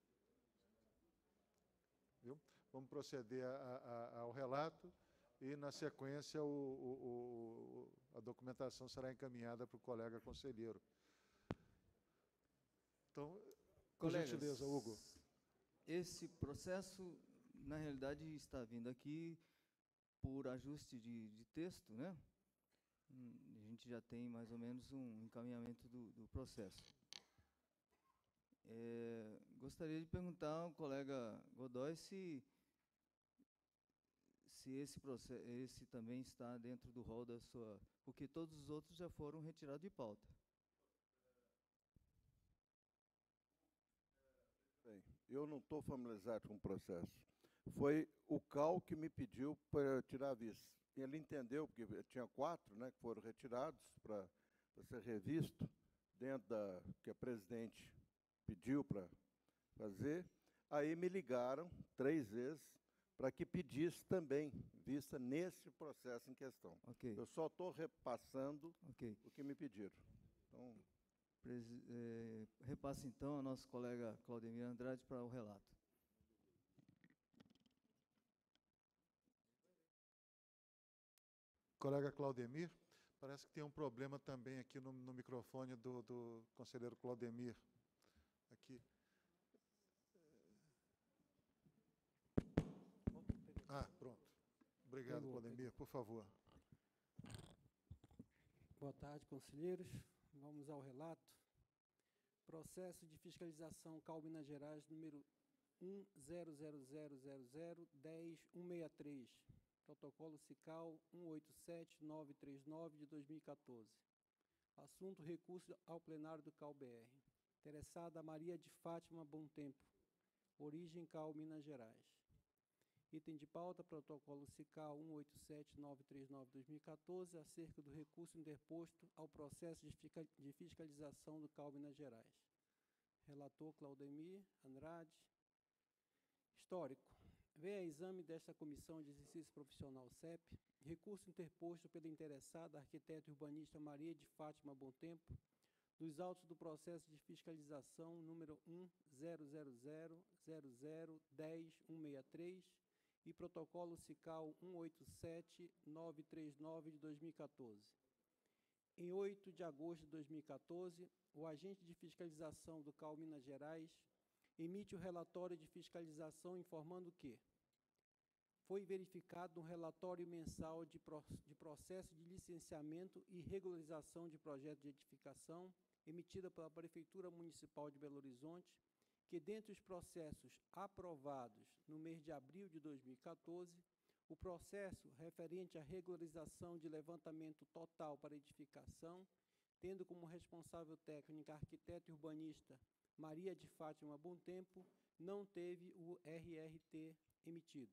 A: viu? Vamos proceder a, a, ao relato e, na sequência, o, o, o, a documentação será encaminhada para o colega conselheiro. Então, por Colegas, gentileza, Hugo.
G: Esse processo, na realidade, está vindo aqui por ajuste de, de texto, né? Hum, a gente já tem mais ou menos um encaminhamento do, do processo. É, gostaria de perguntar ao colega Godoy se, se esse, esse também está dentro do rol da sua... Porque todos os outros já foram retirados de pauta.
H: Eu não estou familiarizado com o processo. Foi o CAL que me pediu para tirar a vista. Ele entendeu, porque tinha quatro né, que foram retirados para ser revisto, dentro da que a presidente pediu para fazer. Aí me ligaram três vezes para que pedisse também vista nesse processo em questão.
G: Okay.
H: Eu só estou repassando
G: okay.
H: o que me pediram. Então,
G: é, repasse então ao nosso colega Claudemir Andrade para o relato.
A: Colega Claudemir, parece que tem um problema também aqui no, no microfone do, do conselheiro Claudemir. Aqui. Ah, pronto. Obrigado, Claudemir. Por favor.
N: Boa tarde, conselheiros. Vamos ao relato. Processo de fiscalização CAL Minas Gerais número 100000010-163, protocolo CICAL 187939 de 2014. Assunto recurso ao plenário do CAL-BR. Interessada Maria de Fátima Bom Tempo, origem CAL Minas Gerais. Item de pauta, protocolo CICAL 187939-2014, acerca do recurso interposto ao processo de fiscalização do CAL Minas Gerais. Relator Claudemir Andrade. Histórico. Vem a exame desta Comissão de Exercício Profissional CEP, recurso interposto pela interessada arquiteta urbanista Maria de Fátima Bom Tempo, nos autos do processo de fiscalização número 100000010-163 e protocolo CICAL 187939 de 2014. Em 8 de agosto de 2014, o agente de fiscalização do CAL Minas Gerais emite o relatório de fiscalização informando que foi verificado um relatório mensal de, pro, de processo de licenciamento e regularização de projeto de edificação emitida pela Prefeitura Municipal de Belo Horizonte, que dentre os processos aprovados no mês de abril de 2014, o processo referente à regularização de levantamento total para edificação, tendo como responsável técnica a arquiteta e urbanista Maria de Fátima Tempo, não teve o RRT emitido.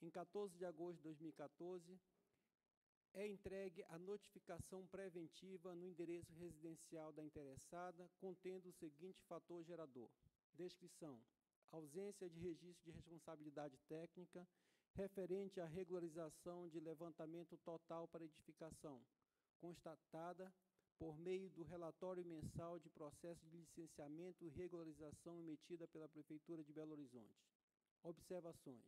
N: Em 14 de agosto de 2014, é entregue a notificação preventiva no endereço residencial da interessada, contendo o seguinte fator gerador: descrição, ausência de registro de responsabilidade técnica referente à regularização de levantamento total para edificação, constatada por meio do relatório mensal de processo de licenciamento e regularização emitida pela Prefeitura de Belo Horizonte. Observações.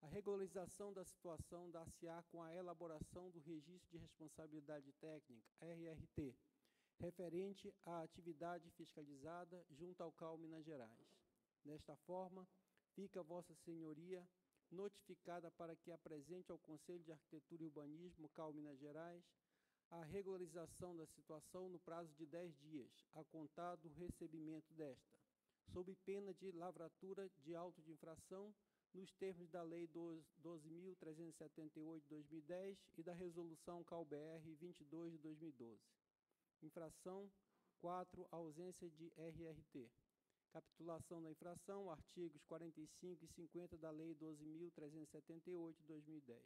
N: A regularização da situação dá-se-á com a elaboração do Registro de Responsabilidade Técnica, RRT, referente à atividade fiscalizada junto ao CAL Minas Gerais. Desta forma, fica Vossa Senhoria notificada para que apresente ao Conselho de Arquitetura e Urbanismo, CAL Minas Gerais, a regularização da situação no prazo de 10 dias, a contar do recebimento desta, sob pena de lavratura de auto de infração nos termos da Lei 12.378 de 2010 e da Resolução CalBR 22 de 2012. Infração 4. Ausência de RRT. Capitulação da infração, artigos 45 e 50 da Lei 12.378 de 2010.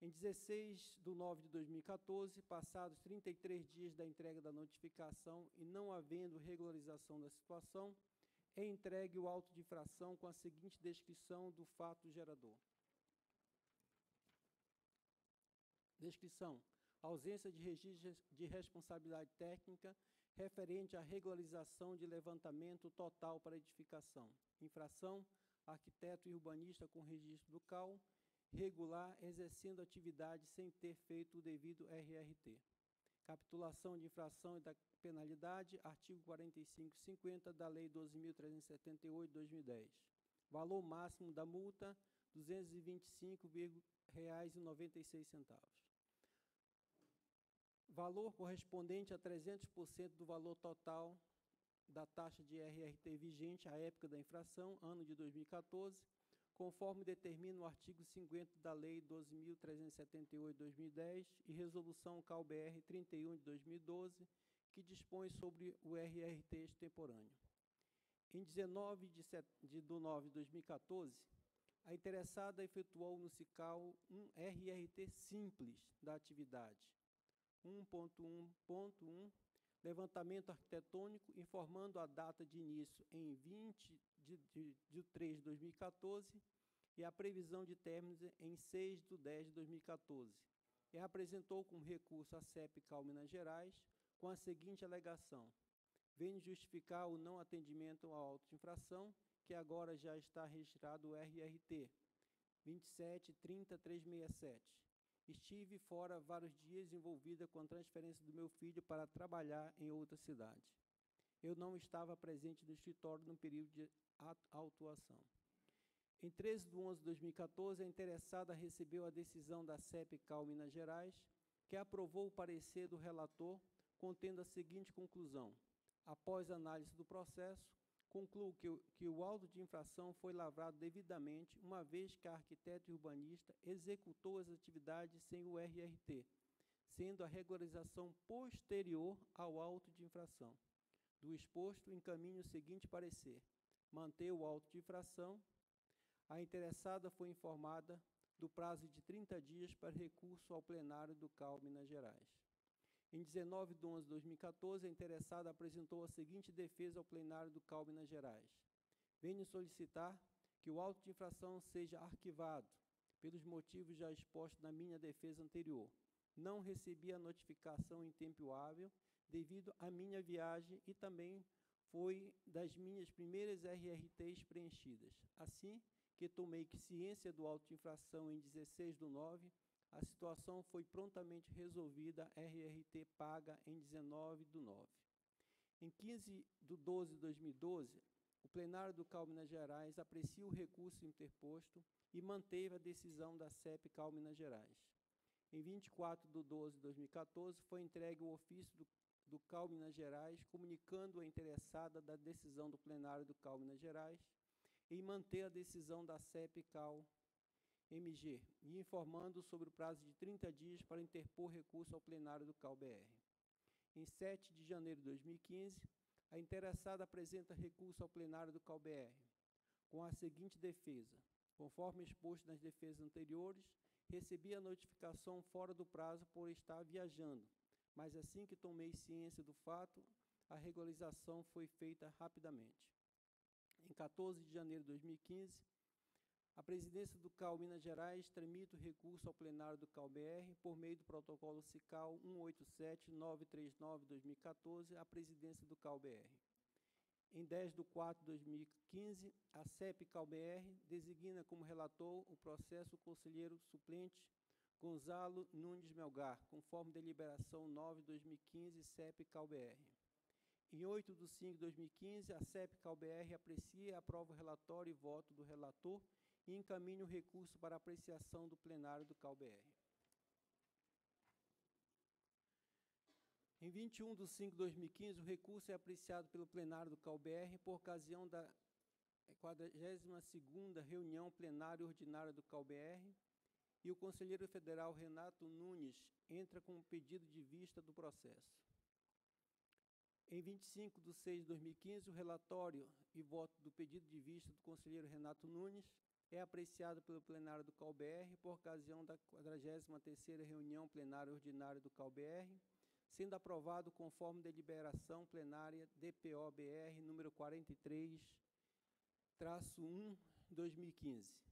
N: Em 16 de 9 de 2014, passados 33 dias da entrega da notificação e não havendo regularização da situação, entregue o auto de infração com a seguinte descrição do fato gerador. Descrição: ausência de registro de responsabilidade técnica referente à regularização de levantamento total para edificação. Infração: arquiteto e urbanista com registro do CAL, regular exercendo atividade sem ter feito o devido RRT. Capitulação de infração e da penalidade, artigo 45 e 50 da Lei 12.378 de 2010. Valor máximo da multa, R$ 225,96. Valor correspondente a 300% do valor total da taxa de RRT vigente à época da infração, ano de 2014, conforme determina o artigo 50 da Lei 12.378 de 2010 e Resolução CalBR 31 de 2012, que dispõe sobre o RRT extemporâneo. Em 19 de, set... de 9 de 2014, a interessada efetuou no CICAL um RRT simples da atividade, 1.1.1, levantamento arquitetônico, informando a data de início em 20 de, de, de 3 de 2014 e a previsão de términos em 6 de 10 de 2014. E apresentou com recurso a CEP CAL Minas Gerais com a seguinte alegação: vem justificar o não atendimento à auto-infração, que agora já está registrado o RRT 2730367. Estive fora vários dias envolvida com a transferência do meu filho para trabalhar em outra cidade. Eu não estava presente no escritório no período de autuação. Em 13 de 11 de 2014, a interessada recebeu a decisão da CEP-CAL Minas Gerais, que aprovou o parecer do relator contendo a seguinte conclusão: após análise do processo, concluo que, que o auto de infração foi lavrado devidamente, uma vez que a arquiteta urbanista executou as atividades sem o RRT, sendo a regularização posterior ao auto de infração. Do exposto, encaminho o seguinte parecer. Manter o auto de infração. A interessada foi informada do prazo de 30 dias para recurso ao plenário do CAL Minas Gerais. Em 19 de 11 de 2014, a interessada apresentou a seguinte defesa ao plenário do CAL Minas Gerais. Venho solicitar que o auto de infração seja arquivado, pelos motivos já expostos na minha defesa anterior. Não recebi a notificação em tempo hábil devido à minha viagem e também foi das minhas primeiras RRTs preenchidas. Assim que tomei ciência do auto de infração em 16 de 9, a situação foi prontamente resolvida, RRT paga em 19 do 9. Em 15 de 12 de 2012, o plenário do CAL Minas Gerais aprecia o recurso interposto e manteve a decisão da CEP CAL Minas Gerais. Em 24 de 12 de 2014, foi entregue o ofício do, do CAL Minas Gerais comunicando a interessada da decisão do plenário do CAL Minas Gerais em manter a decisão da CEP CAL MG, e informando sobre o prazo de 30 dias para interpor recurso ao plenário do CalBR. Em 7 de janeiro de 2015, a interessada apresenta recurso ao plenário do CalBR, com a seguinte defesa. Conforme exposto nas defesas anteriores, recebi a notificação fora do prazo por estar viajando, mas assim que tomei ciência do fato, a regularização foi feita rapidamente. Em 14 de janeiro de 2015, a presidência do CAL Minas Gerais tramita o recurso ao plenário do CAL-BR por meio do protocolo CICAL 187-939-2014, a presidência do CAL-BR. Em 10 de 4 de 2015, a CEP CAL-BR designa como relator o processo conselheiro suplente Gonzalo Nunes Melgar, conforme deliberação 9 de 2015, CEP CAL-BR. Em 8 de 5 de 2015, a CEP CAL-BR aprecia e aprova o relatório e voto do relator e encaminhe o recurso para apreciação do plenário do CalBR. Em 21 de 5 de 2015, o recurso é apreciado pelo plenário do CalBR por ocasião da 42ª reunião plenária ordinária do CalBR e o conselheiro federal Renato Nunes entra com um pedido de vista do processo. Em 25 de 6 de 2015, o relatório e voto do pedido de vista do conselheiro Renato Nunes é apreciado pelo plenário do CalBR por ocasião da 43ª reunião plenária ordinária do CalBR, sendo aprovado conforme deliberação plenária DPO-BR número 43-1 2015.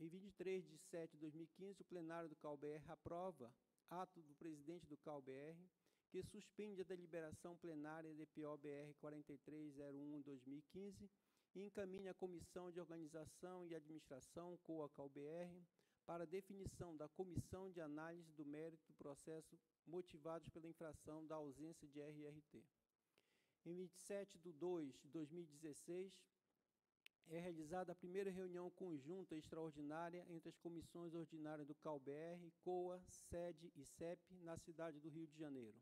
N: Em 23 de 7 de 2015, o plenário do CalBR aprova ato do presidente do CalBR que suspende a deliberação plenária DPO-BR 4301-2015 e encaminha à Comissão de Organização e Administração, COA-CalBR, para definição da comissão de análise do mérito do processo motivados pela infração da ausência de RRT. Em 27 de 2 de 2016, é realizada a primeira reunião conjunta extraordinária entre as comissões ordinárias do CalBR, COA, SED e CEP, na cidade do Rio de Janeiro.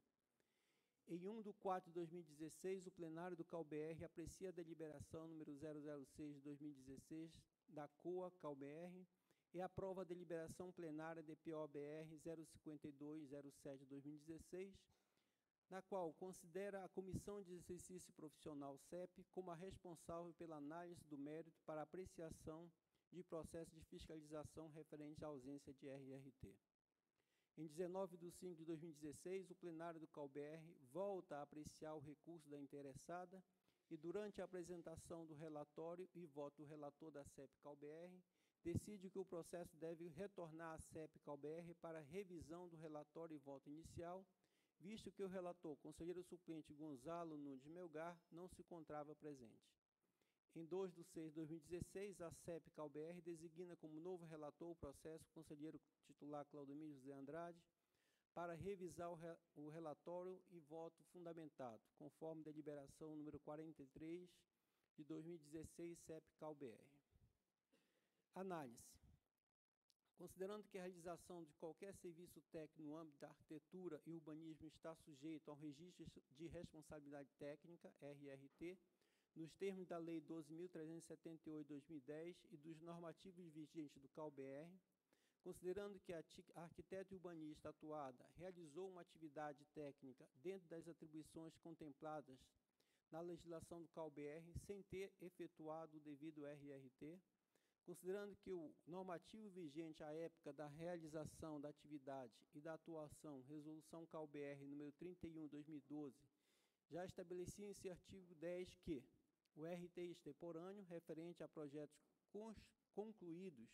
N: Em 1 de 4 de 2016, o plenário do CalBR aprecia a deliberação número 006 de 2016 da COA CalBR e aprova a deliberação plenária DPOBR 05207 de 2016, na qual considera a Comissão de Exercício Profissional CEP como a responsável pela análise do mérito para apreciação de processo de fiscalização referente à ausência de RRT. Em 19 de 5 de 2016, o plenário do CalBR volta a apreciar o recurso da interessada e, durante a apresentação do relatório e voto do relator da CEP-CalBR, decide que o processo deve retornar à CEP-CalBR para revisão do relatório e voto inicial, visto que o relator, conselheiro suplente Gonzalo Nunes Melgar, não se encontrava presente. Em 2 de 6 de 2016, a CEP CalBR designa como novo relator o processo conselheiro titular Claudemir José Andrade para revisar o, re, o relatório e voto fundamentado, conforme deliberação número 43 de 2016, CEP CalBR. Análise. Considerando que a realização de qualquer serviço técnico no âmbito da arquitetura e urbanismo está sujeito ao registro de responsabilidade técnica, RRT, nos termos da Lei 12.378-2010 e dos normativos vigentes do CalBR, considerando que a arquiteta urbanista atuada realizou uma atividade técnica dentro das atribuições contempladas na legislação do CalBR sem ter efetuado o devido RRT, considerando que o normativo vigente à época da realização da atividade e da atuação, Resolução CalBR número 31/2012, já estabelecia em seu artigo 10 que o RT extemporâneo referente a projetos concluídos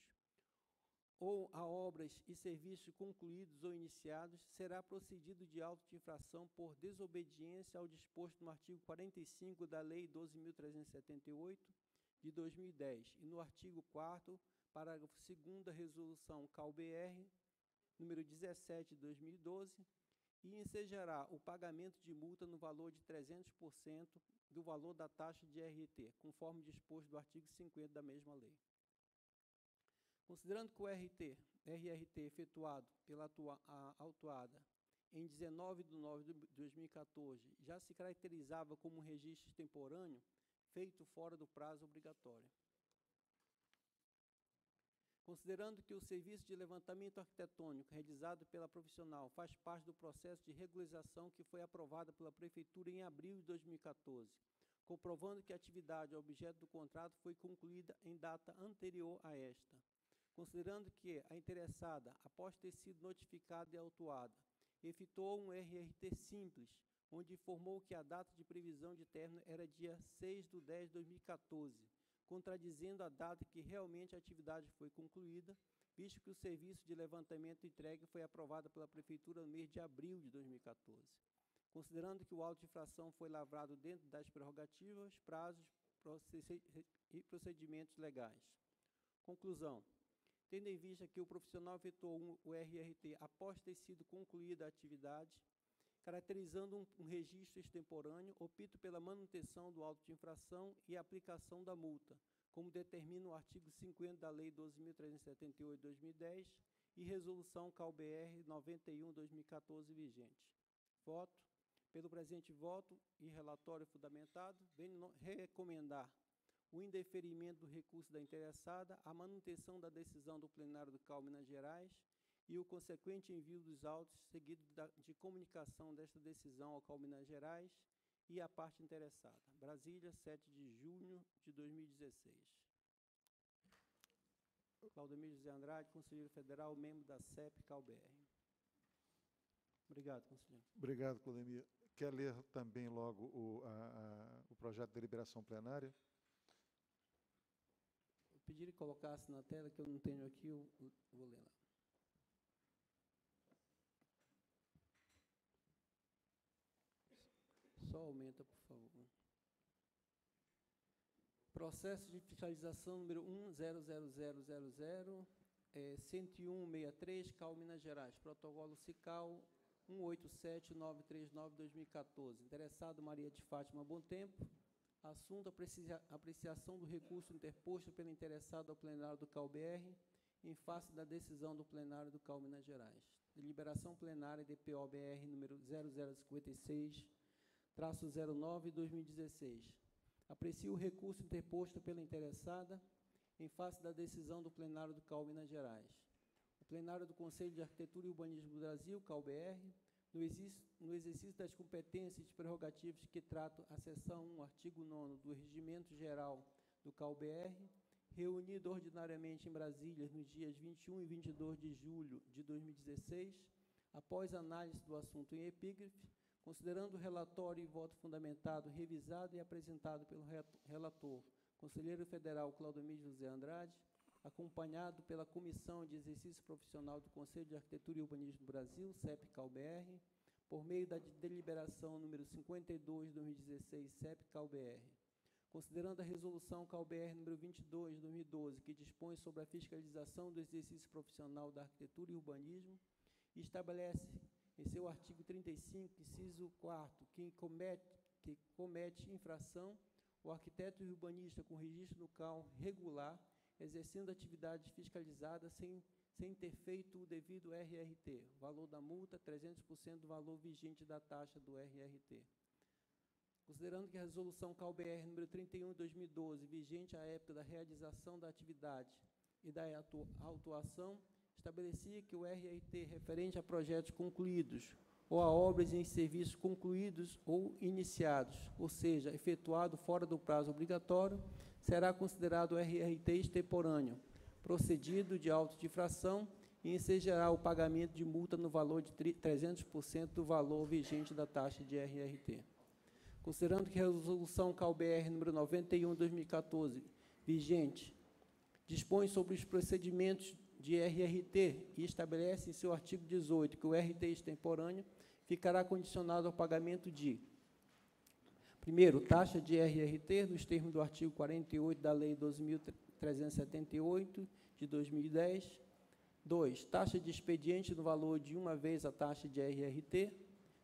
N: ou a obras e serviços concluídos ou iniciados, será procedido de auto de infração por desobediência ao disposto no artigo 45 da Lei 12.378, de 2010, e no artigo 4 parágrafo 2 da Resolução CAL-BR, número 17 de 2012, e ensejará o pagamento de multa no valor de 300% do valor da taxa de RT, conforme disposto do artigo 50 da mesma lei. Considerando que o RT, RRT efetuado pela autuada em 19 de nove de 2014 já se caracterizava como um registro extemporâneo feito fora do prazo obrigatório. Considerando que o serviço de levantamento arquitetônico realizado pela profissional faz parte do processo de regularização que foi aprovada pela Prefeitura em abril de 2014, comprovando que a atividade objeto do contrato foi concluída em data anterior a esta, considerando que a interessada, após ter sido notificada e autuada, efetuou um RRT simples, onde informou que a data de previsão de término era dia 6 de 10 de 2014, contradizendo a data que realmente a atividade foi concluída, visto que o serviço de levantamento entregue foi aprovado pela Prefeitura no mês de abril de 2014. Considerando que o auto de infração foi lavrado dentro das prerrogativas, prazos e procedimentos legais. Conclusão. Tendo em vista que o profissional efetuou o RRT após ter sido concluída a atividade, caracterizando um, um registro extemporâneo, opto pela manutenção do auto de infração e aplicação da multa, como determina o artigo 50 da Lei 12.378-2010 e Resolução CalBR 91-2014 vigente. Voto. Pelo presente voto e relatório fundamentado, venho recomendar o indeferimento do recurso da interessada, a manutenção da decisão do plenário do CAL Minas Gerais e o consequente envio dos autos, seguido de comunicação desta decisão ao CAL Minas Gerais e à parte interessada. Brasília, 7 de junho de 2016. Claudemir José Andrade, conselheiro federal, membro da CEP CalBR. Obrigado, conselheiro.
A: Obrigado, Claudemir. Quer ler também logo o, a, a, o projeto de deliberação plenária?
N: Eu pedi que colocasse na tela, que eu não tenho aqui, eu vou ler lá. Só aumenta, por favor. Processo de fiscalização número 100000, é, 10163, CAL Minas Gerais. Protocolo CICAL 187939-2014. Interessado Maria de Fátima Bom Tempo. Assunto aprecia, apreciação do recurso interposto pelo interessado ao plenário do CalBR em face da decisão do plenário do CAL Minas Gerais. Deliberação plenária DPOBR número 0056 traço 09 2016. Aprecio o recurso interposto pela interessada em face da decisão do plenário do CAL Minas Gerais. O plenário do Conselho de Arquitetura e Urbanismo do Brasil, CAL-BR, no exercício das competências e prerrogativas que tratam a seção 1, artigo 9 do Regimento Geral do CAL-BR, reunido ordinariamente em Brasília nos dias 21 e 22 de julho de 2016, após análise do assunto em epígrafe, Considerando o relatório e voto fundamentado, revisado e apresentado pelo relator, conselheiro federal Claudomir José Andrade, acompanhado pela Comissão de Exercício Profissional do Conselho de Arquitetura e Urbanismo do Brasil, CEP-CalBR, por meio da deliberação número 52 de 2016, CEP-CalBR. Considerando a resolução CalBR número 22 de 2012, que dispõe sobre a fiscalização do exercício profissional da arquitetura e urbanismo, e estabelece em seu artigo 35, inciso 4, quem comete, que comete infração, o arquiteto e urbanista com registro no CAL regular, exercendo atividade fiscalizada sem, sem ter feito o devido RRT, valor da multa 300% do valor vigente da taxa do RRT. Considerando que a resolução CalBR número 31 de 2012, vigente à época da realização da atividade e da autuação, estabelecia que o RRT referente a projetos concluídos ou a obras em serviços concluídos ou iniciados, ou seja, efetuado fora do prazo obrigatório, será considerado RRT extemporâneo, procedido de auto de infração e ensejará o pagamento de multa no valor de 300% do valor vigente da taxa de RRT. Considerando que a resolução CalBR número 91 2014, vigente, dispõe sobre os procedimentos de RRT e estabelece em seu artigo 18 que o RT extemporâneo ficará condicionado ao pagamento de Primeiro, taxa de RRT, nos termos do artigo 48 da Lei 12.378, de 2010. 2. Taxa de expediente no valor de uma vez a taxa de RRT.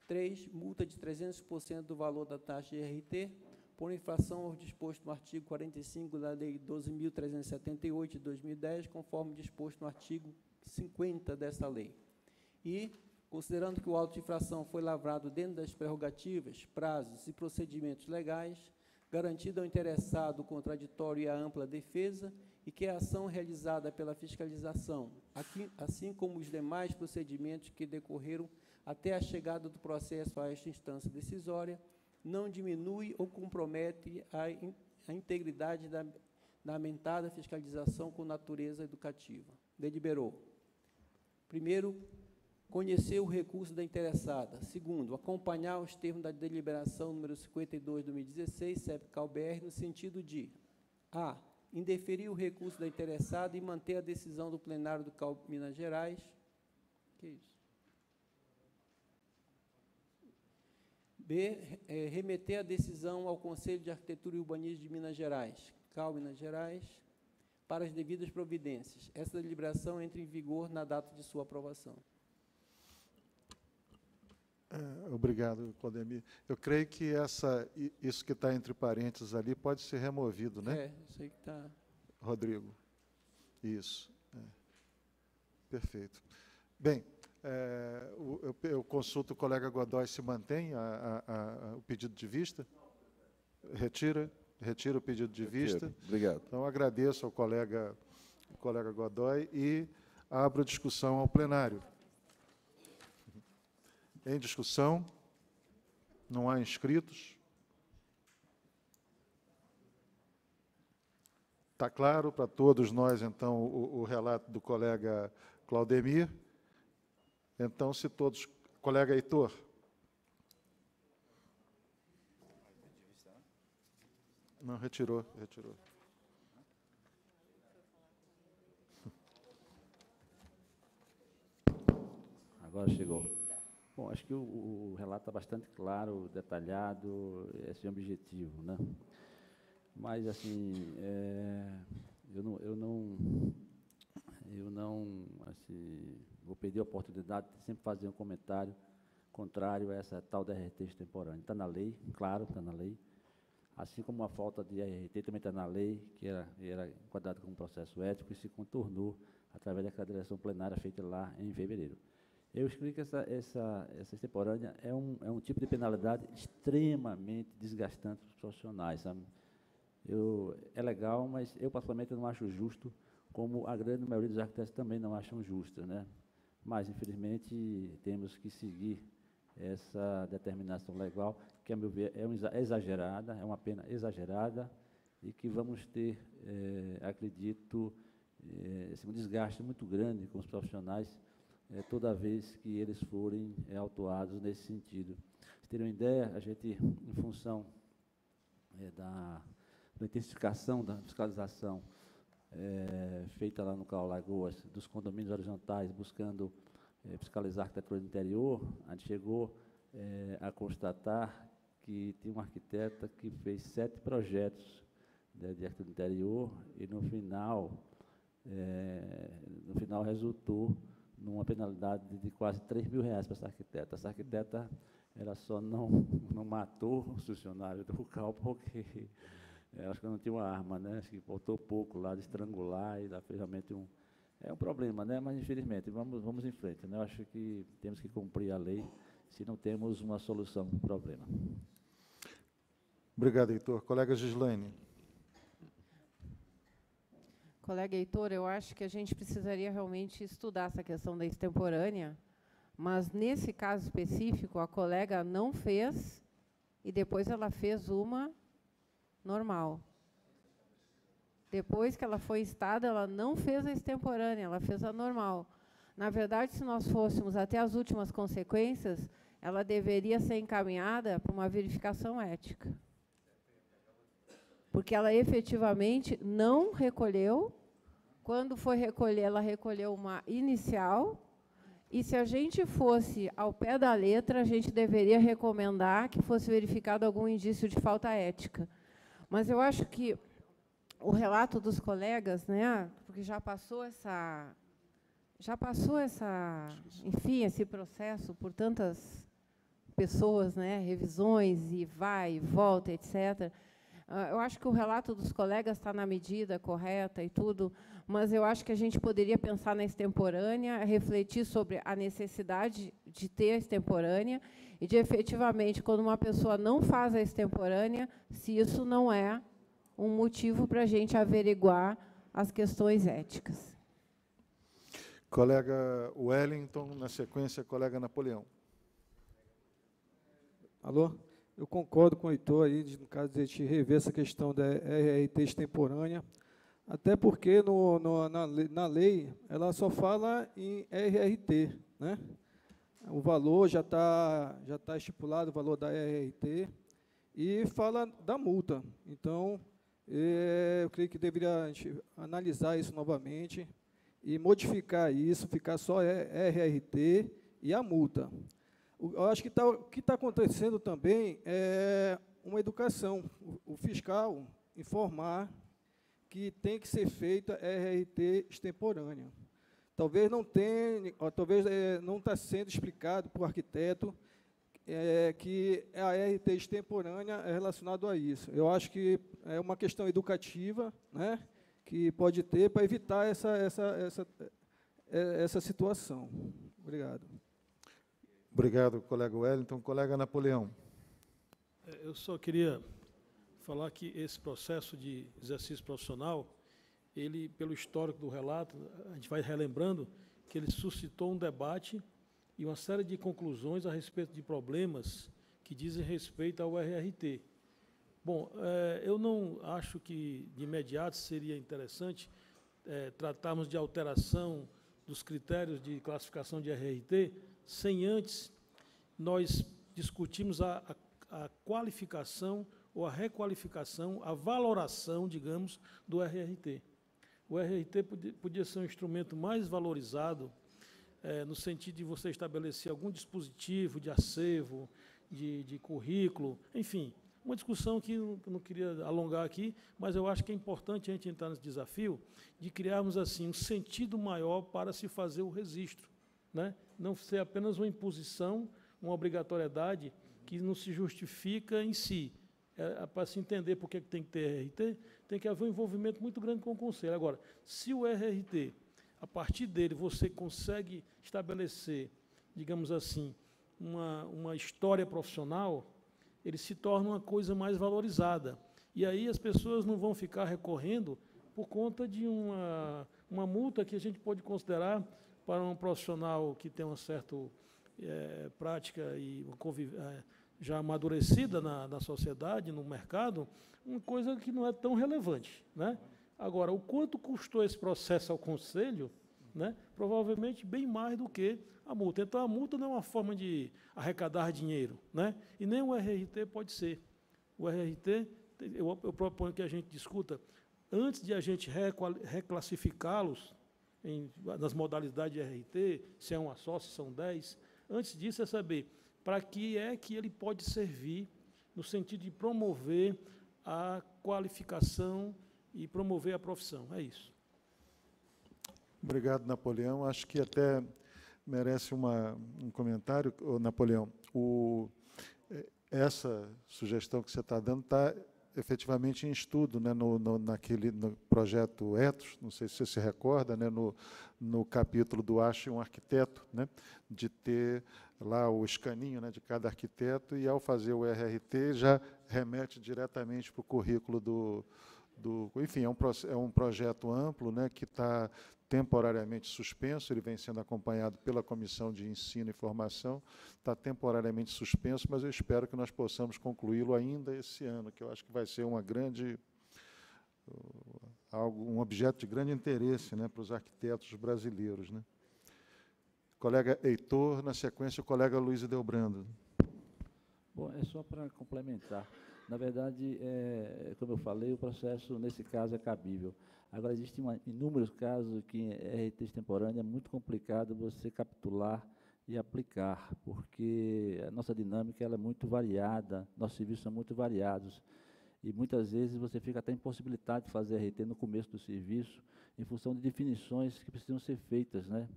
N: 3. Multa de 300% do valor da taxa de RRT, por infração ao disposto no artigo 45 da Lei 12.378, de 2010, conforme disposto no artigo 50 dessa lei. E Considerando que o auto de infração foi lavrado dentro das prerrogativas, prazos e procedimentos legais, garantido ao interessado o contraditório e a ampla defesa, e que a ação realizada pela fiscalização, assim como os demais procedimentos que decorreram até a chegada do processo a esta instância decisória, não diminui ou compromete a, in, a integridade da, da aumentada fiscalização com natureza educativa. Deliberou. Primeiro, conhecer o recurso da interessada. Segundo, acompanhar os termos da deliberação número 52 de 2016, CEP-CalBR, no sentido de a. indeferir o recurso da interessada e manter a decisão do plenário do CAL Minas Gerais. Que isso? B. É, remeter a decisão ao Conselho de Arquitetura e Urbanismo de Minas Gerais, CAL Minas Gerais, para as devidas providências. Essa deliberação entra em vigor na data de sua aprovação.
A: É, obrigado, Claudemir. Eu creio que essa, isso que está entre parênteses ali pode ser removido, né?
N: É, isso aí que está.
A: Rodrigo. Isso. É. Perfeito. Bem, é, eu, eu, consulto o colega Godoy se mantém a, a, a, o pedido de vista. Retira, retira o pedido de Retiro. vista.
H: Obrigado.
A: Então, agradeço ao colega, colega Godoy e abro a discussão ao plenário. Em discussão? Não há inscritos? Está claro para todos nós, então, o, o, relato do colega Claudemir? Então, se todos. Colega Heitor. Não, retirou, retirou.
O: Agora chegou. Bom, acho que o, o relato está bastante claro, detalhado, esse objetivo, né? Mas, assim, é, eu não, eu não, eu não, assim, vou perder a oportunidade de sempre fazer um comentário contrário a essa tal da RT extemporânea. Está na lei, claro, está na lei. Assim como a falta de RT também está na lei, que era, era enquadrado como processo ético e se contornou através daquela direção plenária feita lá em fevereiro. Eu escrevi que essa, essa, essa extemporânea é um, é um tipo de penalidade extremamente desgastante para os profissionais. Sabe? Eu, é legal, mas eu, particularmente, não acho justo, como a grande maioria dos arquitetos também não acham justo. Né? Mas, infelizmente, temos que seguir essa determinação legal, que, a meu ver, é, é exagerada, é uma pena exagerada, e que vamos ter, é, acredito, é, um desgaste muito grande com os profissionais, é, toda vez que eles forem é, autuados nesse sentido. Vocês terem uma ideia, a gente, em função é, da, da, intensificação da fiscalização é, feita lá no Cal Lagoas, dos condomínios horizontais, buscando é, fiscalizar a arquitetura do interior, a gente chegou é, a constatar que tinha uma arquiteta que fez sete projetos né, de arquitetura do interior e no final, no final resultou numa penalidade de quase 3 mil reais para essa arquiteta. Essa arquiteta ela só não, não matou os funcionários do CAL porque ela acho que não tinha uma arma, né? Acho que faltou pouco lá de estrangular e fez realmente um. É um problema, né? Mas infelizmente, vamos, vamos em frente. Né? Eu acho que temos que cumprir a lei se não temos uma solução para o problema.
A: Obrigado, Heitor. Colega Gislaine.
D: Colega Heitor, eu acho que a gente precisaria realmente estudar essa questão da extemporânea, mas nesse caso específico, a colega não fez e depois ela fez uma normal. Depois que ela foi estada, ela não fez a extemporânea, ela fez a normal. Na verdade, se nós fôssemos até as últimas consequências, ela deveria ser encaminhada para uma verificação ética. Porque ela efetivamente não recolheu. Quando foi recolher, ela recolheu uma inicial. E se a gente fosse ao pé da letra, a gente deveria recomendar que fosse verificado algum indício de falta ética. Mas eu acho que o relato dos colegas, né, porque já passou essa já passou essa, enfim, esse processo por tantas pessoas, né, revisões e vai e volta, etc. Ah, eu acho que o relato dos colegas está na medida correta e tudo, mas eu acho que a gente poderia pensar na extemporânea, refletir sobre a necessidade de ter a extemporânea e de efetivamente, quando uma pessoa não faz a extemporânea, se isso não é um motivo para a gente averiguar as questões éticas.
A: Colega Wellington, na sequência, colega Napoleão.
P: Alô? Eu concordo com o Heitor aí, no caso de a gente rever essa questão da RRT extemporânea, até porque no, no, na, na lei ela só fala em RRT, né? O valor já está já tá estipulado, o valor da RRT, e fala da multa. Então, é, eu creio que deveria a gente analisar isso novamente e modificar isso, ficar só RRT e a multa. Eu acho que tá, o que está acontecendo também é uma educação. O, o fiscal informar que tem que ser feita RRT extemporânea. Talvez não tenha, talvez é, não está sendo explicado para o arquiteto é, que a RT extemporânea é relacionado a isso. Eu acho que é uma questão educativa, né, que pode ter para evitar essa, essa, essa, é, essa situação. Obrigado.
A: Obrigado, colega Wellington. Colega Napoleão.
I: É, eu só queria falar que esse processo de exercício profissional, ele, pelo histórico do relato, a gente vai relembrando que ele suscitou um debate e uma série de conclusões a respeito de problemas que dizem respeito ao RRT. Bom, é, eu não acho que de imediato seria interessante é, tratarmos de alteração dos critérios de classificação de RRT sem antes nós discutirmos a, a, a qualificação ou a requalificação, a valoração, digamos, do RRT. O RRT podia, ser um instrumento mais valorizado é, no sentido de você estabelecer algum dispositivo de acervo, de, de currículo, enfim, uma discussão que eu não queria alongar aqui, mas eu acho que é importante a gente entrar nesse desafio de criarmos assim um sentido maior para se fazer o registro, né? não ser apenas uma imposição, uma obrigatoriedade que não se justifica em si. É, é para se entender por que tem que ter RRT, tem que haver um envolvimento muito grande com o Conselho. Agora, se o RRT a partir dele você consegue estabelecer, digamos assim, uma, uma história profissional, ele se torna uma coisa mais valorizada. E aí as pessoas não vão ficar recorrendo por conta de uma, uma multa que a gente pode considerar para um profissional que tem uma certa é, prática e é, já amadurecida na, na sociedade, no mercado, uma coisa que não é tão relevante. Né? Agora, o quanto custou esse processo ao Conselho, né? provavelmente bem mais do que a multa. Então, a multa não é uma forma de arrecadar dinheiro, né? e nem o RRT pode ser. O RRT, eu, eu proponho que a gente discuta, antes de a gente reclassificá-los nas modalidades de RRT, se é uma só, se são dez, antes disso é saber para que é que ele pode servir no sentido de promover a qualificação e promover a profissão. É isso.
A: Obrigado, Napoleão. Acho que até merece uma, um comentário, Napoleão. O, é, essa sugestão que você está dando está efetivamente em estudo né, no, no, naquele, no projeto Etos, não sei se você se recorda, né, no, no capítulo do Ache um Arquiteto, né, de ter lá o escaninho né, de cada arquiteto, e ao fazer o RRT já remete diretamente para o currículo do, do. Enfim, é um, é um projeto amplo né, que está temporariamente suspenso, ele vem sendo acompanhado pela Comissão de Ensino e Formação, está temporariamente suspenso, mas eu espero que nós possamos concluí-lo ainda esse ano, que eu acho que vai ser uma grande algo, um objeto de grande interesse né, para os arquitetos brasileiros. Né. Colega Heitor, na sequência o colega Luiz Delbrando.
O: Bom, é só para complementar. Na verdade, é, como eu falei, o processo, nesse caso, é cabível. Agora, existem inúmeros casos que em RT extemporânea é muito complicado você capitular e aplicar, porque a nossa dinâmica ela é muito variada, nossos serviços são muito variados, e muitas vezes você fica até impossibilitado de fazer RT no começo do serviço, em função de definições que precisam ser feitas, né?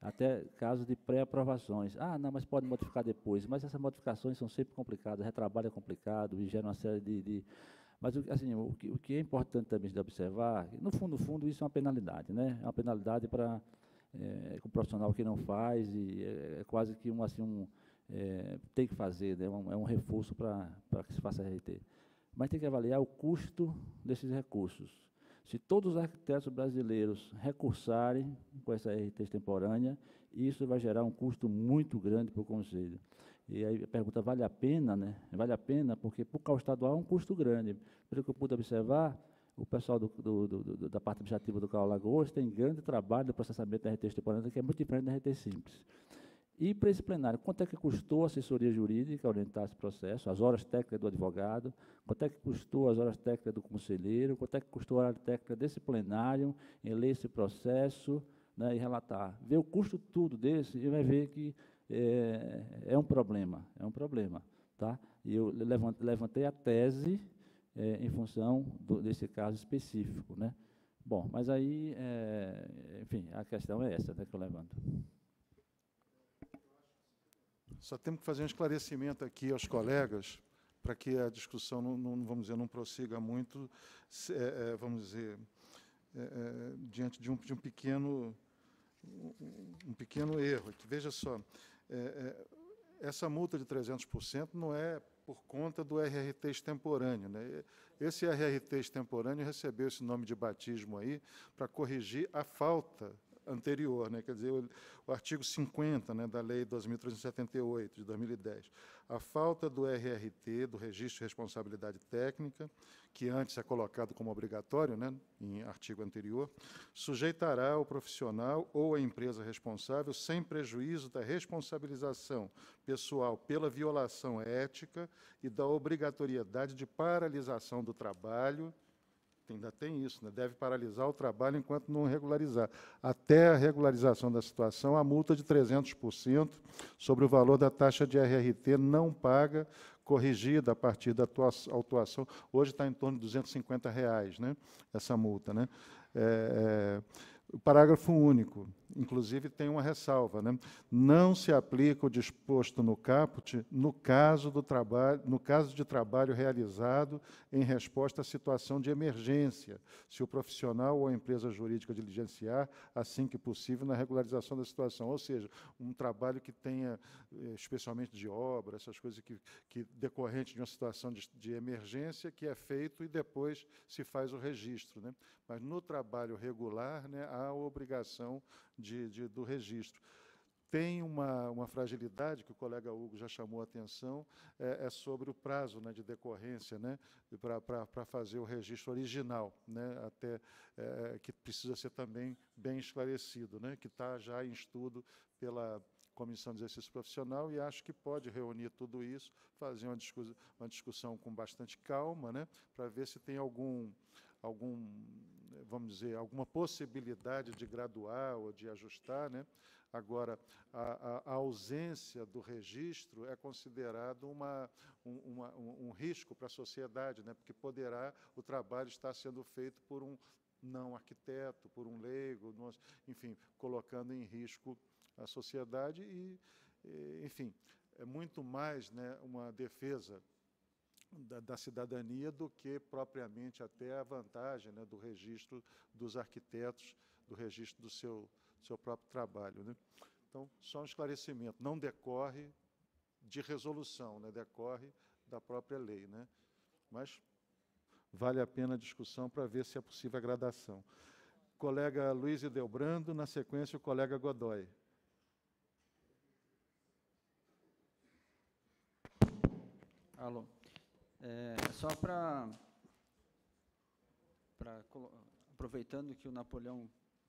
O: Até casos de pré-aprovações. Ah, não, mas pode modificar depois. Mas essas modificações são sempre complicadas, retrabalho é complicado, e gera uma série de, de mas assim, o que, o que, é importante também de observar, no fundo, no fundo, isso é uma penalidade, né? É uma penalidade para é, o profissional que não faz e é, é quase que um assim um é, tem que fazer, né? Um, é um reforço para que se faça RT. Mas tem que avaliar o custo desses recursos. Se todos os arquitetos brasileiros recursarem com essa RT extemporânea, isso vai gerar um custo muito grande para o Conselho. E aí a pergunta, vale a pena? Né? Vale a pena porque para o CAU estadual é um custo grande. Pelo que eu pude observar, o pessoal do, do, do, da parte administrativa do CAU Lagoas tem grande trabalho no processamento da RT extemporânea, que é muito diferente da RT simples. E para esse plenário, quanto é que custou a assessoria jurídica orientar esse processo, as horas técnicas do advogado, quanto é que custou as horas técnicas do conselheiro, quanto é que custou a hora técnica desse plenário em ler esse processo né, e relatar. Ver o custo tudo desse e vai ver que é, é um problema, é um problema. Tá? E eu levantei a tese é, em função do, desse caso específico. Né? Bom, mas aí, é, enfim, a questão é essa né, que eu levanto.
A: Só temos que fazer um esclarecimento aqui aos colegas, para que a discussão, não, não, vamos dizer, não prossiga muito, é, é, vamos dizer, é, é, diante de um, de um pequeno um, pequeno erro. Veja só, é, é, essa multa de 300% não é por conta do RRT extemporâneo. Né? Esse RRT extemporâneo recebeu esse nome de batismo aí para corrigir a falta anterior, né? quer dizer, o, o artigo 50 né, da Lei 2.378, de 2010. A falta do RRT, do Registro de Responsabilidade Técnica, que antes é colocado como obrigatório, né, em artigo anterior, sujeitará o profissional ou a empresa responsável sem prejuízo da responsabilização pessoal pela violação ética e da obrigatoriedade de paralisação do trabalho ainda tem isso, né? deve paralisar o trabalho enquanto não regularizar. Até a regularização da situação, a multa de 300% sobre o valor da taxa de RRT não paga, corrigida a partir da autuação. Hoje está em torno de 250 reais, né? essa multa. Né? É, é, parágrafo único, inclusive, tem uma ressalva. Né? Não se aplica o disposto no caput no caso, do trabalho, no caso de trabalho realizado em resposta à situação de emergência, se o profissional ou a empresa jurídica diligenciar, assim que possível, na regularização da situação. Ou seja, um trabalho que tenha, eh, especialmente de obra, essas coisas que, que decorrente de uma situação de, de emergência, que é feito e depois se faz o registro. Né? Mas no trabalho regular, né, há a obrigação de, de, do registro. Tem uma, uma fragilidade que o colega Hugo já chamou a atenção, é, é sobre o prazo né, de decorrência né, para fazer o registro original, né, até, é, que precisa ser também bem esclarecido, né, que está já em estudo pela Comissão de Exercício Profissional e acho que pode reunir tudo isso, fazer uma discussão, uma discussão com bastante calma, né, para ver se tem algum, algum vamos dizer, alguma possibilidade de graduar ou de ajustar. Né? Agora, a, a, ausência do registro é considerado uma, um, uma, um, risco para a sociedade, né? porque poderá o trabalho estar sendo feito por um não arquiteto, por um leigo, enfim, colocando em risco a sociedade e, enfim, é muito mais né, uma defesa da, da, cidadania do que propriamente até a vantagem né, do registro dos arquitetos, do registro do seu, seu próprio trabalho. Né? Então, só um esclarecimento, não decorre de resolução, né? decorre da própria lei. Né? Mas vale a pena a discussão para ver se é possível a gradação. Colega Luiz Delbrando, na sequência o colega Godoy.
Q: Alô. É, só para aproveitando que o Napoleão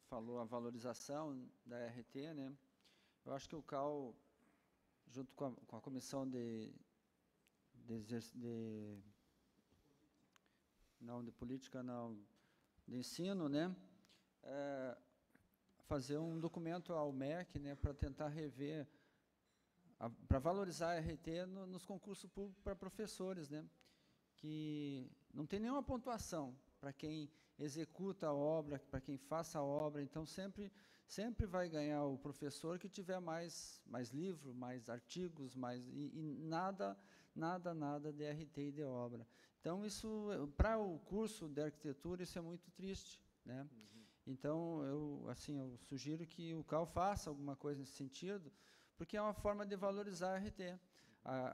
Q: falou a valorização da RT, né? Eu acho que o CAL, junto com a, com a comissão de, de, de, não de política, não de ensino, né? É, fazer um documento ao MEC, né, para tentar rever, para valorizar a RT no, nos concursos públicos para professores, né? Que não tem nenhuma pontuação para quem executa a obra, para quem faça a obra, então sempre sempre vai ganhar o professor que tiver mais mais livro, mais artigos, mais e, e nada nada nada de RT e de obra. Então isso para o curso de arquitetura isso é muito triste, né? Uhum. Então eu assim eu sugiro que o CAL faça alguma coisa nesse sentido, porque é uma forma de valorizar a RT.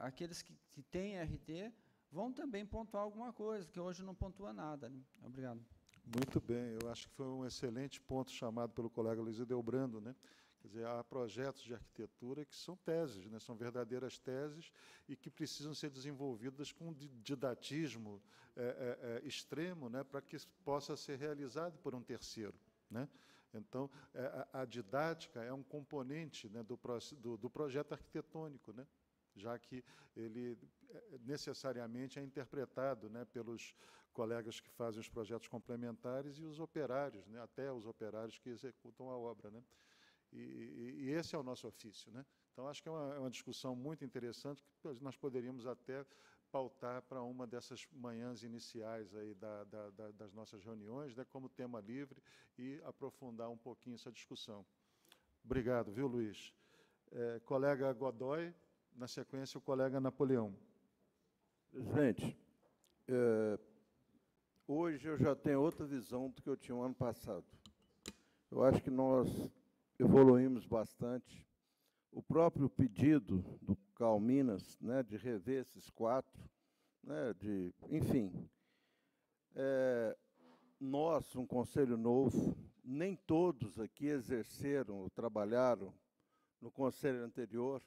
Q: Aqueles que, que têm RT vão também pontuar alguma coisa, que hoje não pontua nada. Né? Obrigado.
A: Muito bem, eu acho que foi um excelente ponto chamado pelo colega Luiz Delbrando, né? Quer dizer, há projetos de arquitetura que são teses, né? são verdadeiras teses e que precisam ser desenvolvidas com didatismo é, é, extremo né? para que possa ser realizado por um terceiro. Né? Então, é, a, a, didática é um componente né, do, do, do projeto arquitetônico. Né? já que ele eh, necessariamente é interpretado né, pelos colegas que fazem os projetos complementares e os operários, né, até os operários que executam a obra. Né. E, e, e esse é o nosso ofício. Né. Então, acho que é uma, é uma discussão muito interessante que nós poderíamos até pautar para uma dessas manhãs iniciais aí da, da, da, das nossas reuniões, né, como tema livre, e aprofundar um pouquinho essa discussão. Obrigado, viu, Luiz? É, colega Godoy, na sequência, o colega Napoleão.
R: Presidente, é, hoje eu já tenho outra visão do que eu tinha no ano passado. Eu acho que nós evoluímos bastante. O próprio pedido do Cal Minas, né, de rever esses quatro, né, de, enfim, é, nós, um conselho novo, nem todos aqui exerceram ou trabalharam no conselho anterior.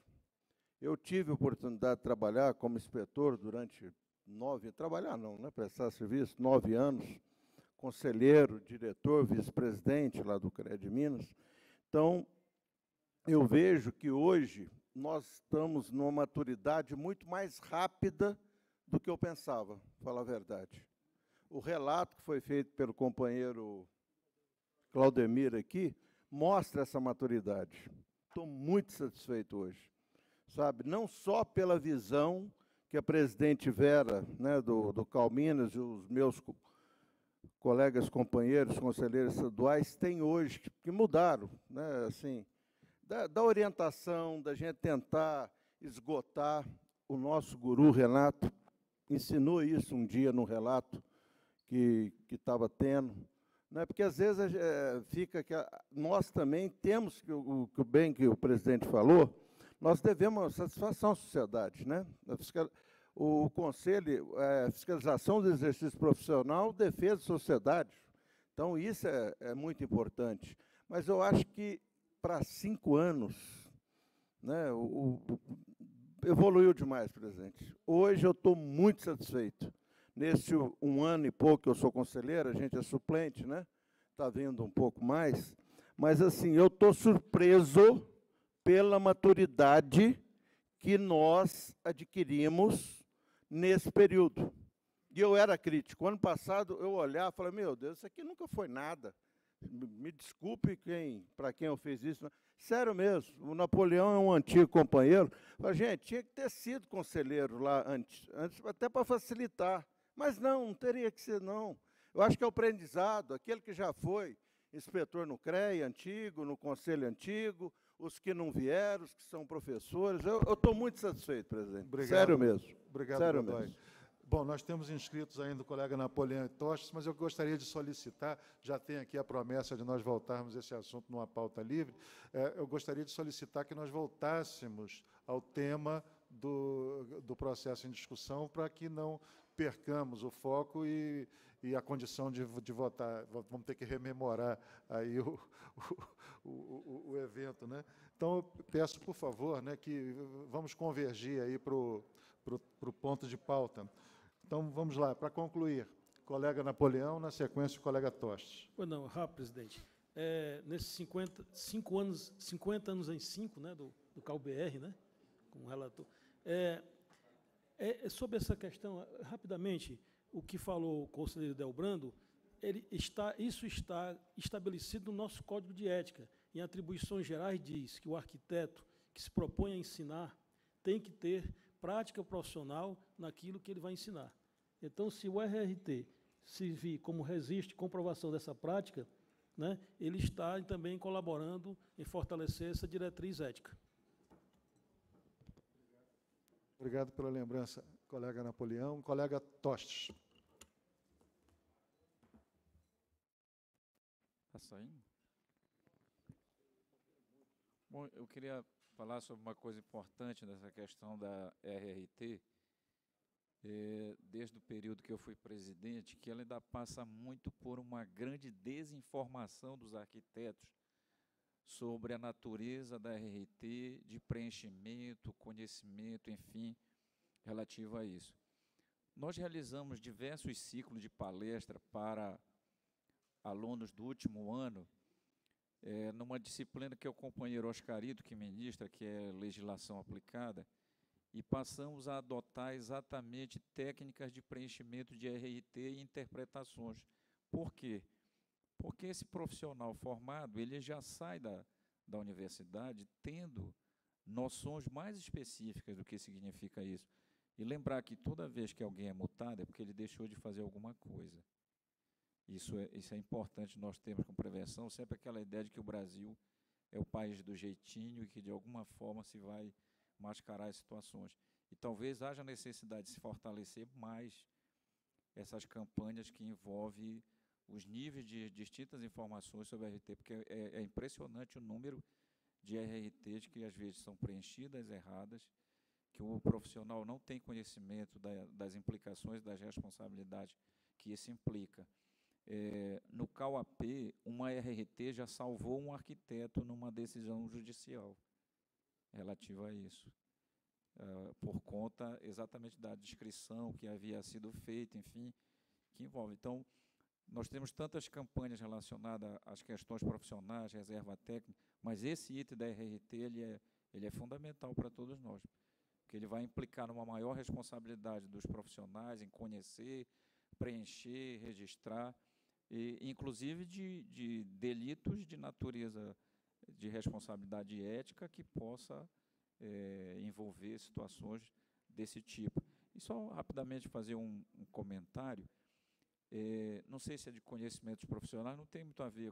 R: Eu tive a oportunidade de trabalhar como inspetor durante nove, trabalhar não, né, prestar serviço, nove anos, conselheiro, diretor, vice-presidente lá do CRED Minas. Então, eu vejo que hoje nós estamos numa maturidade muito mais rápida do que eu pensava, falar a verdade. O relato que foi feito pelo companheiro Claudemir aqui mostra essa maturidade. Estou muito satisfeito hoje sabe? Não só pela visão que a presidente Vera, né, do, do Calminas e os meus colegas, companheiros, conselheiros estaduais têm hoje, que mudaram, né, assim, da, da, orientação, da gente tentar esgotar. O nosso guru Renato ensinou isso um dia no relato que estava tendo. Né, porque às vezes é, fica que a, nós também temos, que o, que o bem que o presidente falou, nós devemos satisfação à sociedade. Né? O Conselho, é, fiscalização do exercício profissional, defesa da sociedade. Então, isso é, é muito importante. Mas eu acho que, para cinco anos, né, o, o, evoluiu demais, presidente. Hoje eu estou muito satisfeito. Nesse um ano e pouco que eu sou conselheiro, a gente é suplente, né? Está vindo um pouco mais. Mas, assim, eu estou surpreso pela maturidade que nós adquirimos nesse período. E eu era crítico. Ano passado eu olhava e falei, meu Deus, isso aqui nunca foi nada. Me desculpe quem, para quem eu fiz isso. Sério mesmo, o Napoleão é um antigo companheiro. Falei, gente, tinha que ter sido conselheiro lá antes, antes até para facilitar. Mas não, não teria que ser, não. Eu acho que é o aprendizado, aquele que já foi inspetor no CREA antigo, no conselho antigo, os que não vieram, os que são professores. Eu estou muito satisfeito, presidente. Obrigado, Sério mesmo.
A: Obrigado,
R: Sério
A: Godoy.
R: mesmo.
A: Bom, nós temos inscritos ainda o colega Napoleão Tostes, mas eu gostaria de solicitar, já tem aqui a promessa de nós voltarmos esse assunto numa pauta livre, é, eu gostaria de solicitar que nós voltássemos ao tema do, do processo em discussão para que não percamos o foco e, e a condição de, de votar. Vamos ter que rememorar aí o, o, o, o evento. Né? Então, eu peço, por favor, né, que vamos convergir aí para o ponto de pauta. Então, vamos lá, para concluir. Colega Napoleão, na sequência, o colega Tostes.
I: Pois não, rápido, presidente. É, nesses 50, cinco anos, 50 anos em 5 né, do, do CalBR, né, com o relator, é, é, é, sobre essa questão, rapidamente, o que falou o conselheiro Delbrando, ele está, isso está estabelecido no nosso Código de Ética. Em atribuições gerais diz que o arquiteto que se propõe a ensinar tem que ter prática profissional naquilo que ele vai ensinar. Então, se o RRT servir como resiste comprovação dessa prática, né, ele está também colaborando em fortalecer essa diretriz ética.
A: Obrigado pela lembrança, colega Napoleão. Colega Tostes.
F: Está saindo? Bom, eu queria falar sobre uma coisa importante nessa questão da RRT, é, desde o período que eu fui presidente, que ela ainda passa muito por uma grande desinformação dos arquitetos sobre a natureza da RRT, de preenchimento, conhecimento, enfim, relativo a isso. Nós realizamos diversos ciclos de palestra para alunos do último ano, é, numa disciplina que é o companheiro Oscarito, que ministra, que é legislação aplicada, e passamos a adotar exatamente técnicas de preenchimento de RRT e interpretações. Por quê? Porque esse profissional formado, ele já sai da, da universidade tendo noções mais específicas do que significa isso. E lembrar que toda vez que alguém é mutado é porque ele deixou de fazer alguma coisa. Isso é, isso é importante nós termos com prevenção, sempre aquela ideia de que o Brasil é o país do jeitinho e que de alguma forma se vai mascarar as situações. E talvez haja necessidade de se fortalecer mais essas campanhas que envolvem os níveis de distintas informações sobre RT, porque é, é impressionante o número de RRTs que às vezes são preenchidas erradas, que o profissional não tem conhecimento da, das implicações, das responsabilidades que isso implica. É, no CAUAP, uma RRT já salvou um arquiteto numa decisão judicial relativa a isso, uh, por conta exatamente da descrição que havia sido feita, enfim, que envolve. Então, nós temos tantas campanhas relacionadas às questões profissionais, reserva técnica, mas esse item da RRT ele é, ele é fundamental para todos nós, porque ele vai implicar numa maior responsabilidade dos profissionais em conhecer, preencher, registrar, e, inclusive de, de delitos de natureza de responsabilidade ética que possa é, envolver situações desse tipo. E só rapidamente fazer um, um comentário, é, não sei se é de conhecimentos profissionais, não tem muito a ver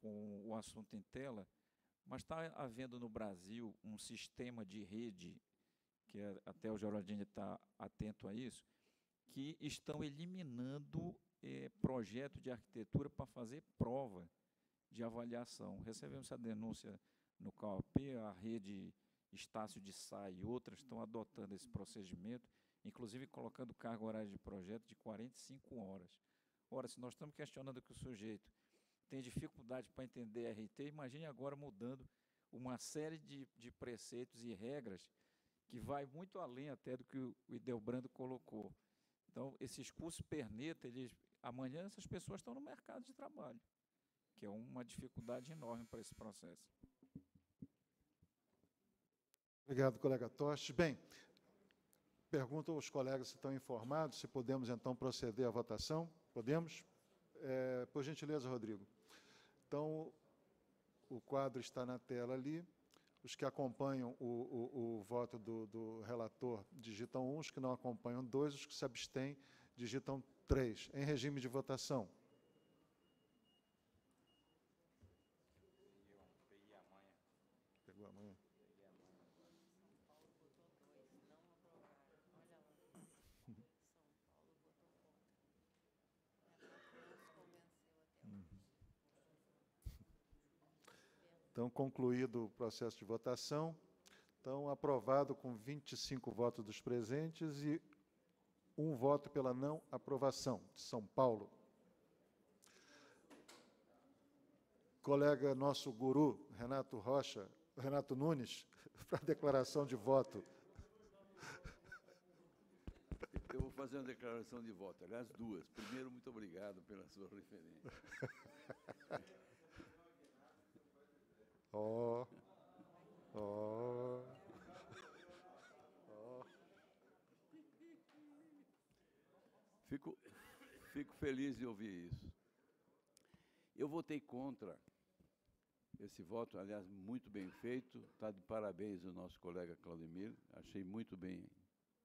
F: com o assunto em tela, mas está havendo no Brasil um sistema de rede, que é, até o Geraldine está atento a isso, que estão eliminando é, projeto de arquitetura para fazer prova de avaliação. Recebemos essa denúncia no CAOP, a rede Estácio de Sá e outras estão adotando esse procedimento, inclusive colocando carga horária de projeto de 45 horas. Ora, se nós estamos questionando que o sujeito tem dificuldade para entender RT, imagine agora mudando uma série de, de preceitos e regras que vai muito além até do que o Idelbrando colocou. Então, esses cursos perneta, eles, amanhã essas pessoas estão no mercado de trabalho, que é uma dificuldade enorme para esse processo.
A: Obrigado, colega Tostes. Bem, pergunto aos colegas se estão informados, se podemos então proceder à votação. Podemos? É, por gentileza, Rodrigo. Então, o quadro está na tela ali. Os que acompanham o, o, o voto do, do, relator digitam um, os que não acompanham dois, os que se abstêm digitam três. Em regime de votação. Pegou a manhã? Então, concluído o processo de votação, então, aprovado com 25 votos dos presentes e um voto pela não aprovação. De São Paulo. Colega nosso guru, Renato Rocha, Renato Nunes, [laughs] para declaração de voto.
H: Eu vou fazer uma declaração de voto, aliás, duas. Primeiro, muito obrigado pela sua referência. [laughs]
A: Ó. Ó.
H: Fico, fico feliz de ouvir isso. Eu votei contra esse voto, aliás, muito bem feito. Está de parabéns o nosso colega Claudemir, achei muito bem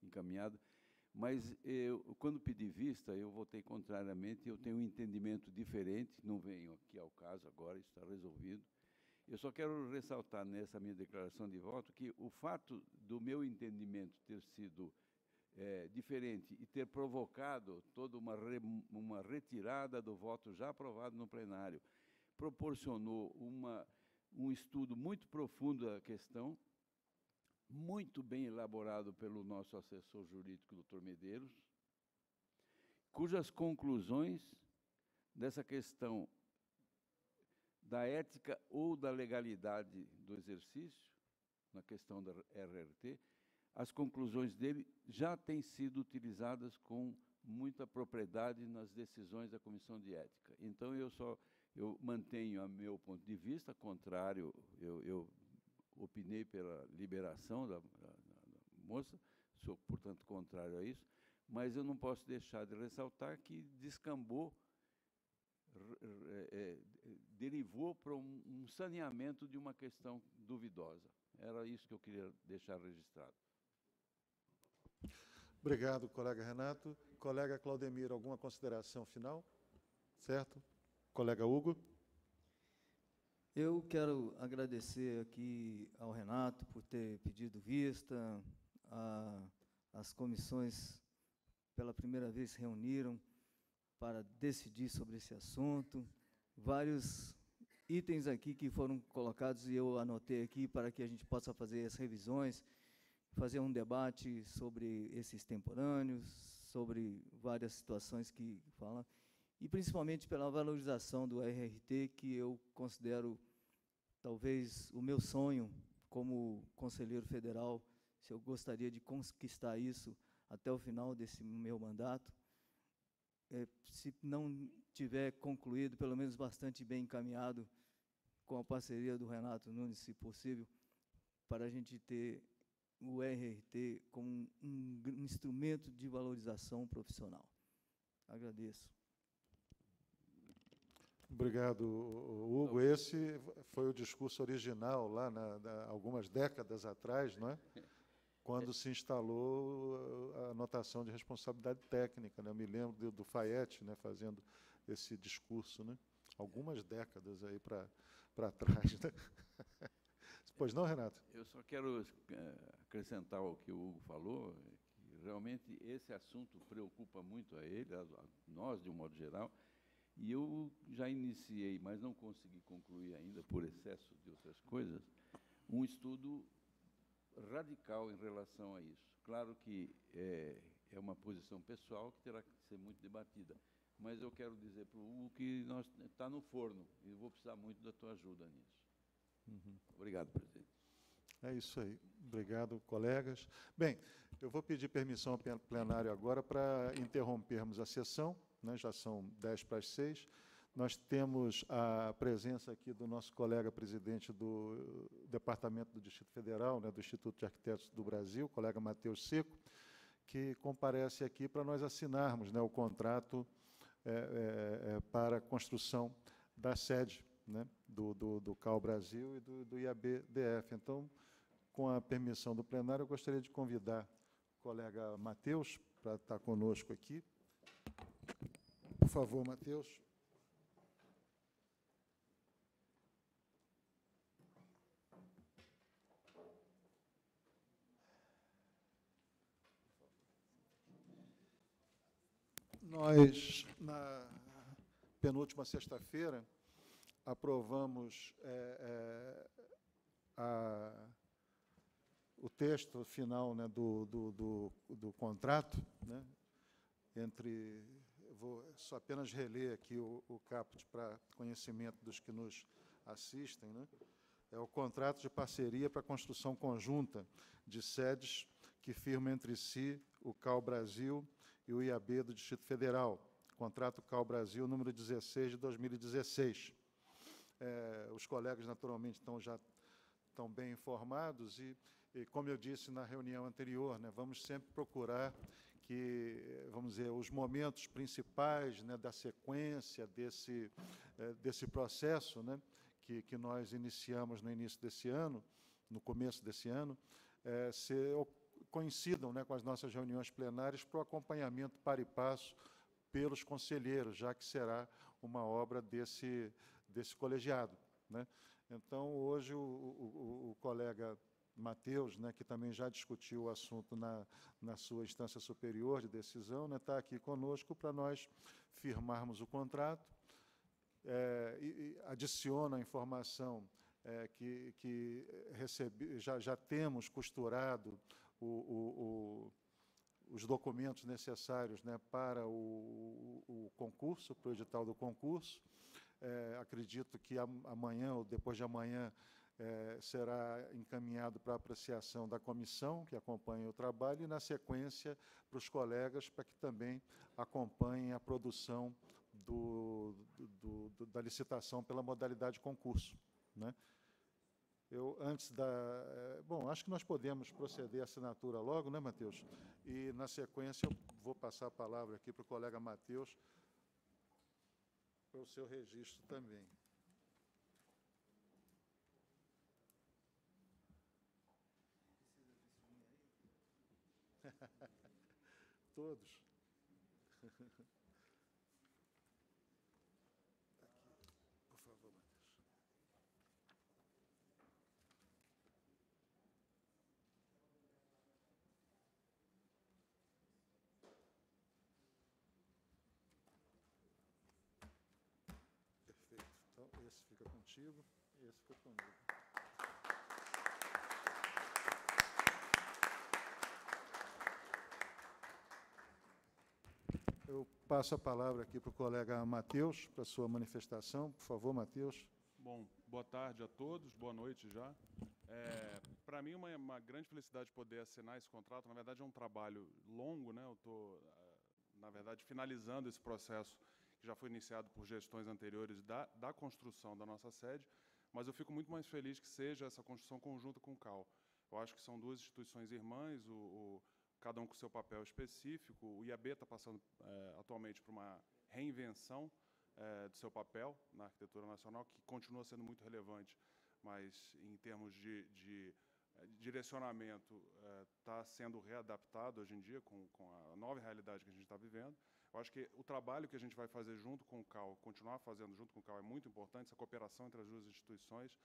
H: encaminhado. Mas eu, quando pedi vista, eu votei contrariamente, eu tenho um entendimento diferente, não venho aqui ao caso agora, está resolvido. Eu só quero ressaltar nessa minha declaração de voto que o fato do meu entendimento ter sido é, diferente e ter provocado toda uma, re, uma retirada do voto já aprovado no plenário, proporcionou uma, um estudo muito profundo da questão, muito bem elaborado pelo nosso assessor jurídico, doutor Medeiros, cujas conclusões dessa questão da ética ou da legalidade do exercício, na questão da RRT, as conclusões dele já têm sido utilizadas com muita propriedade nas decisões da Comissão de Ética. Então, eu só eu mantenho o meu ponto de vista, contrário, eu, eu opinei pela liberação da, da, da, moça, sou, portanto, contrário a isso, mas eu não posso deixar de ressaltar que descambou, é, é, derivou para um, um saneamento de uma questão duvidosa. Era isso que eu queria deixar registrado.
A: Obrigado, colega Renato. Colega Claudemir, alguma consideração final? Certo? Colega Hugo.
G: Eu quero agradecer aqui ao Renato por ter pedido vista, a, as comissões pela primeira vez se reuniram para decidir sobre esse assunto. Vários itens aqui que foram colocados e eu anotei aqui para que a gente possa fazer as revisões fazer um debate sobre esses temporâneos, sobre várias situações que falam, e principalmente pela valorização do RRT, que eu considero talvez o meu sonho como conselheiro federal, se eu gostaria de conquistar isso até o final desse meu mandato, é, se não tiver concluído, pelo menos bastante bem encaminhado, com a parceria do Renato Nunes, se possível, para a gente ter o RRT como um, um instrumento de valorização profissional. Agradeço.
A: Obrigado, Hugo. Esse foi o discurso original lá, na, na, algumas décadas atrás, não é? [laughs] quando se instalou a notação de responsabilidade técnica. Né? Eu me lembro do, do Fayette né, fazendo esse discurso, né? algumas décadas aí para trás. Né? [laughs] Pois não, Renato?
H: Eu só quero eh, acrescentar o que o Hugo falou, que realmente esse assunto preocupa muito a ele, a nós de um modo geral, e eu já iniciei, mas não consegui concluir ainda por excesso de outras coisas, um estudo radical em relação a isso. Claro que é, é uma posição pessoal que terá que ser muito debatida, mas eu quero dizer para o Hugo que está no forno e vou precisar muito da tua ajuda nisso. Uhum. Obrigado, presidente.
A: É isso aí. Obrigado, colegas. Bem, eu vou pedir permissão ao plenário agora para interrompermos a sessão, né, já são 10 para as 6. Nós temos a presença aqui do nosso colega presidente do Departamento do Distrito Federal, né, do Instituto de Arquitetos do Brasil, colega Matheus Seco, que comparece aqui para nós assinarmos né, o contrato é, é, é, para a construção da sede né, do, do, do CAL Brasil e do, do IABDF. Então, com a permissão do plenário, eu gostaria de convidar o colega Matheus para estar conosco aqui. Por favor, Matheus. Nós, na penúltima sexta-feira, aprovamos é, é, a, o texto final né, do, do, do, do contrato, né, entre, vou só apenas reler aqui o, o caput para conhecimento dos que nos assistem, né, é o contrato de parceria para construção conjunta de sedes que firma entre si o CAL Brasil e o IAB do Distrito Federal, contrato CAL Brasil número 16 de 2016. É, os colegas, naturalmente, estão já estão bem informados e, e, como eu disse na reunião anterior, né, vamos sempre procurar que, vamos dizer, os momentos principais né, da sequência desse, é, desse processo né, que, que nós iniciamos no início desse ano, no começo desse ano, é, coincidam né, com as nossas reuniões plenárias para o acompanhamento para e passo pelos conselheiros, já que será uma obra desse, desse colegiado. Né? Então, hoje, o, o, o colega Matheus, né, que também já discutiu o assunto na, na sua instância superior de decisão, está né, tá aqui conosco para nós firmarmos o contrato. É, e, e adiciona a informação é, que, que recebi, já, já temos costurado o, o, os documentos necessários né, para o, o, concurso, para o edital do concurso. É, acredito que amanhã ou depois de amanhã é, será encaminhado para apreciação da comissão que acompanha o trabalho e, na sequência, para os colegas para que também acompanhem a produção do, do, do, da licitação pela modalidade concurso. Né? Eu, antes da. Eh, bom, acho que nós podemos proceder à assinatura logo, né, Matheus? E, na sequência, eu vou passar a palavra aqui para o colega Matheus, para o seu registro também. [laughs] Todos. Contigo e esse fica comigo. Eu passo a palavra aqui para o colega Matheus, para a sua manifestação. Por favor, Matheus.
S: Bom, boa tarde a todos, boa noite já. É, para mim, uma, uma grande felicidade poder assinar esse contrato. Na verdade, é um trabalho longo, né? Eu estou, é, na verdade, finalizando esse processo que já foi iniciado por gestões anteriores da, da construção da nossa sede, mas eu fico muito mais feliz que seja essa construção conjunta com o CAL. Eu acho que são duas instituições irmãs, o, o cada um com seu papel específico. O IAB está passando é, atualmente por uma reinvenção é, do seu papel na arquitetura nacional, que continua sendo muito relevante, mas em termos de, de eh, direcionamento está sendo readaptado hoje em dia com, com a nova realidade que a gente está vivendo. Eu acho que o trabalho que a gente vai fazer junto com o CAL, continuar fazendo junto com o CAL, é muito importante, essa cooperação entre as duas instituições.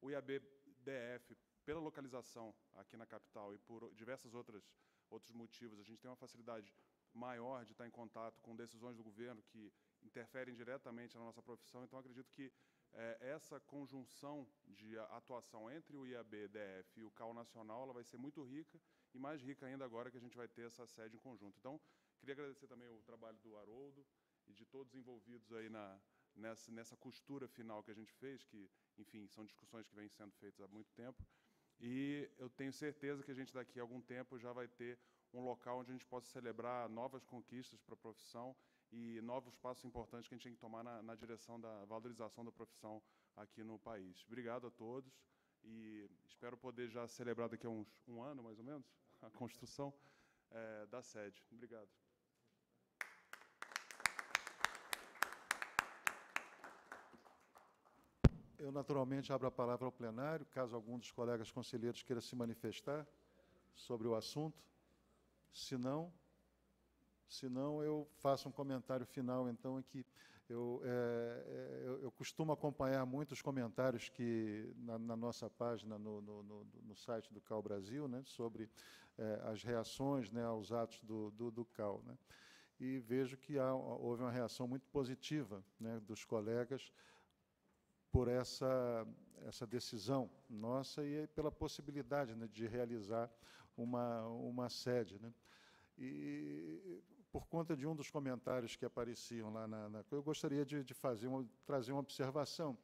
S: O IAB-DF, pela localização aqui na capital e por diversos outros, outros motivos, a gente tem uma facilidade maior de estar em contato com decisões do governo que interferem diretamente na nossa profissão. Então, acredito que é, essa conjunção de atuação entre o IAB-DF e o CAL Nacional ela vai ser muito rica e mais rica ainda agora que a gente vai ter essa sede em conjunto. Então, Queria agradecer também o trabalho do Haroldo e de todos envolvidos aí na, nessa, nessa costura final que a gente fez, que, enfim, são discussões que vêm sendo feitas há muito tempo. E eu tenho certeza que a gente daqui a algum tempo já vai ter um local onde a gente possa celebrar novas conquistas para a profissão e novos passos importantes que a gente tem que tomar na, na direção da valorização da profissão aqui no país. Obrigado a todos e espero poder já celebrar daqui a uns, um ano, mais ou menos, [laughs] a construção é, da sede. Obrigado.
A: Eu, naturalmente, abro a palavra ao plenário, caso algum dos colegas conselheiros queira se manifestar sobre o assunto. Se não, se não eu faço um comentário final, então, em que eu, é, é, eu, eu, costumo acompanhar muitos comentários que na, na nossa página, no, no, no, no, site do CAL Brasil, né, sobre é, as reações né, aos atos do, do, do CAL. Né, e vejo que há, houve uma reação muito positiva né, dos colegas por essa, essa decisão nossa e pela possibilidade né, de realizar uma, uma sede. Né? E por conta de um dos comentários que apareciam lá na, na eu gostaria de, de fazer uma, trazer uma observação.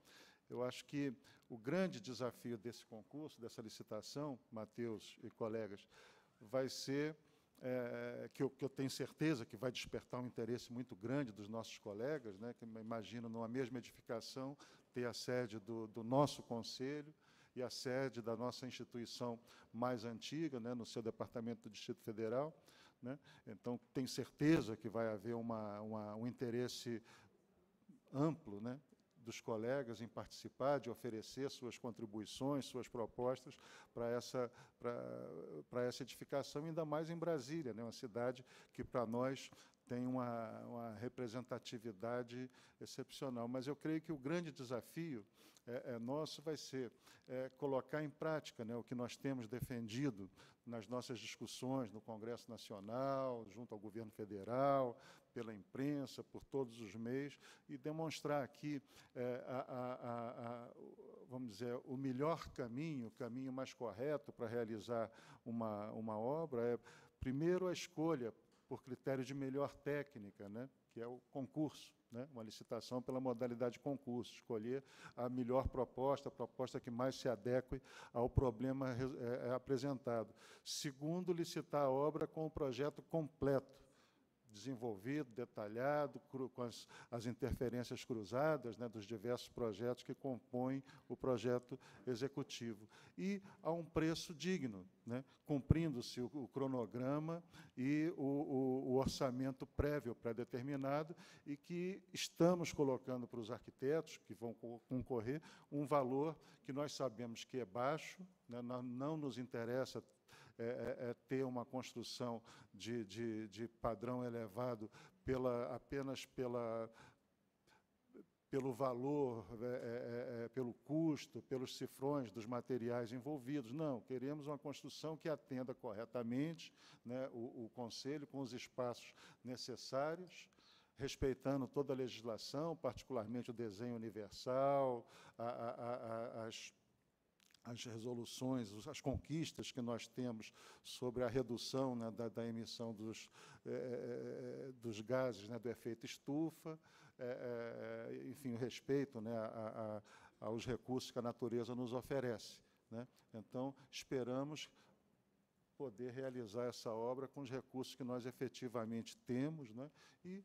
A: Eu acho que o grande desafio desse concurso, dessa licitação, Matheus e colegas, vai ser é, que, eu, que, eu, tenho certeza que vai despertar um interesse muito grande dos nossos colegas, né, que imagino numa mesma edificação ter a sede do, do, nosso conselho e a sede da nossa instituição mais antiga, né, no seu departamento do Distrito Federal. Né? Então, tenho certeza que vai haver uma, uma, um interesse amplo né, dos colegas em participar, de oferecer suas contribuições, suas propostas para essa, para essa edificação, ainda mais em Brasília, né, uma cidade que, para nós, tem uma, uma, representatividade excepcional. Mas eu creio que o grande desafio é, é nosso vai ser é, colocar em prática né, o que nós temos defendido nas nossas discussões no Congresso Nacional, junto ao governo federal, pela imprensa, por todos os meios, e demonstrar aqui, é, a, a, a, vamos dizer, o melhor caminho, o caminho mais correto para realizar uma, uma obra é, primeiro, a escolha por critério de melhor técnica, né, que é o concurso, né, uma licitação pela modalidade concurso, escolher a melhor proposta, a proposta que mais se adeque ao problema é, é apresentado. Segundo, licitar a obra com o projeto completo, desenvolvido, detalhado, com as, as interferências cruzadas né, dos diversos projetos que compõem o projeto executivo. E a um preço digno, né, cumprindo-se o, o, cronograma e o, o, o orçamento prévio pré-determinado e que estamos colocando para os arquitetos que vão concorrer um valor que nós sabemos que é baixo, né, não, não nos interessa é, é, é ter uma construção de, de, de padrão elevado pela, apenas pela, pelo valor, é, é, é, pelo custo, pelos cifrões dos materiais envolvidos. Não, queremos uma construção que atenda corretamente né, o, o Conselho com os espaços necessários, respeitando toda a legislação, particularmente o desenho universal, a, a, a, as as resoluções, as conquistas que nós temos sobre a redução né, da, da, emissão dos, é, dos gases né, do efeito estufa, enfim, o respeito né, a, a, aos recursos que a natureza nos oferece. Né? Então, esperamos poder realizar essa obra com os recursos que nós efetivamente temos né, e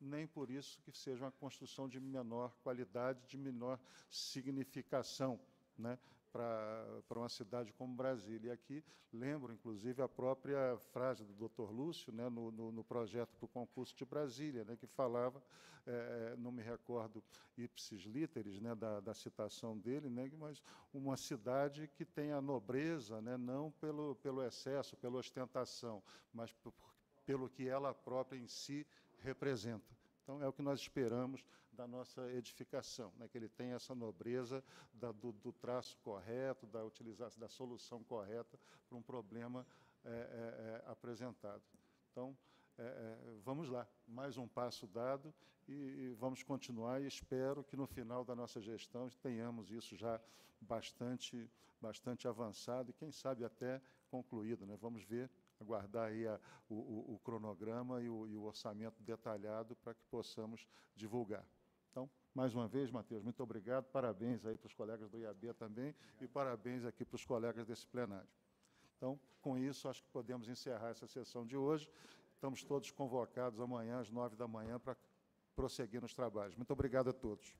A: nem por isso que seja uma construção de menor qualidade, de menor significação, né? Para uma cidade como Brasília. E aqui lembro, inclusive, a própria frase do doutor Lúcio, né, no, no, no projeto para o concurso de Brasília, né, que falava, é, não me recordo ipsis literis né, da, da citação dele, né, mas uma cidade que tem a nobreza, né, não pelo, pelo excesso, pela ostentação, mas pelo que ela própria em si representa. Então, é o que nós esperamos da nossa edificação, né, que ele tenha essa nobreza da, do, do, traço correto, da utilização, da solução correta para um problema é, é, é, apresentado. Então, é, é, vamos lá, mais um passo dado e, e, vamos continuar e espero que no final da nossa gestão tenhamos isso já bastante, bastante avançado e quem sabe até concluído. Né? Vamos ver aguardar aí a, o, o, o, cronograma e o, e o orçamento detalhado para que possamos divulgar. Mais uma vez, Matheus, muito obrigado, parabéns aí para os colegas do IAB também e parabéns aqui para os colegas desse plenário. Então, com isso, acho que podemos encerrar essa sessão de hoje. Estamos todos convocados amanhã às nove da manhã para prosseguir nos trabalhos. Muito obrigado a todos.